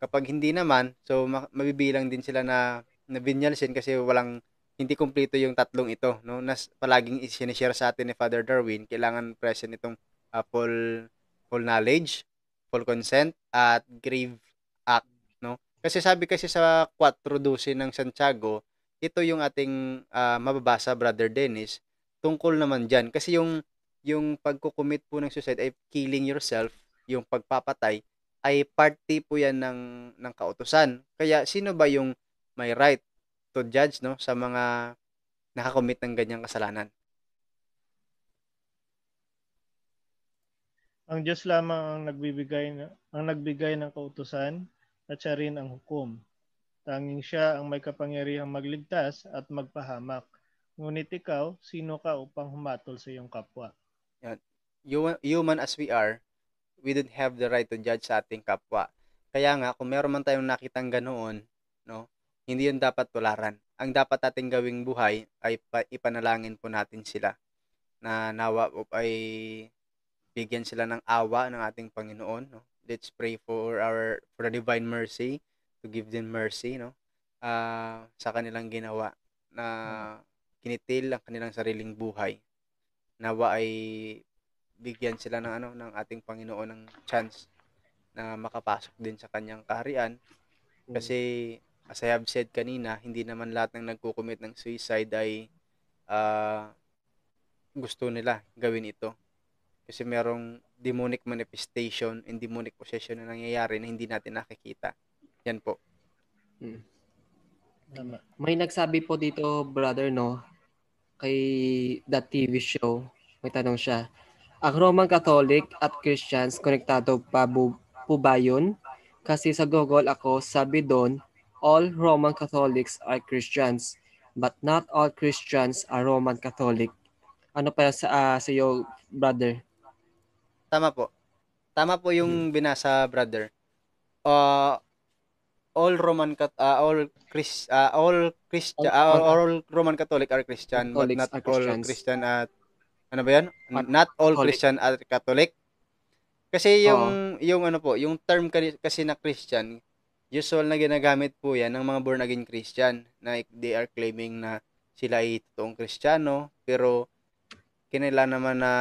kapag hindi naman, so ma- mabibilang din sila na na venial sin kasi walang hindi kumpleto yung tatlong ito, no? Nas palaging i-share sa atin ni Father Darwin, kailangan present itong uh, full full knowledge, full consent at grave act, no? Kasi sabi kasi sa 4:12 ng Santiago, ito yung ating ah, mababasa Brother Dennis tungkol naman diyan kasi yung yung pagko-commit po ng suicide ay killing yourself, yung pagpapatay ay party po yan ng ng kautusan. Kaya sino ba yung may right to judge no sa mga nakakommit ng ganyang kasalanan? Ang Diyos lamang ang nagbibigay na, ang nagbigay ng kautusan at siya rin ang hukom. Tanging siya ang may kapangyarihang magligtas at magpahamak. Ngunit ikaw, sino ka upang humatol sa iyong kapwa? Hu- human as we are, we don't have the right to judge sa ating kapwa. Kaya nga, kung meron man tayong nakitang ganoon, no, hindi yun dapat tularan. Ang dapat nating gawing buhay ay pa- ipanalangin po natin sila na nawa ay bigyan sila ng awa ng ating Panginoon. No? Let's pray for our for the divine mercy to give them mercy no ah, sa kanilang ginawa na kinitil ang kanilang sariling buhay. Nawa ay bigyan sila ng ano ng ating Panginoon ng chance na makapasok din sa kanyang kaharian kasi as I have said kanina, hindi naman lahat ng nagko-commit ng suicide ay ah, gusto nila gawin ito. Kasi merong demonic manifestation and demonic possession na nangyayari na hindi natin nakikita. Yan po. Tama. May nagsabi po dito, brother, no, kay that TV show, may tanong siya, ang Roman Catholic at Christians, konektado pa bu- po ba yun? Kasi sa Google ako, sabi doon, all Roman Catholics are Christians, but not all Christians are Roman Catholic. Ano pa sa ah, sa iyo, brother? Tama po. Tama po yung binasa, brother. Uh, all Roman cat uh, all Chris uh, all Christian All- all, all Roman Catholic are Christian but Catholics not are all. Christian at ano ba 'yan? Not all Catholic. Christian are Catholic. Kasi yung yung ano po, yung term kasi na Christian, usual na ginagamit po 'yan ng mga born again Christian na they are claiming na sila ay totoong Kristiyano pero kinailan naman na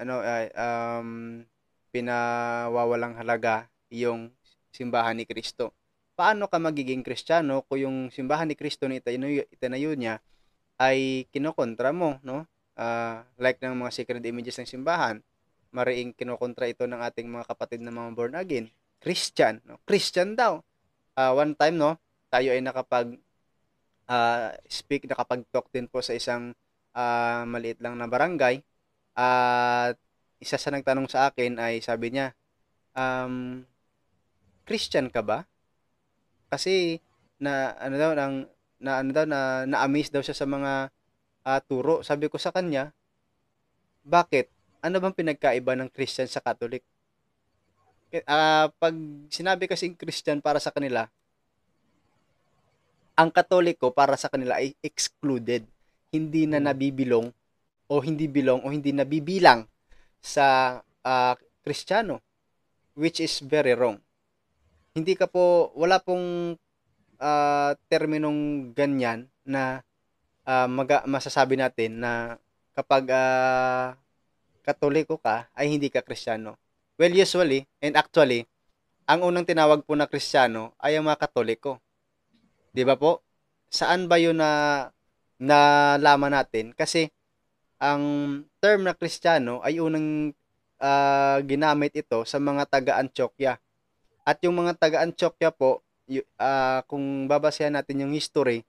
ano ay, um pinawawalang halaga yung simbahan ni Kristo. Paano ka magiging Kristiyano kung yung simbahan ni Kristo na itinayo, itinayo niya ay kinokontra mo, no? Ah, like ng mga sacred images ng simbahan, mariing kinokontra ito ng ating mga kapatid na mga born again. Christian, no? Christian daw. Ah, one time, no, tayo ay nakapag ah, speak, nakapag-talk din po sa isang ah, maliit lang na barangay. At isa sa nagtanong sa akin ay sabi niya, um, Christian ka ba? Kasi na ano daw nang na ano daw na na-amaze daw siya sa mga ah, turo. Sabi ko sa kanya, bakit? Ano bang pinagkaiba ng Christian sa Catholic? Ah, pag sinabi kasing Christian para sa kanila, ang Katoliko para sa kanila ay excluded. Hindi na Hmm. nabibilong o hindi bilong o hindi nabibilang sa ah, Kristiyano which is very wrong. Hindi ka po wala pong ah, terminong ganyan na ah, maga- masasabi natin na kapag ah, Katoliko ka ay hindi ka Kristiyano. Well, usually and actually, ang unang tinawag po na Kristiyano ay ang mga Katoliko. 'Di ba po? Saan ba 'yun na nalaman natin? Kasi ang term na Kristiyano ay unang ah, ginamit ito sa mga taga-Antioquia. At yung mga taga-Antioquia po, ah, kung babasehan natin yung history,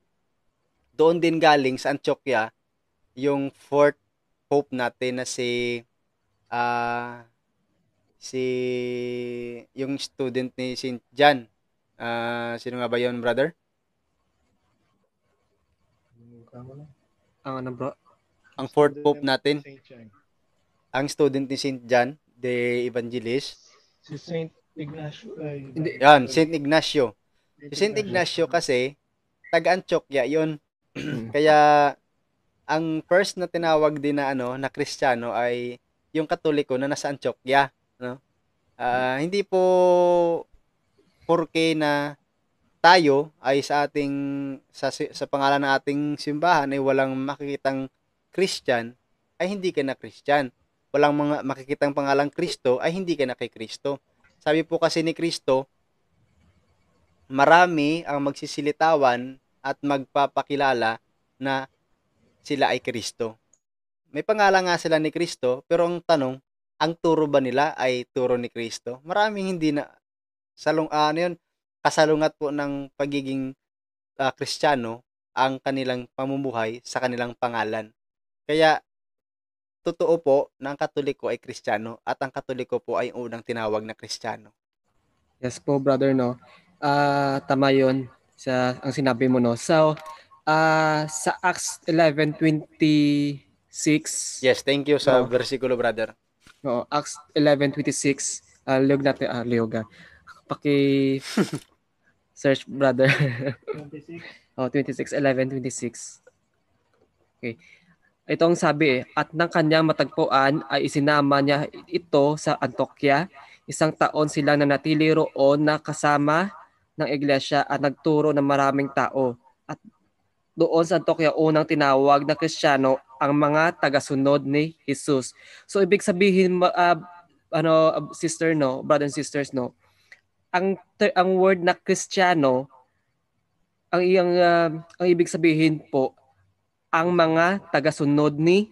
doon din galing sa Antioquia yung fourth pope natin na si ah si yung student ni Saint John. Ah, sino nga ba 'yon, brother? Ang ano bro? Ang fourth pope natin, ang student ni Saint John the Evangelist. Si Saint Ignacio. Hindi. Yan, Saint Ignacio. Si Saint Ignacio kasi taga Antioquia 'yon. Kaya ang first na tinawag din na ano na Kristiyano ay yung Katoliko na nasa Antioquia, no? Ah, hindi po porke na tayo ay sa ating sa, sa pangalan ng ating simbahan ay walang makikitang Christian ay hindi ka na Christian. Walang mga makikitang pangalang Kristo ay hindi ka na kay Kristo. Sabi po kasi ni Kristo, marami ang magsisilitawan at magpapakilala na sila ay Kristo. May pangalan nga sila ni Kristo, pero ang tanong, ang turo ba nila ay turo ni Kristo? Maraming hindi na salong ah, ano yun, kasalungat po ng pagiging ah, Kristiyano ang kanilang pamumuhay sa kanilang pangalan. Kaya totoo po na ang Katoliko ay Kristiyano at ang Katoliko po ay unang tinawag na Kristiyano. Yes po, brother, no. Ah, tama 'yon sa ang sinabi mo, no. So, ah sa Acts 11:26, Yes, thank you sa Oo. versikulo, brother. no, Acts 11:26, ah liog natin, ah, liog, ah. Paki search, brother. 26. Oh, 26, 11, 26. Okay. Itong sabi eh, at ng kanyang matagpuan ay isinama niya ito sa Antokya. Isang taon sila na natili roon na kasama ng iglesia at nagturo ng maraming tao. At doon sa Antokya, unang tinawag na Kristiyano ang mga tagasunod ni Jesus. So ibig sabihin ah, ano sister no, brother and sisters no. Ang ter- ang word na Kristiyano ang iyang ah, ang ibig sabihin po ang mga tagasunod ni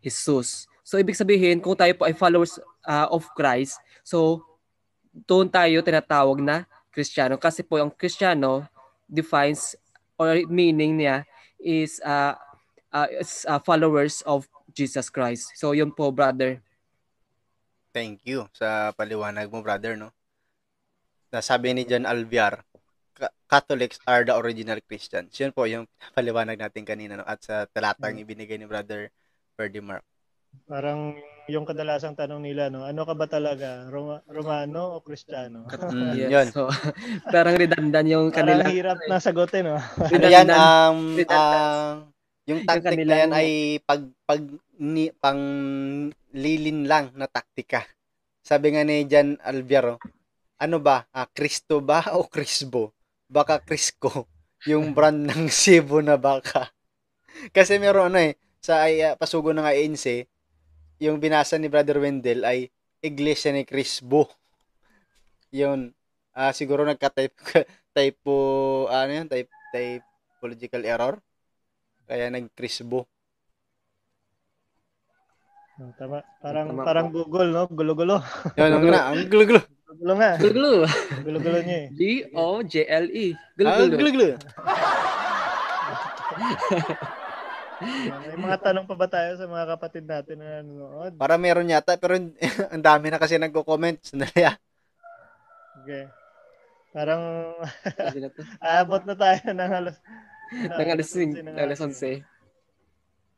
Jesus. So ibig sabihin kung tayo po ay followers ah, of Christ, so doon tayo tinatawag na Kristiyano kasi po ang Kristiyano defines or meaning niya is uh, uh, is, uh, followers of Jesus Christ. So yun po brother. Thank you sa paliwanag mo, brother, no? Nasabi ni John Alviar, "Ca- Catholics are the original Christians. Yun po yung paliwanag natin kanina, no? At sa talatang ibinigay ni brother Ferdinand. Parang yung kadalasang tanong nila, no? Ano ka ba talaga? Roma, Romano o Kristiyano? Mm, Yes. yun. So parang redundant yung Parang kanila. hirap na sagutin, no? Ano yan, um, Redundant. ah, yung tactic na kanilang- yan ay pag, pag ni, pang lilin lang na taktika. Sabi nga ni John Alviar, oh, ano ba, ah, Kristo ba o Crisbo? Baka Crisco, yung brand ng Cebu na baka. Kasi meron ano eh, sa ay, ah, pasugo ng ANC, yung binasa ni Brother Wendell ay Iglesia ni Crisbo. Yun. Ah, siguro nagka-type typo ano yun, type typological error. Kaya nag-crisbo. Oh, tama. Parang Tama parang Google, no? Gulo-gulo. Yun, ang na, ang gulo-gulo. Gulo nga. Gulu. Gulo-gulo niya eh. G-O-J-L-E. Ang Gulu. gulo-gulo. May mga tanong pa ba tayo sa mga kapatid natin na nanonood? Para meron yata, pero ang dami na kasi nagko-comment. Sandali ah. Okay. Parang Sabi na to. aabot na tayo ng alas Nang alas 5, ng nang alas 11.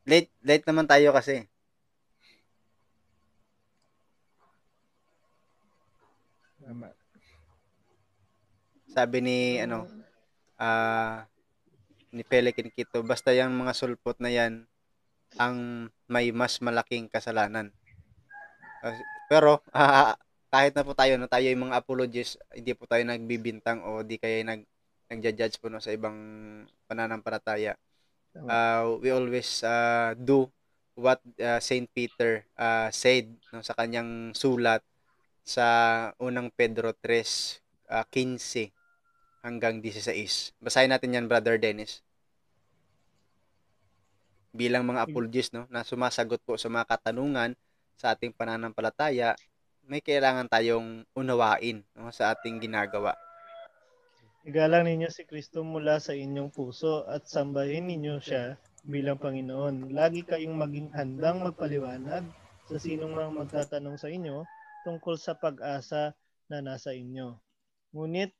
Late, late naman tayo kasi. Tama. Sabi ni, ano, ah, ni Pelican Kito, basta yung mga sulpot na yan, ang may mas malaking kasalanan. Pero, ah, kahit na po tayo, no, tayo yung mga apologists, hindi po tayo nagbibintang o di kaya nag, nagja-judge po no, sa ibang pananampalataya. Uh, we always uh, do what uh, Saint Peter uh, said no, sa kanyang sulat sa unang Pedro 3, uh, 15 hanggang 16. Basahin natin yan, Brother Dennis. Bilang mga apologists no, na sumasagot po sa mga katanungan sa ating pananampalataya, may kailangan tayong unawain no, sa ating ginagawa. Igalang ninyo si Kristo mula sa inyong puso at sambahin ninyo siya bilang Panginoon. Lagi kayong maging handang magpaliwanag sa sinong mang magtatanong sa inyo tungkol sa pag-asa na nasa inyo. Ngunit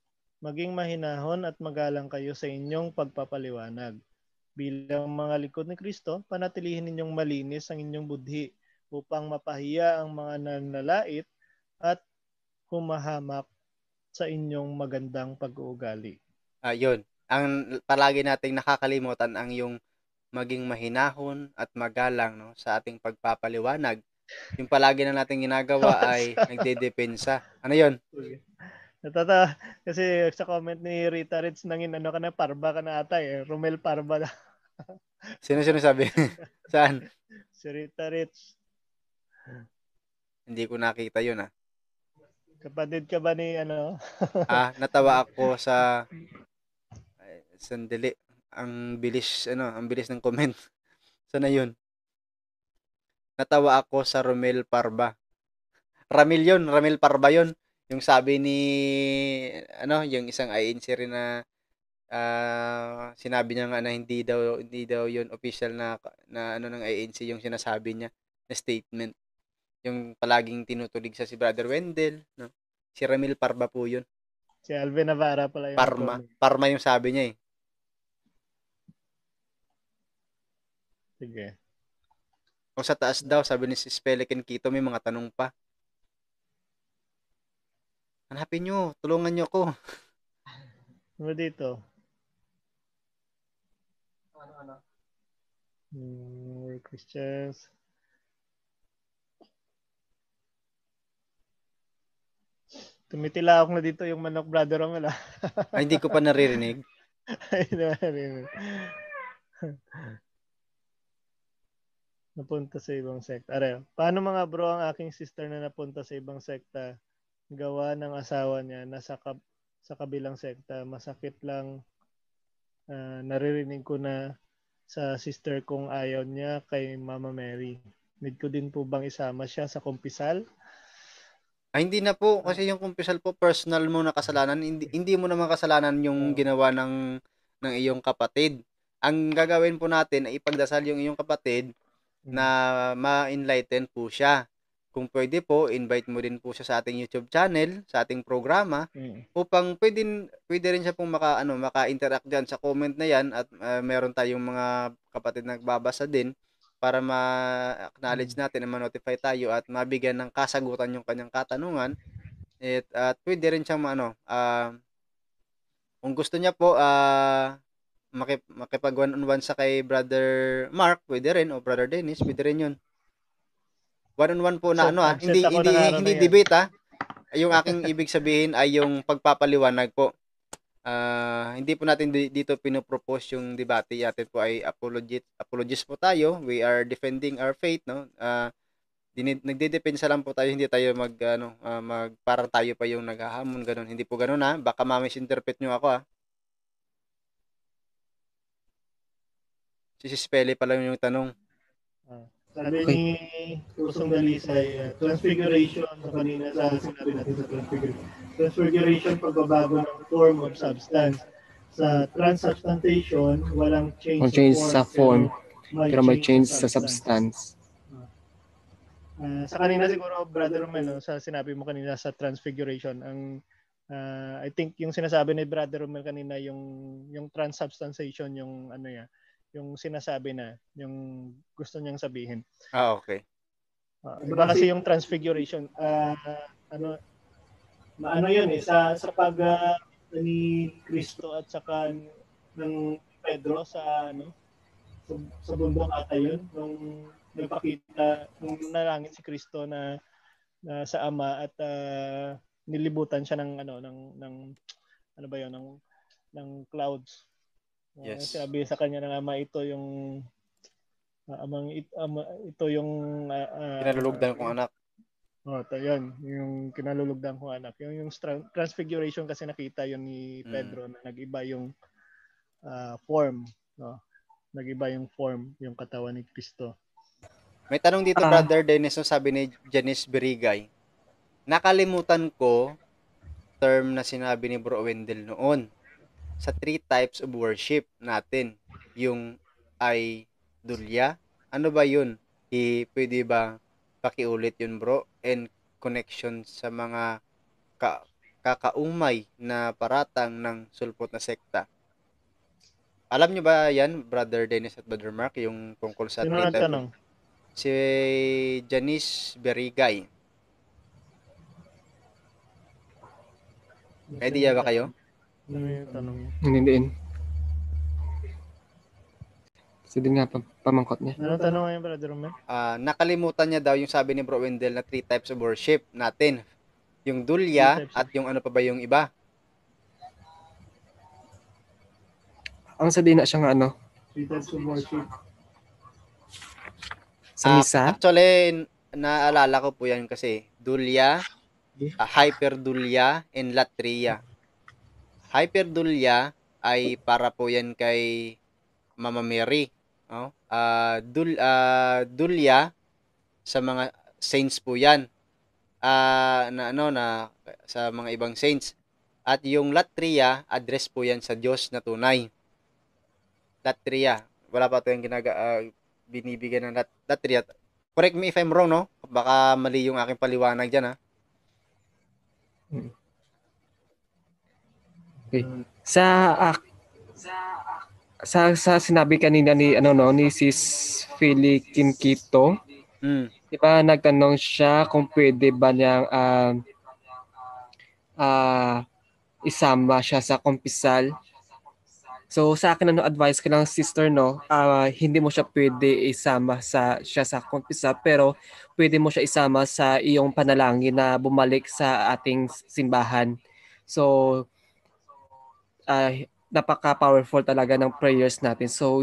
maging mahinahon at magalang kayo sa inyong pagpapaliwanag. Bilang mga likod ni Kristo, panatilihin ninyong malinis ang inyong budhi upang mapahiya ang mga nanlalait at humahamak sa inyong magandang pag-uugali. Ayun. Ang palagi nating nakakalimutan ang yung maging mahinahon at magalang no, sa ating pagpapaliwanag. Yung palagi na nating ginagawa ay nagdedepensa. Ano yun? Natata kasi sa comment ni Rita Ritz nangin ano ka na parba ka na ata eh. Romel Parba na. Sino-sino sabi? Saan? Si Rita Ritz. Hindi ko nakita yun ah. Kapatid ka ba ni ano? Ah, natawa ako sa ay, sandali. Ang bilis ano, ang bilis ng comment. Sana yun? Natawa ako sa Romel Parba. Ramil yun, Ramil Parba yun. Yung sabi ni ano, yung isang INC rin na ah, sinabi niya nga na hindi daw hindi daw yun official na na ano ng INC yung sinasabi niya na statement. Yung palaging tinutulig sa si Brother Wendell, no? Si Ramil Parba po yun. Si Alvin Navarra pala yung Parma. comment. Parma yung sabi niya eh. Sige. Kung sa taas daw, sabi ni Sis Pelican Kito, may mga tanong pa. Hanapin nyo, tulungan nyo ako. Ano dito? Hmm, we're Christians. Tumitilawak na dito yung manok brother Romel ah. Ay, hindi ko pa naririnig. Ay, naman. napunta sa ibang sekta. Are, paano mga bro ang aking sister na napunta sa ibang sekta? Gawa ng asawa niya na sa, kab- sa kabilang sekta. Masakit lang ah, naririnig ko na sa sister kong ayaw niya kay Mama Mary. Need ko din po bang isama siya sa kumpisal? Ay, hindi na po. Kasi yung kumpisal po, personal mo na kasalanan. Hindi, hindi mo naman kasalanan yung ginawa ng, ng iyong kapatid. Ang gagawin po natin ay ipagdasal yung iyong kapatid na ma-enlighten po siya. Kung pwede po, invite mo din po siya sa ating YouTube channel, sa ating programa, Mm. upang pwede, pwede rin siya pong maka, ano, maka-interact dyan sa comment na yan at uh, meron tayong mga kapatid na nagbabasa din para ma-acknowledge natin na ma-notify tayo at mabigyan ng kasagutan yung kanyang katanungan. At, at pwede rin siyang ano, ah, kung gusto niya po, ah, makip, makipag one-on-one sa kay Brother Mark, pwede rin, o Brother Dennis, pwede rin yun. One-on-one po na So, ano ah, hindi, hindi, hindi yan. debate ah. Yung aking ibig sabihin ay yung pagpapaliwanag po. Ah, hindi po natin di- dito pinopropose yung debate. Atin po ay apologist, apologist po tayo. We are defending our faith, no? Ah, dinid, nagdedepensa lang po tayo, hindi tayo mag ano, ah, mag parang tayo pa yung naghahamon ganun. Hindi po ganun ha. Baka ma-misinterpret nyo ako ha. Si Sispeli pala yung tanong. Sabi ni Kusong Dalisay, uh, transfiguration sa kanina sa sinabi natin sa transfiguration. Transfiguration, pagbabago ng form of substance. Sa transubstantiation, walang change, Kung change sa form, pero pero may change sa substance. Ah, sa kanina siguro, Brother Romel, no, sa sinabi mo kanina sa transfiguration, ang ah, I think yung sinasabi ni Brother Romel kanina, yung yung transubstantiation, yung ano ya, yung sinasabi na, yung gusto niyang sabihin. Ah, okay. Ah, iba kasi yung transfiguration, ah, ano, maano yun eh, sa, sa pag ah, ni Kristo at saka ng Pedro sa, ano, sa, sa bundok ata yun, nung nagpakita, nung nalangit si Kristo na, na sa Ama at ah, nilibutan siya ng, ano, ng, ng, ano ba yun, ng, ng clouds. Uh, Yes. Sabi sa kanya ng Ama, ito yung ah, amang it, ama, ito yung ah, ah, Kinalulugdan kong anak. Oh, ito yun. Yung kinalulugdan kong anak. Yung, yung transfiguration kasi nakita yun ni Mm. Pedro na nag-iba yung ah, form. No? Nag-iba yung form, yung katawan ni Kristo. May tanong dito, Ah. Brother Dennis, no, sabi ni Janice Berigay. Nakalimutan ko term na sinabi ni Bro Wendell noon sa three types of worship natin. Yung ay dulya. Ano ba yun? I, pwede ba pakiulit yun, bro? And connection sa mga ka, kakaumay na paratang ng sulpot na sekta. Alam nyo ba yan, Brother Dennis at Brother Mark, yung tungkol sa Sino of nagtanong? si Janice Berigay. May idea ba kayo? Ano yung tanong niya? Hindi din. Kasi din nga, pam- pamangkot niya. Ano tanong ngayon, Brother Romel? Ah, nakalimutan niya daw yung sabi ni Bro Wendell na three types of worship natin. Yung dulya at yung ano pa ba yung iba? Ang sabihin na siya nga ano, Three types of worship. sa Ah, misa, Actually, naalala ko po yan kasi dulya, ah, hyperdulya, and latria. Hyperdulya ay para po yan kay Mama Mary. No? Ah, dul, ah, dulya sa mga saints po yan. Ah, na ano na sa mga ibang saints. At yung latria, address po yan sa Diyos na tunay. Latria. Wala pa tayong ginaga ah, binibigyan ng lat, latria. Correct me if I'm wrong, no? Baka mali yung aking paliwanag dyan, ha? Sa ah, sa sa sinabi kanina ni ano no ni Sis Philly Kinkito, Mm. di ba nagtanong siya kung pwede ba niyang um, ah isama siya sa kumpisal. So sa akin ano advice ko lang sister no, ah, hindi mo siya pwede isama sa siya sa kumpisal pero pwede mo siya isama sa iyong panalangin na bumalik sa ating simbahan. So ah, napaka-powerful talaga ng prayers natin. So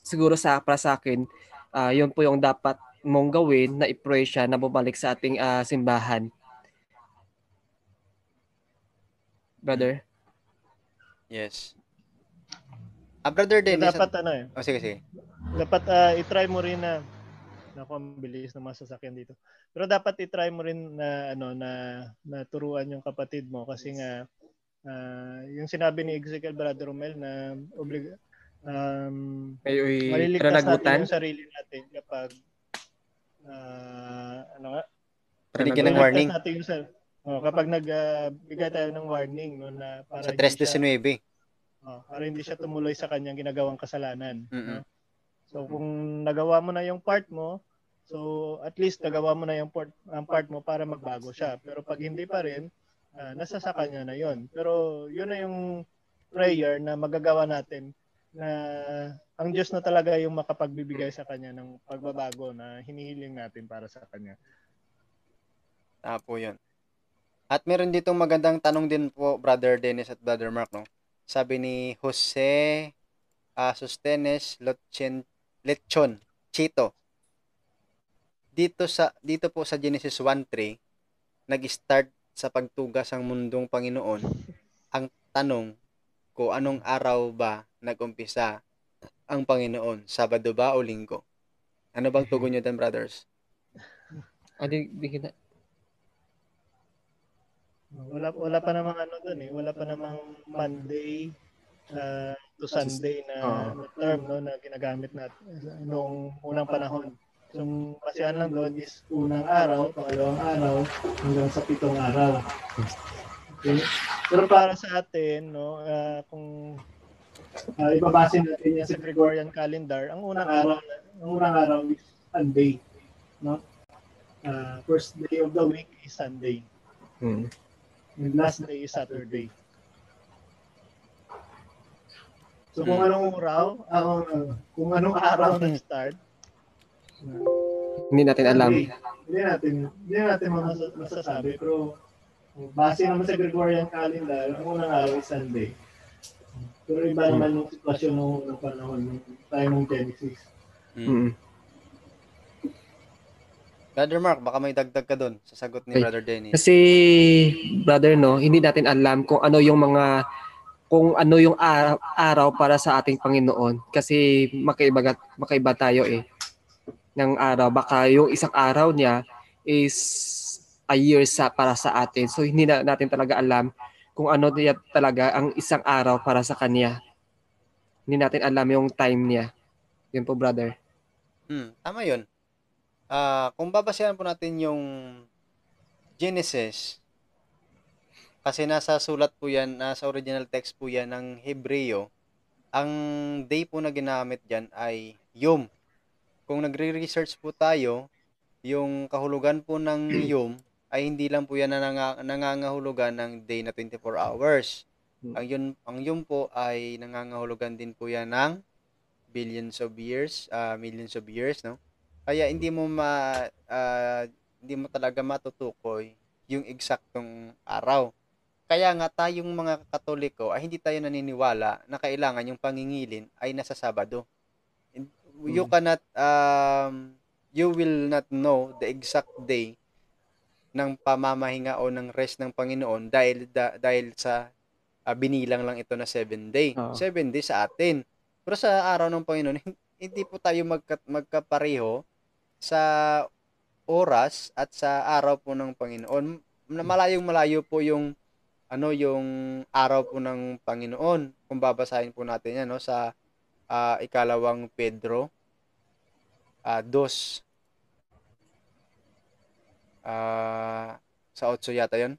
siguro sa para sa akin, ah, yun po yung dapat mong gawin na i-pray siya na bumalik sa ating ah, simbahan. Brother? Yes. Ah, Brother Dennis. dapat ano eh, Oh, sige, sige. dapat ah, i-try mo rin na Naku, ang bilis ng mga sasakyan dito. Pero dapat i-try mo rin na ano na na turuan yung kapatid mo kasi nga ah, yung sinabi ni Ezekiel Brother Romel na oblig um, May maliligtas natin pananagutan? yung sarili natin kapag ah, ano nga Binigyan ng warning. natin yung sar- oh, kapag nagbigay tayo ng warning no na para Sa hindi siya, 3.19. oh, para hindi siya tumuloy sa kanyang ginagawang kasalanan. Mm-mm. no? So kung nagawa mo na yung part mo, so at least nagawa mo na yung part, ang part mo para magbago siya. Pero pag hindi pa rin, ah, nasa sa kanya na yon. Pero yun na yung prayer na magagawa natin na ang Diyos na talaga yung makapagbibigay sa kanya ng pagbabago na hinihiling natin para sa kanya. Ah, po yun. At meron ditong magandang tanong din po, Brother Dennis at Brother Mark, no? Sabi ni Jose ah, Sostenes Lotchen, Lechon Chito. Dito sa dito po sa Genesis 1:3, nag-start sa pagtugas ang mundong Panginoon. Ang tanong ko anong araw ba nagumpisa ang Panginoon? Sabado ba o linggo? Ano bang tugon nyo din, brothers? Ano, bigyan na. Wala wala pa namang ano doon eh. Wala pa namang Monday uh, to Sunday na, na term no na ginagamit natin noong unang panahon. So, ang basihan lang doon is unang araw, pangalawang araw, hanggang sa pitong araw. Okay? Pero para sa atin, no, ah, kung uh, ibabase natin yan sa Gregorian calendar, ang unang araw, ang unang araw is Sunday. No? Ah, first day of the week is Sunday. Hmm. And last day is Saturday. So kung Hmm. anong araw, ang kung anong araw nag-start, Hindi natin alam. Sunday. Hindi natin hindi natin mas- masasabi pero base naman sa Gregorian calendar, ang unang araw is Sunday. Pero iba naman yung sitwasyon nung unang panahon, nung time ng Genesis. Hmm. Mm. Brother Mark, baka may dagdag ka doon sa sagot ni Ay. Brother Dennis. Kasi, brother, no, hindi natin alam kung ano yung mga kung ano yung araw, araw para sa ating Panginoon kasi makaiba makaiba tayo eh ng araw. Baka yung isang araw niya is a year sa para sa atin. So hindi na natin talaga alam kung ano niya talaga ang isang araw para sa kanya. Hindi natin alam yung time niya. Yun po brother. Hmm, tama yun. Ah, kung babasahan po natin yung Genesis, kasi nasa sulat po yan, nasa original text po yan ng Hebreo, ang day po na ginamit dyan ay Yom. Kung nagre-research po tayo, yung kahulugan po ng Yom ay hindi lang po yan na nanga- nangangahulugan ng day na 24 hours. Hmm. Ang yun, ang Yom po ay nangangahulugan din po yan ng billions of years, ah, millions of years, no? Kaya hindi mo ma ah, hindi mo talaga matutukoy yung eksaktong araw. Kaya nga tayong mga Katoliko ay hindi tayo naniniwala na kailangan yung pangingilin ay nasa Sabado. You cannot um, you will not know the exact day ng pamamahinga o ng rest ng Panginoon dahil da- dahil sa ah, binilang lang ito na 7 day. Oo. 7 day sa atin. Pero sa araw ng Panginoon, hin- hindi po tayo magka, magkapareho sa oras at sa araw po ng Panginoon. Malayong malayo po yung ano yung araw po ng Panginoon. Kung babasahin po natin yan no sa ah, ikalawang Pedro ah, dos ah, sa 8 yata yon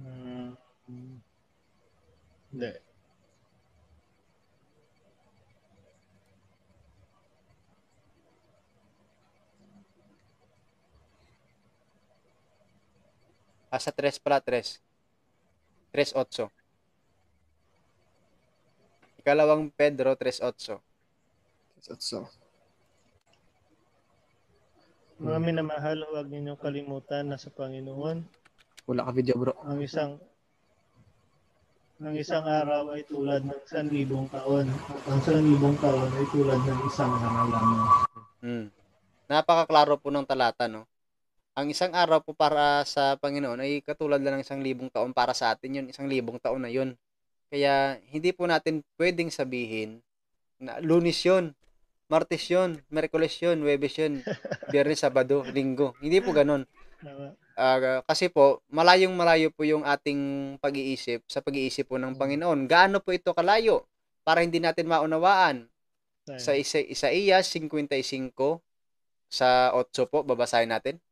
Mm, Hindi. Ah, sa 3 pala, 3. 3.8. Ikalawang Pedro, 3.8. so Mga minamahal, huwag ninyong kalimutan na sa Panginoon, wala ka video bro ang isang ang isang araw ay tulad ng sanlibong taon. At ang sanlibong taon ay tulad ng isang araw lamang. Hmm. Napakaklaro po ng talata, no? Ang isang araw po para sa Panginoon ay katulad lang ng isang libong taon para sa atin yun. Isang libong taon na yun. Kaya hindi po natin pwedeng sabihin na lunis yun, martes yun, merkules yun, webes yun, biyernes, sabado, linggo. Hindi po ganun. Ah, kasi po, malayong malayo po yung ating pag-iisip sa pag-iisip po ng Panginoon. Gaano po ito kalayo? Para hindi natin maunawaan. Sa isa, Isaías 55 sa 8 po, babasahin natin.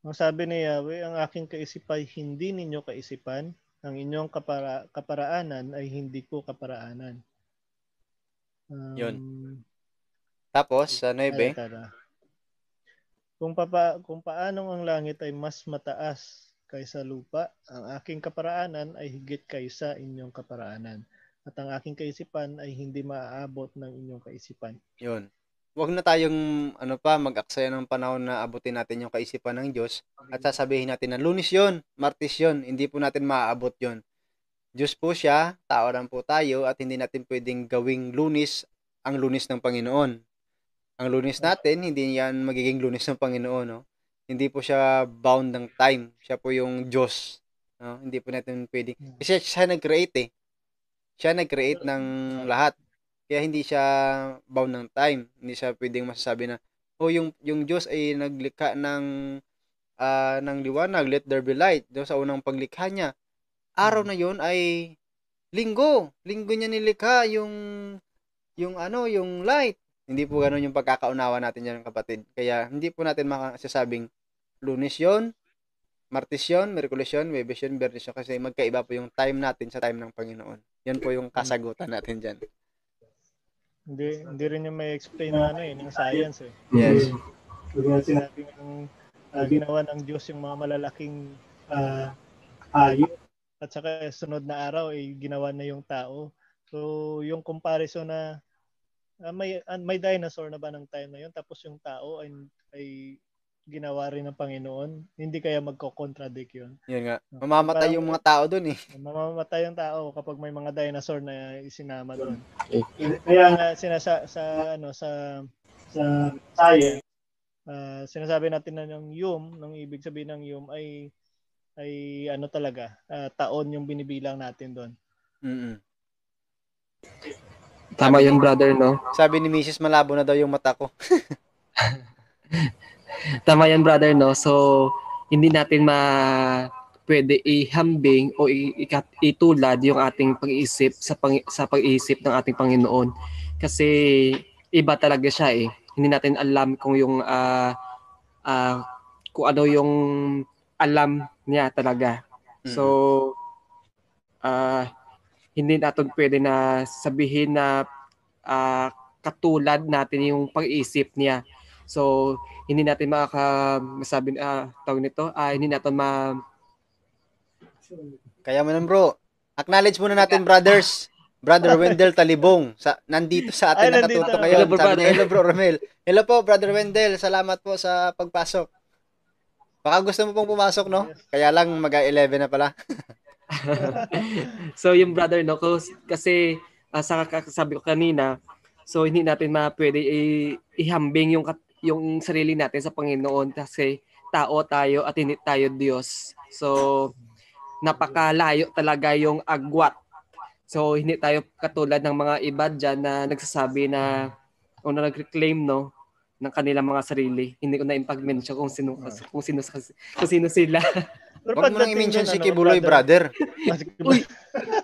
Ang sabi ni Yahweh, ang aking kaisipan ay hindi ninyo kaisipan, ang inyong kapara, kaparaanan ay hindi ko kaparaanan. Um, Yun. Tapos, sa 9, Ay, tara. Kung, papa, kung paanong ang langit ay mas mataas kaysa lupa, ang aking kaparaanan ay higit kaysa inyong kaparaanan. At ang aking kaisipan ay hindi maaabot ng inyong kaisipan. yun. Huwag na tayong ano pa mag-aksaya ng panahon na abutin natin yung kaisipan ng Diyos at sasabihin natin na lunis yon, martis yon, hindi po natin maaabot yon. Diyos po siya, tao lang po tayo at hindi natin pwedeng gawing lunis ang lunis ng Panginoon. Ang lunis natin, hindi yan magiging lunis ng Panginoon. No? Hindi po siya bound ng time. Siya po yung Diyos. No? Hindi po natin pwedeng. Kasi siya nag-create eh. Siya nag-create ng lahat. Kaya hindi siya bound ng time. Hindi siya pwedeng masasabi na, oh, yung, yung Diyos ay naglikha ng, ah, ng liwanag, let there be light. Doon sa unang paglikha niya. Araw na yon ay linggo. Linggo niya nilikha yung, yung ano, yung light. Hindi po ganun yung pagkakaunawa natin yan, kapatid. Kaya hindi po natin makasasabing lunes yon, martes yon, merkulis yon, webes yon, bernes yun. Kasi magkaiba po yung time natin sa time ng Panginoon. Yan po yung kasagutan natin dyan. Hindi, hindi rin yung may explain na ano eh, ng science eh. Yes. Kaya sinabi ng uh, ginawa ng Diyos yung mga malalaking uh, hayop at saka sunod na araw ay eh, ginawa na yung tao. So yung comparison na uh, may uh, may dinosaur na ba ng time na yun tapos yung tao ay, ay ginawa rin ng Panginoon, hindi kaya magko-contradict yun. Yun nga. Mamamatay yung mga tao doon eh. Mamamatay yung tao kapag may mga dinosaur na isinama doon. Kaya nga sinasa sa ano sa sa science uh, sinasabi natin na yung yum, nung ibig sabihin ng yum ay ay ano talaga, uh, taon yung binibilang natin doon. Mm. Tama yung brother, no? Sabi ni Mrs. malabo na daw yung mata ko. Tama yan, brother, no? So, hindi natin ma pwede ihambing o itulad yung ating pag-iisip sa pang, sa pag-iisip ng ating Panginoon kasi iba talaga siya eh. Hindi natin alam kung yung uh, uh, kung ano yung alam niya talaga. So uh, hindi natin pwede na sabihin na uh, katulad natin yung pag-iisip niya. So, hindi natin makaka masabi ah tawag nito, ah hindi natin ma Kaya mo nun, bro. Acknowledge muna natin, brothers. Brother Wendell Talibong, sa, nandito sa atin Ay, nakatuto ngayon. Hello, Sabi hello, bro Romel. Hello po, Brother Wendell. Salamat po sa pagpasok. Baka gusto mo pong pumasok, no? Kaya lang, mag-11 na pala. so, yung brother, no? Kasi, uh, sa sabi ko kanina, so hindi natin ma pwede i- ihambing yung yung sarili natin sa Panginoon kasi tao tayo at hindi tayo Diyos. So, napakalayo talaga yung agwat. So, hindi tayo katulad ng mga iba dyan na nagsasabi na o na nag-reclaim no ng kanilang mga sarili. Hindi ko na impag-mention kung sino kung sino kung sino sila. Pero Huwag mo nang i-mention si ano, Kibuloy, brother. Uy!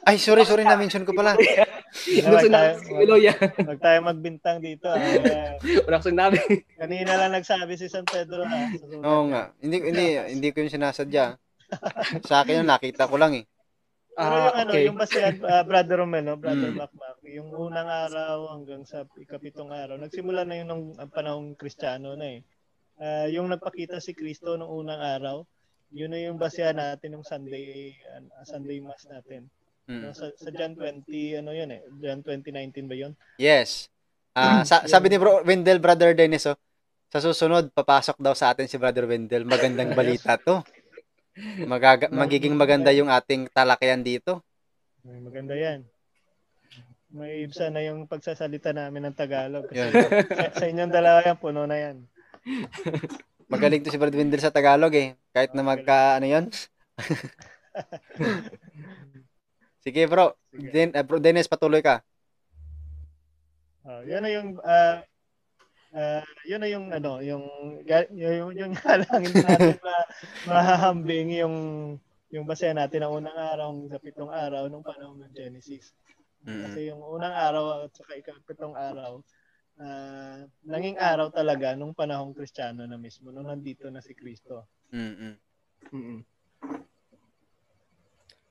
Ay, sorry, sorry, na-mention ko pala. Gusto na si Kibuloy yan. Huwag tayo magbintang dito. Uh, Wala ko sinabi. Kanina lang nagsabi si San Pedro. Ha, Oo nga. Hindi, hindi, hindi ko yung sinasadya. Sa akin yung nakita ko lang eh. Pero yung uh, ano, yung basihan, uh, Brother Romel, Brother mm. Macmac, yung unang araw hanggang sa ikapitong araw, nagsimula na yun ng panahong Kristiyano na eh. Uh, yung nagpakita si Kristo nung unang araw, yun na yung basehan natin ng Sunday uh, Sunday Mass natin. Mm. sa, sa Jan 20, ano yun eh? Jan 2019 ba yun? Yes. Uh, sa, sabi ni Bro Wendell, Brother Dennis, oh, sa susunod, papasok daw sa atin si Brother Wendell. Magandang balita to. Magaga- magiging maganda yung ating talakayan dito. May maganda yan. May ibsa na yung pagsasalita namin ng Tagalog. Kasi sa, sa inyong dalawa yan, puno na yan. Magaling to si Brad Wendell sa Tagalog eh. Kahit na magka, ano yun? Sige bro. Sige. Den, uh, bro Dennis, patuloy ka. Uh, yan na yung uh, uh, yun na yung ano, yung yung yung halangin natin na mahahambing yung yung base natin ng unang araw sa pitong araw nung panahon ng Genesis. Mm-hmm. Kasi yung unang araw at saka ikapitong araw, uh, nanging araw talaga nung panahong Kristiyano na mismo, nung nandito na si Kristo. Mm-hmm. Mm-hmm.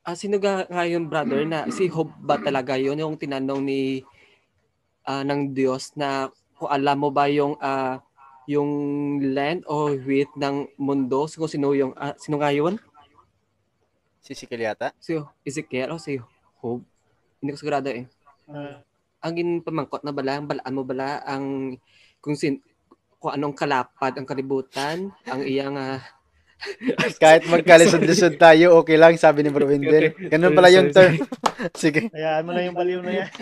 Ah, sino ga ngayon brother na si Job ba talaga yon yung tinanong ni uh, ng Diyos na kung alam mo ba yung uh, yung land o width ng mundo kung sino yung uh, sino nga yun? Si Ezekiel yata? Si Ezekiel o si Job? Hindi ko sigurado eh. Uh, ang pamangkot na bala, balaan mo bala ang kung sin kung anong kalapad ang kalibutan, ang iyang uh, kahit magkalisod-lisod tayo, okay lang, sabi ni Bro Wendell. Ganun pala yung term. Sige. Hayaan mo na yung baliw na yan.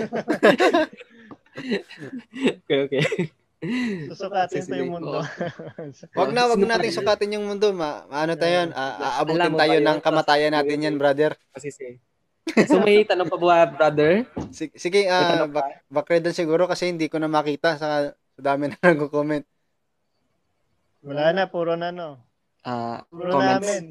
okay, okay. Susukatin Si pa yung mundo. Wag na, wag natin sukatin yung mundo. Ma, ano tayo yun? Aabutin tayo ng kamatayan natin yan, brother. Kasi si So may tanong pa ba, brother? Sige, sige pa? back, backredan siguro kasi hindi ko na makita sa, sa dami na nagko-comment. Wala na, puro na no. Ah, Puro comments. namin.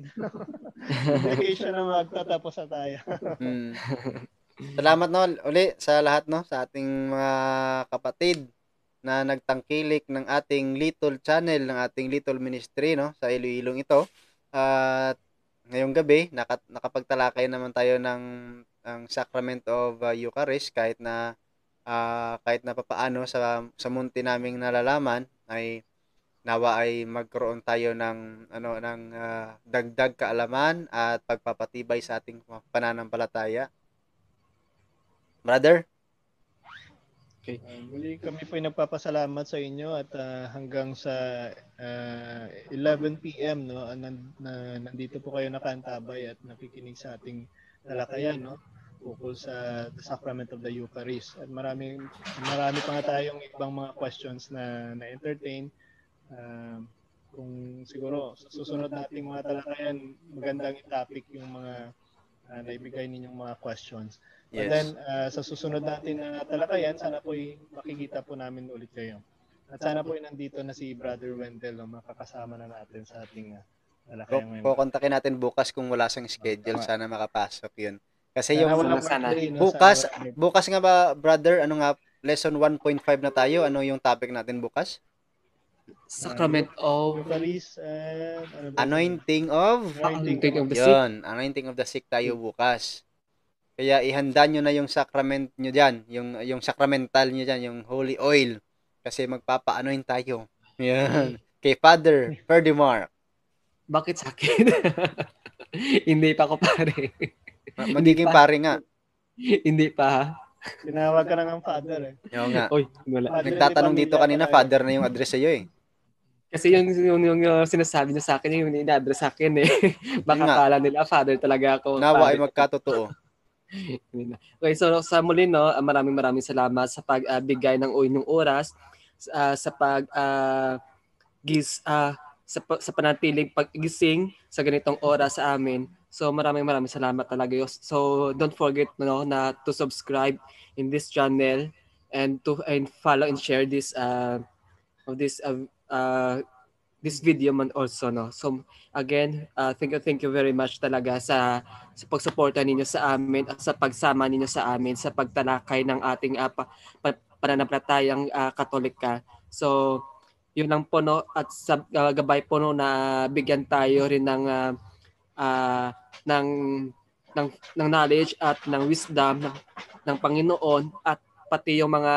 Vacation na magtatapos na tayo. Mm. Salamat no uli sa lahat no sa ating mga kapatid na nagtangkilik ng ating little channel ng ating little ministry no sa Iloilong ito. At ngayong gabi naka, nakapagtalakay naman tayo ng ang Sacrament of uh, Eucharist kahit na ah, kahit na papaano sa sa munti naming nalalaman ay nawa ay magkaroon tayo ng ano ng ah, dagdag kaalaman at pagpapatibay sa ating pananampalataya. Brother? Uh, muli kami po ay nagpapasalamat sa inyo at ah, hanggang sa ah, 11 PM no ah, nan- na, nandito po kayo nakaantabay at nakikinig sa ating talakayan no ukol sa the sacrament of the Eucharist at marami marami pa nga tayong ibang mga questions na na entertain Ah, kung siguro sa susunod nating mga talakayan magandang i-topic yung mga ah, naibigay ninyong mga questions And then, uh, sa susunod natin na talakayan, sana po makikita po namin ulit kayo. At sana po nandito na si Brother Wendell, no, makakasama na natin sa ating uh, talakayan ngayon. Kukontakin natin bukas kung wala siyang schedule. Tama. Sana makapasok yun. Kasi Sana yung sana. Bukas, sana walang- bukas nga ba, brother, ano nga, lesson 1.5 na tayo. Ano yung topic natin bukas? Sacrament of Eucharist and ano ba? Anointing of Anointing of the sick. Yun, anointing of the sick tayo bukas. Kaya ihanda nyo na yung sacrament nyo dyan, yung, yung sacramental nyo dyan, yung holy oil. Kasi magpapa-anoint tayo. Yan. Kay Father Ferdinand. Bakit sa akin? Hindi pa ako pare. Ma- Magiging pare nga. Hindi pa. Tinawag ka na ng father eh. Yung nga. Oy, wala. Father Nagtatanong dito kanina, father na yung address sa'yo eh. Kasi yung, yung, yung, yung sinasabi niya sa akin, yung ina-address sa akin eh. Baka kala nila, father talaga ako. Nawa ay magkatotoo. Okay, so sa muli no, ah, maraming maraming salamat sa pagbigay ng uy ng oras ah, sa pag ah, gis ah, sa, sa panatiling paggising sa ganitong oras sa amin. So maraming maraming salamat talaga. yo. So don't forget no na to subscribe in this channel and to and follow and share this uh of this uh, uh this video man also no. So again, uh, thank you thank you very much talaga sa sa pagsuporta ninyo sa amin at sa pagsama ninyo sa amin sa pagtalakay ng ating uh, pa, pa, pananampalatayang uh, katolika. So, yun lang po no at sa uh, gabay po no na bigyan tayo rin ng uh, uh, ng ng ng knowledge at ng wisdom ng, ng Panginoon at pati yung mga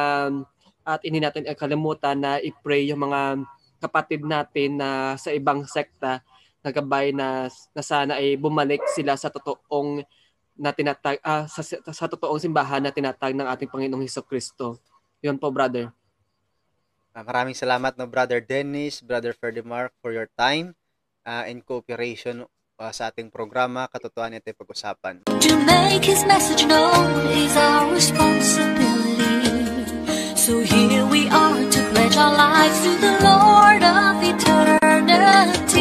at hindi natin kalimutan na i-pray yung mga kapatid natin na sa ibang sekta na gabay na, na sana ay bumalik sila sa totoong na tinatag ah, sa, sa totoong simbahan na tinatag ng ating Panginoong Hesus Kristo. Yun po, brother. Ah, maraming salamat no Brother Dennis, Brother Ferdinand for your time ah, and cooperation uh, sa ating programa. Katotohanan natin pag-usapan. To make his message known is our responsibility. So here we are to pledge our lives to the Lord of eternity.